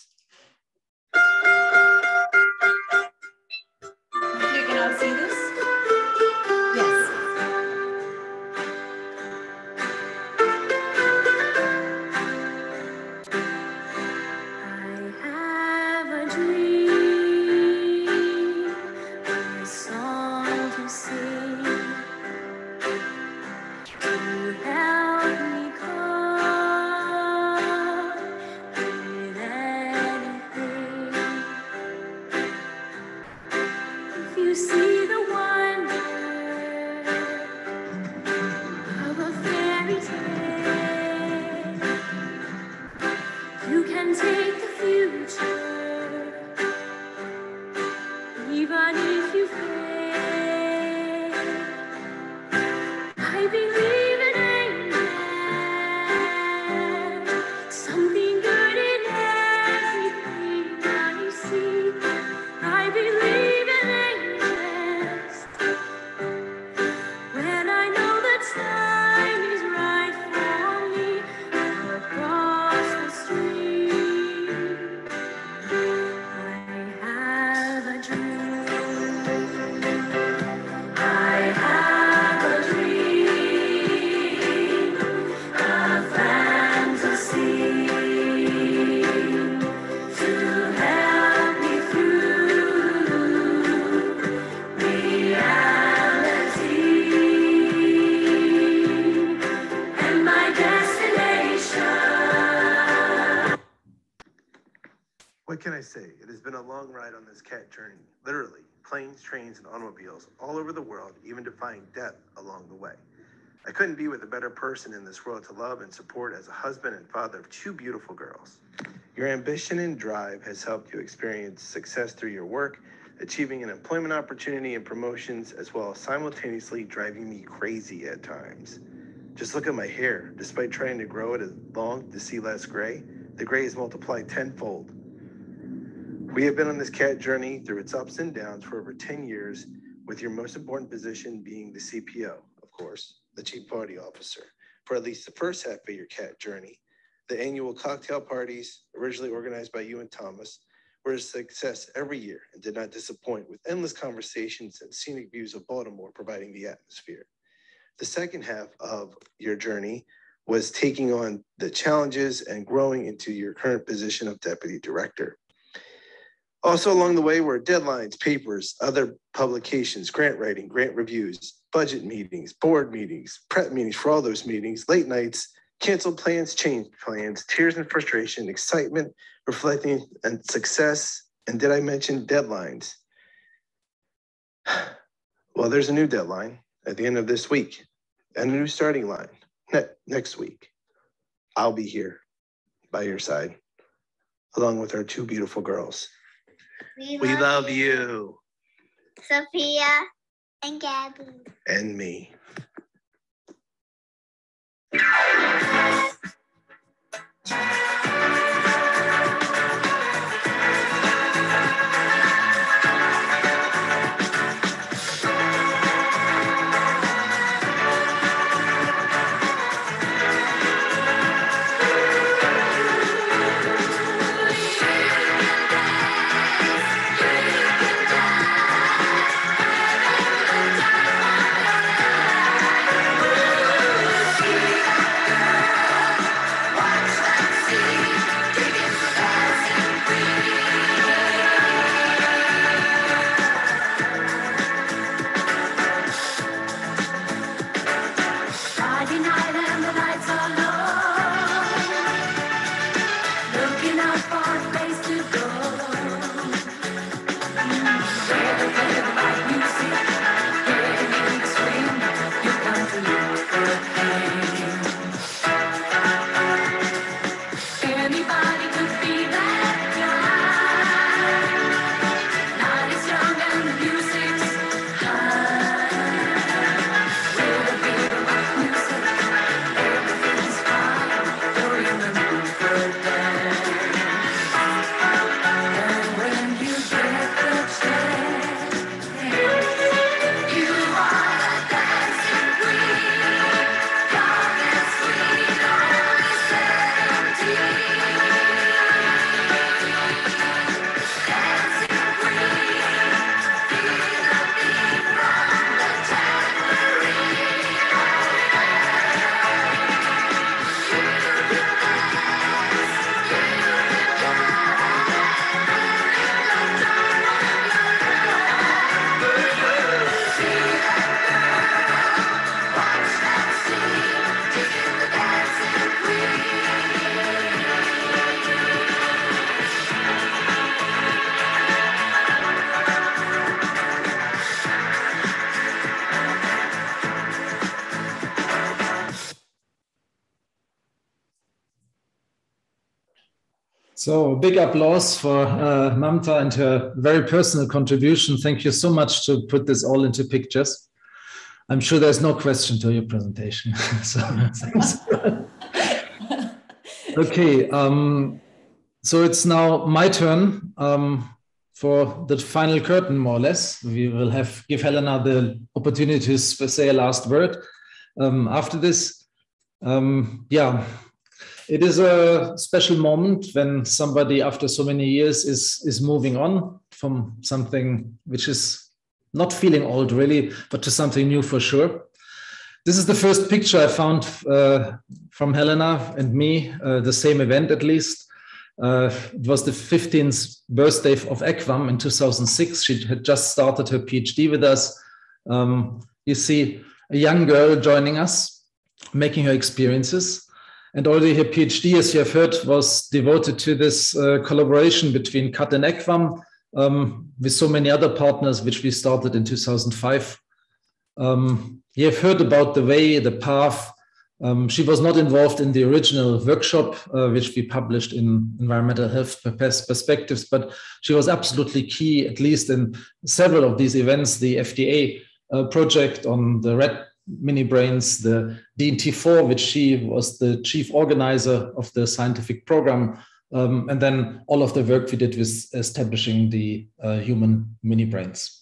automobiles all over the world, even defying death along the way. I couldn't be with a better person in this world to love and support as a husband and father of two beautiful girls. Your ambition and drive has helped you experience success through your work, achieving an employment opportunity and promotions, as well as simultaneously driving me crazy at times. Just look at my hair. Despite trying to grow it as long to see less gray, the gray is multiplied tenfold. We have been on this cat journey through its ups and downs for over 10 years, with your most important position being the CPO, of course the chief party officer, for at least the first half of your cat journey. The annual cocktail parties, originally organized by you and Thomas, were a success every year and did not disappoint with endless conversations and scenic views of Baltimore providing the atmosphere. The second half of your journey was taking on the challenges and growing into your current position of deputy director. Also along the way were deadlines, papers, other publications, grant writing, grant reviews, budget meetings, board meetings, prep meetings for all those meetings, late nights, canceled plans, changed plans, tears and frustration, excitement, reflecting and success. And did I mention deadlines? (sighs) Well, there's a new deadline at the end of this week and a new starting line ne- next week. I'll be here by your side, along with our two beautiful girls. We, We love you Sophia and Gabby. and me. Friday night big applause for uh, Mamta and her very personal contribution. Thank you so much to put this all into pictures. I'm sure there's no question to your presentation. (laughs) so, thanks. (laughs) okay, um, so it's now my turn um, for the final curtain, more or less. We will have give Helena the opportunity to say a last word. Um, after this, um, yeah, it is a special moment when somebody after so many years is is moving on from something which is not feeling old really but to something new for sure. This is the first picture i found uh, from helena and me uh, the same event at least. Uh, it was the 15th birthday of equam in 2006 she had just started her phd with us. Um, you see a young girl joining us making her experiences And already her PhD, as you have heard, was devoted to this uh, collaboration between CAT and ECVAM um, with so many other partners, which we started in 2005. Um, you have heard about the way, the path. Um, she was not involved in the original workshop, uh, which we published in Environmental Health Perspectives, but she was absolutely key, at least in several of these events, the FDA uh, project on the red mini brains, the DNT4, which she was the chief organizer of the scientific program, um, and then all of the work we did with establishing the uh, human mini brains.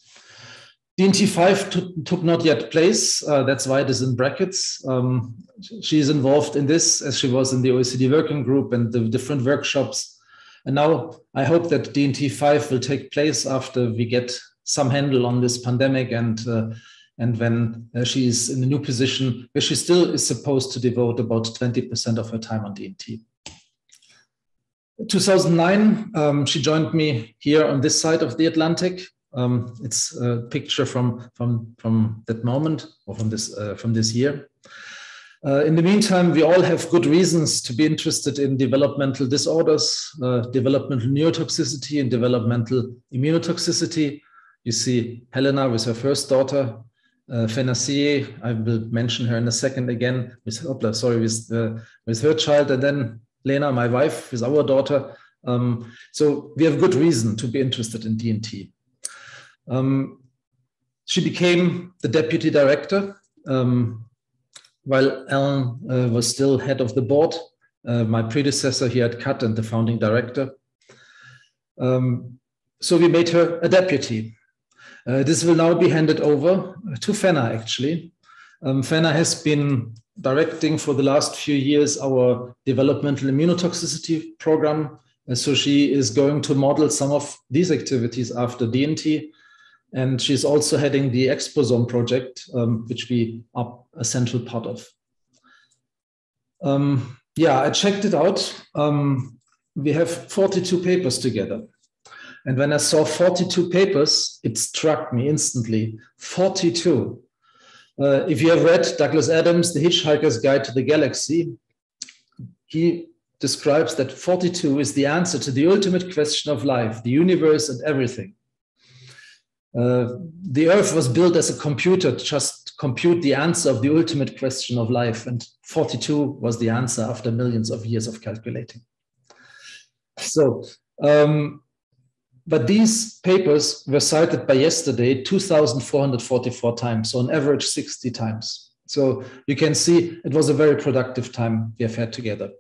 DNT5 took not yet place. Uh, that's why it is in brackets. Um, she's involved in this as she was in the OECD working group and the different workshops. And now I hope that DNT5 will take place after we get some handle on this pandemic and uh, and when uh, she is in a new position where she still is supposed to devote about 20% of her time on DNT. 2009, um, she joined me here on this side of the Atlantic. Um, it's a picture from, from, from that moment or from this, uh, from this year. Uh, in the meantime, we all have good reasons to be interested in developmental disorders, uh, developmental neurotoxicity and developmental immunotoxicity. You see Helena with her first daughter, uh, Fenacier, I will mention her in a second again, with, opla, sorry, with, uh, with her child, and then Lena, my wife, with our daughter. Um, so we have good reason to be interested in DNT. Um, she became the deputy director um, while Alan uh, was still head of the board, uh, my predecessor here at CUT and the founding director. Um, so we made her a deputy. Uh, this will now be handed over to Fenna, actually. Um, Fenna has been directing for the last few years our developmental immunotoxicity program. Uh, so she is going to model some of these activities after DNT. And she's also heading the Exposome project, um, which we are a central part of. Um, yeah, I checked it out. Um, we have 42 papers together. And when I saw 42 papers, it struck me instantly 42. Uh, if you have read Douglas Adams' The Hitchhiker's Guide to the Galaxy, he describes that 42 is the answer to the ultimate question of life, the universe, and everything. Uh, the earth was built as a computer to just compute the answer of the ultimate question of life, and 42 was the answer after millions of years of calculating. So, um, but these papers were cited by yesterday 2,444 times, so on average 60 times. So you can see it was a very productive time we have had together.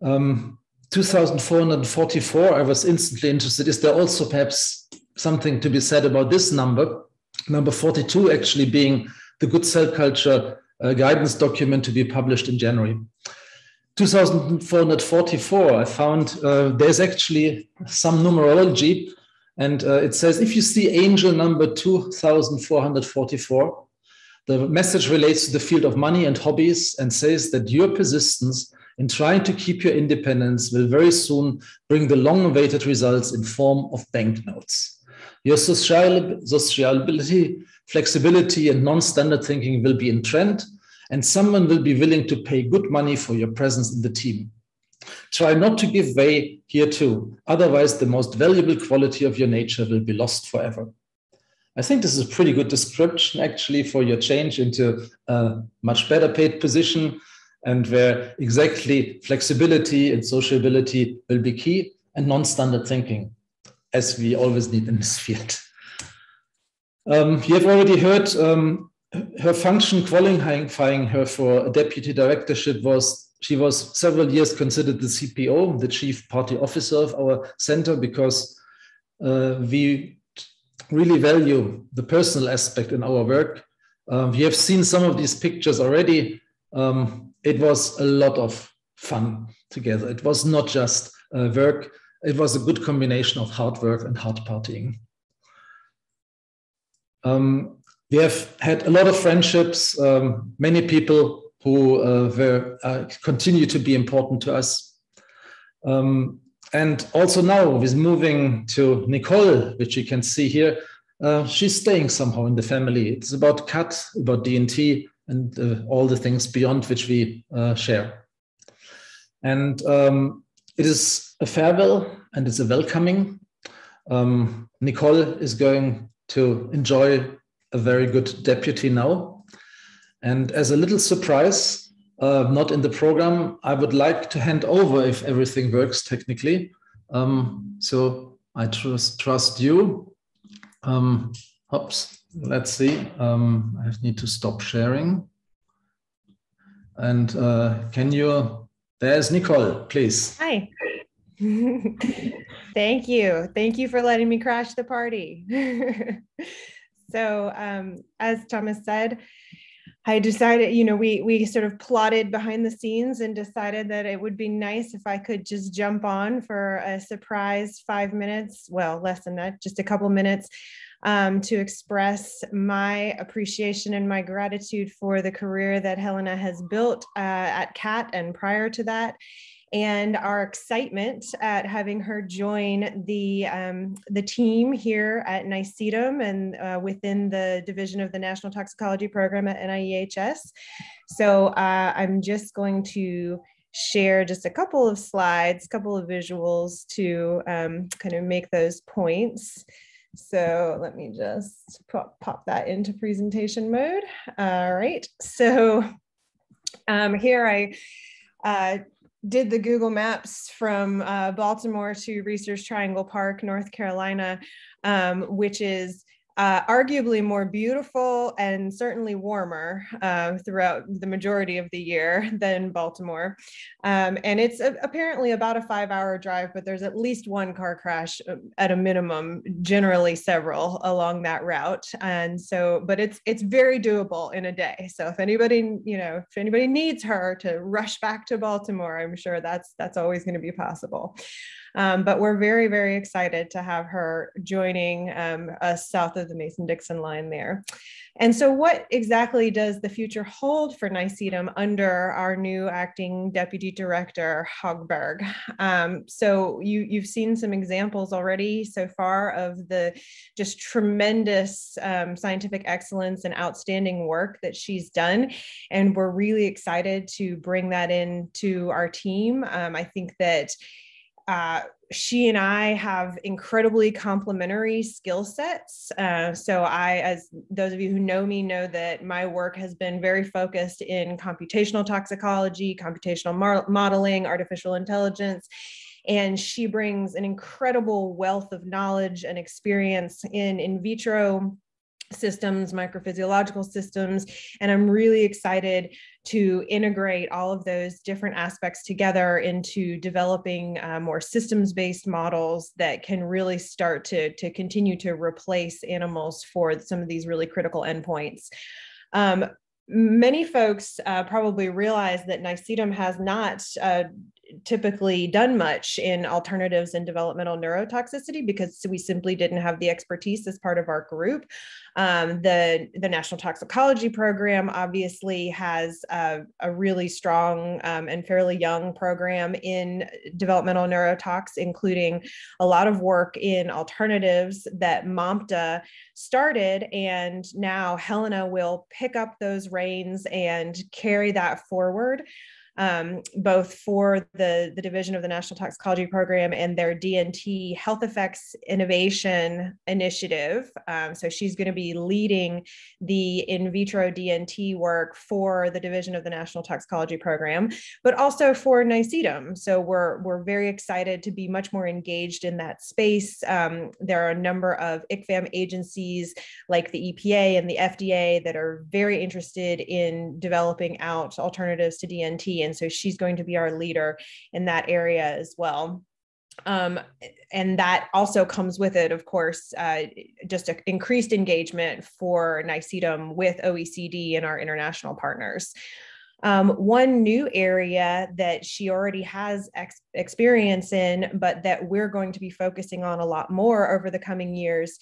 Um, 2,444, I was instantly interested. Is there also perhaps something to be said about this number? Number 42 actually being the good cell culture uh, guidance document to be published in January. 2444, I found uh, there's actually some numerology, and uh, it says if you see angel number 2444, the message relates to the field of money and hobbies and says that your persistence in trying to keep your independence will very soon bring the long awaited results in form of banknotes. Your social, sociability, flexibility, and non standard thinking will be in trend and someone will be willing to pay good money for your presence in the team. Try not to give way here too, otherwise, the most valuable quality of your nature will be lost forever. I think this is a pretty good description actually for your change into a much better paid position and where exactly flexibility and sociability will be key and non standard thinking, as we always need in this field. Um, you have already heard um, her function qualifying her for a deputy directorship was she was several years considered the CPO, the chief party officer of our center, because uh, we really value the personal aspect in our work. Um, we have seen some of these pictures already. Um, it was a lot of fun together. It was not just uh, work, it was a good combination of hard work and hard partying. Um, we have had a lot of friendships, um, many people who uh, were, uh, continue to be important to us. Um, and also now with moving to Nicole, which you can see here, uh, she's staying somehow in the family. It's about CAT, about DNT, and uh, all the things beyond which we uh, share. And um, it is a farewell and it's a welcoming. Um, Nicole is going to enjoy a very good deputy now. And as a little surprise, uh, not in the program, I would like to hand over if everything works technically. Um, so I trust, trust you. Um, oops, let's see. Um, I need to stop sharing. And uh, can you, there's Nicole, please. Hi. (laughs) Thank you. Thank you for letting me crash the party. (laughs) so, um, as Thomas said, I decided, you know, we we sort of plotted behind the scenes and decided that it would be nice if I could just jump on for a surprise five minutes, well, less than that, just a couple minutes, um, to express my appreciation and my gratitude for the career that Helena has built uh, at CAT and prior to that and our excitement at having her join the um, the team here at NICEDM and uh, within the division of the National Toxicology Program at NIEHS. So uh, I'm just going to share just a couple of slides, a couple of visuals to um, kind of make those points. So let me just pop, pop that into presentation mode. All right, so um, here I uh, did the Google Maps from uh, Baltimore to Research Triangle Park, North Carolina, um, which is uh, arguably more beautiful and certainly warmer uh, throughout the majority of the year (laughs) than Baltimore. Um, and it's a, apparently about a five hour drive, but there's at least one car crash uh, at a minimum, generally several along that route. And so, but it's it's very doable in a day. So if anybody, you know, if anybody needs her to rush back to Baltimore, I'm sure that's that's always going to be possible. Um, but we're very, very excited to have her joining um, us south of the Mason Dixon line there. And so, what exactly does the future hold for NICEDM under our new acting deputy director, Hogberg? Um, so, you, you've seen some examples already so far of the just tremendous um, scientific excellence and outstanding work that she's done. And we're really excited to bring that into our team. Um, I think that uh, she and I have incredibly complementary skill sets. Uh, so, I, as those of you who know me, know that my work has been very focused in computational toxicology, computational modeling, artificial intelligence. And she brings an incredible wealth of knowledge and experience in in vitro systems, microphysiological systems. And I'm really excited to integrate all of those different aspects together into developing uh, more systems based models that can really start to, to continue to replace animals for some of these really critical endpoints. Um, many folks uh, probably realize that NICEDM has not uh, typically done much in alternatives and developmental neurotoxicity because we simply didn't have the expertise as part of our group. Um, the, the National Toxicology Program obviously has a, a really strong um, and fairly young program in developmental neurotox, including a lot of work in alternatives that MOMPTA started. And now Helena will pick up those reins and carry that forward um, both for the, the division of the National Toxicology Program and their DNT Health Effects Innovation Initiative. Um, so she's going to be leading the in vitro DNT work for the division of the National Toxicology Program, but also for NICEDM. So we're, we're very excited to be much more engaged in that space. Um, there are a number of ICVAM agencies like the EPA and the FDA that are very interested in developing out alternatives to DNT and so she's going to be our leader in that area as well. Um, and that also comes with it, of course, uh, just increased engagement for NICEDM with OECD and our international partners. Um, one new area that she already has ex- experience in, but that we're going to be focusing on a lot more over the coming years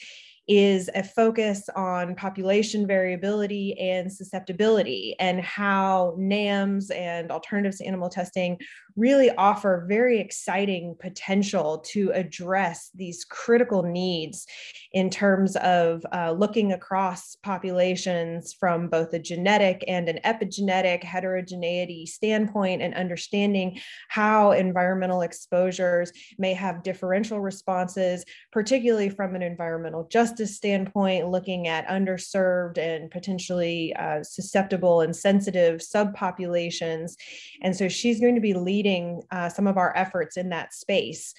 is a focus on population variability and susceptibility and how NAMs and alternatives to animal testing really offer very exciting potential to address these critical needs in terms of uh, looking across populations from both a genetic and an epigenetic heterogeneity standpoint and understanding how environmental exposures may have differential responses, particularly from an environmental justice standpoint, looking at underserved and potentially uh, susceptible and sensitive subpopulations. And so she's going to be leading uh, some of our efforts in that space.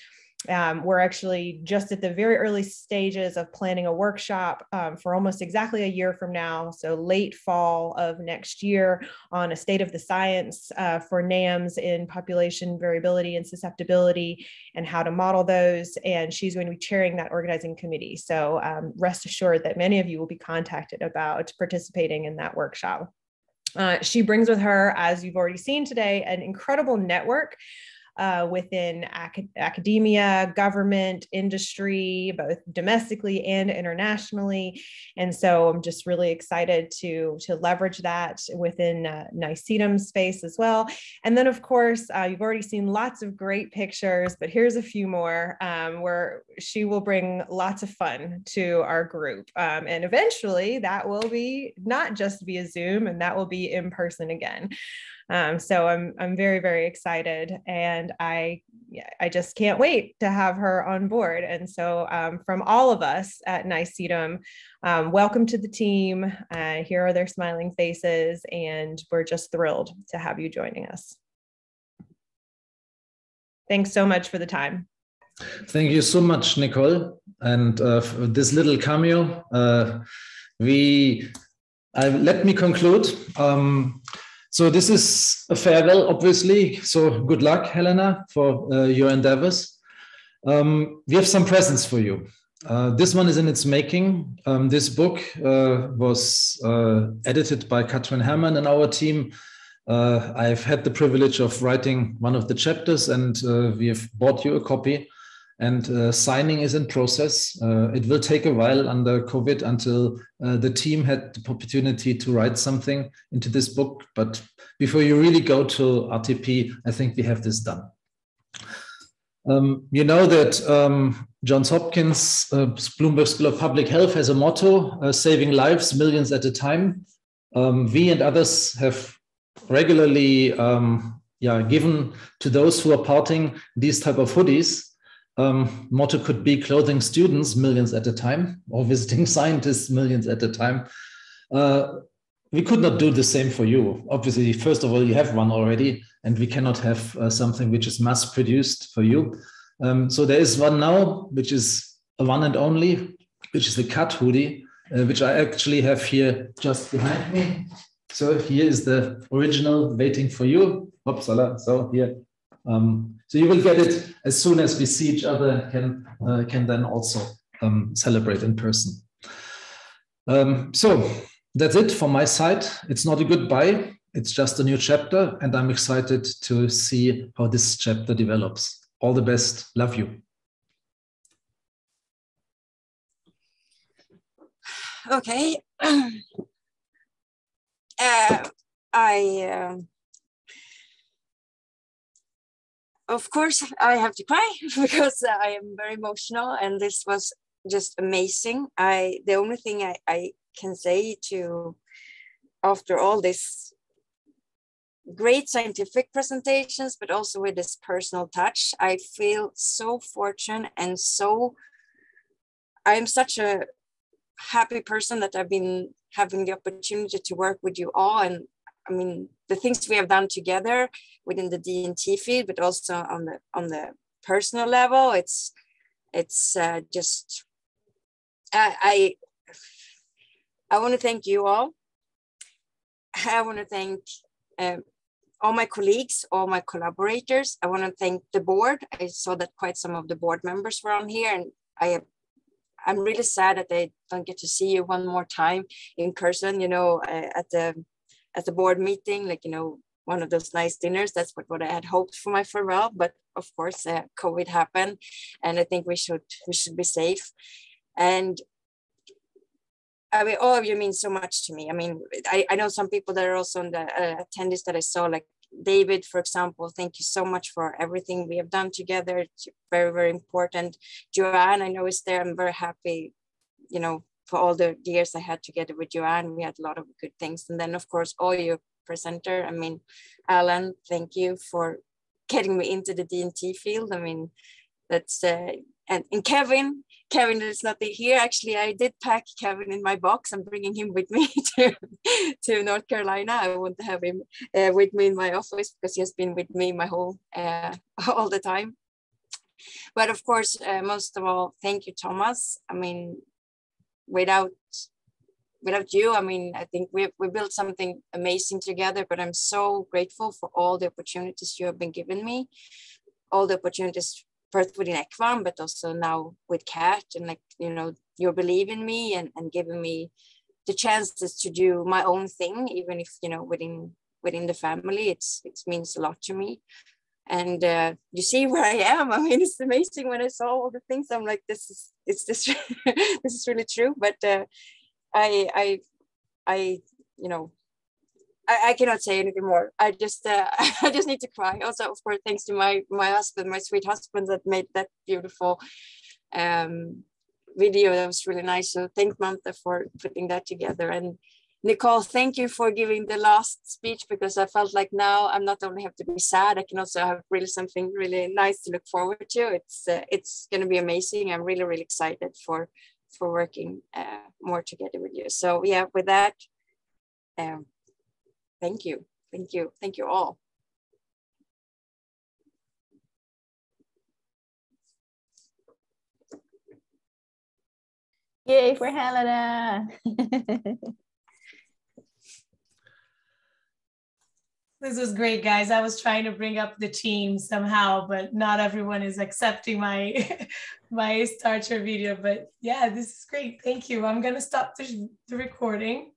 Um, we're actually just at the very early stages of planning a workshop um, for almost exactly a year from now, so late fall of next year, on a state of the science uh, for NAMs in population variability and susceptibility and how to model those. And she's going to be chairing that organizing committee. So um, rest assured that many of you will be contacted about participating in that workshop. Uh, she brings with her, as you've already seen today, an incredible network uh, within ac- academia, government, industry, both domestically and internationally. And so I'm just really excited to, to leverage that within uh, NICEDM space as well. And then, of course, uh, you've already seen lots of great pictures, but here's a few more um, where she will bring lots of fun to our group. Um, and eventually, that will be not just via Zoom, and that will be in person again. Um, so I'm I'm very very excited, and I I just can't wait to have her on board. And so um, from all of us at NICEATM, um, welcome to the team. Uh, here are their smiling faces, and we're just thrilled to have you joining us. Thanks so much for the time. Thank you so much, Nicole. And uh, this little cameo, uh, we uh, let me conclude. Um, so this is a farewell, obviously. So good luck, Helena, for uh, your endeavors. Um, we have some presents for you. Uh, this one is in its making. Um, this book uh, was uh, edited by Katrin Herrmann and our team. Uh, I've had the privilege of writing one of the chapters, and uh, we have bought you a copy. And uh, signing is in process. Uh, it will take a while under COVID until uh, the team had the opportunity to write something into this book. But before you really go to RTP, I think we have this done. Um, you know that um, Johns Hopkins uh, Bloomberg School of Public Health has a motto: uh, "Saving lives, millions at a time." Um, we and others have regularly, um, yeah, given to those who are parting these type of hoodies. Um, motto could be clothing students millions at a time or visiting (laughs) scientists millions at a time. Uh, we could not do the same for you. Obviously, first of all, you have one already, and we cannot have uh, something which is mass produced for you. Um, so there is one now, which is a one and only, which is the CAAT hoodie, uh, which I actually have here just behind me. So here is the original waiting for you. Upsala. So here. Um, so you will get it as soon as we see each other. Can uh, can then also um, celebrate in person. Um, so that's it from my side. It's not a goodbye. It's just a new chapter, and I'm excited to see how this chapter develops. All the best. Love you. Okay. (clears throat) uh, I. um of course, I have to cry (laughs) because uh, I am very emotional, and this was just amazing. I the only thing I, I can say to after all this great scientific presentations, but also with this personal touch, I feel so fortunate and so I'm such a happy person that I've been having the opportunity to work with you all and I mean, the things we have done together within the DNT field, but also on the on the personal level, it's it's uh, just I, I I want to thank you all. I want to thank um, all my colleagues, all my collaborators. I want to thank the board. I saw that quite some of the board members were on here, and I I'm really sad that I don't get to see you one more time in person. You know, uh, at the at the board meeting, like, you know, one of those nice dinners. That's what, what I had hoped for my farewell. But of course, uh, COVID happened, and I think we should we should be safe. And I mean, all of you mean so much to me. I mean, I, I know some people that are also on the uh, attendees that I saw, like David, for example. Thank you so much for everything we have done together. It's very, very important. Joanne, I know is there. I'm very happy, you know, for all the years I had together with Joanne. We had a lot of good things. And then, of course, all your presenter. I mean, Alan, thank you for getting me into the DNT field. I mean, that's uh, and, and Kevin, Kevin is not here. Actually, I did pack Kevin in my box. I'm bringing him with me (laughs) to, to North Carolina. I want to have him uh, with me in my office because he has been with me my whole uh, (laughs) all the time. But of course, uh, most of all, thank you, Thomas. I mean, without without you, I mean, I think we we built something amazing together. But I'm so grateful for all the opportunities you have been giving me, all the opportunities first within ECVAM, but also now with CAAT and like, you know, you believe in me and, and giving me the chances to do my own thing, even if, you know, within within the family, it's it means a lot to me. And uh, you see where I am. (laughs) I mean, it's amazing when I saw all the things. I'm like, this is it's this (laughs) this is really true. But uh, I I I you know I, I, cannot say anything more. I just uh, (laughs) I just need to cry. Also, of course, thanks to my my husband, my sweet husband, that made that beautiful um, video. That was really nice. So thank Manta for putting that together. And Nicole, thank you for giving the last speech because I felt like now I'm not only have to be sad, I can also have really something really nice to look forward to. It's uh, it's going to be amazing. I'm really really excited for for working uh, more together with you. So yeah, with that. Um, Thank you. Thank you. Thank you all. Yay for Helena. (laughs) This was great, guys. I was trying to bring up the team somehow, but not everyone is accepting my (laughs) my starter video. But yeah, this is great. Thank you. I'm gonna stop the, the recording.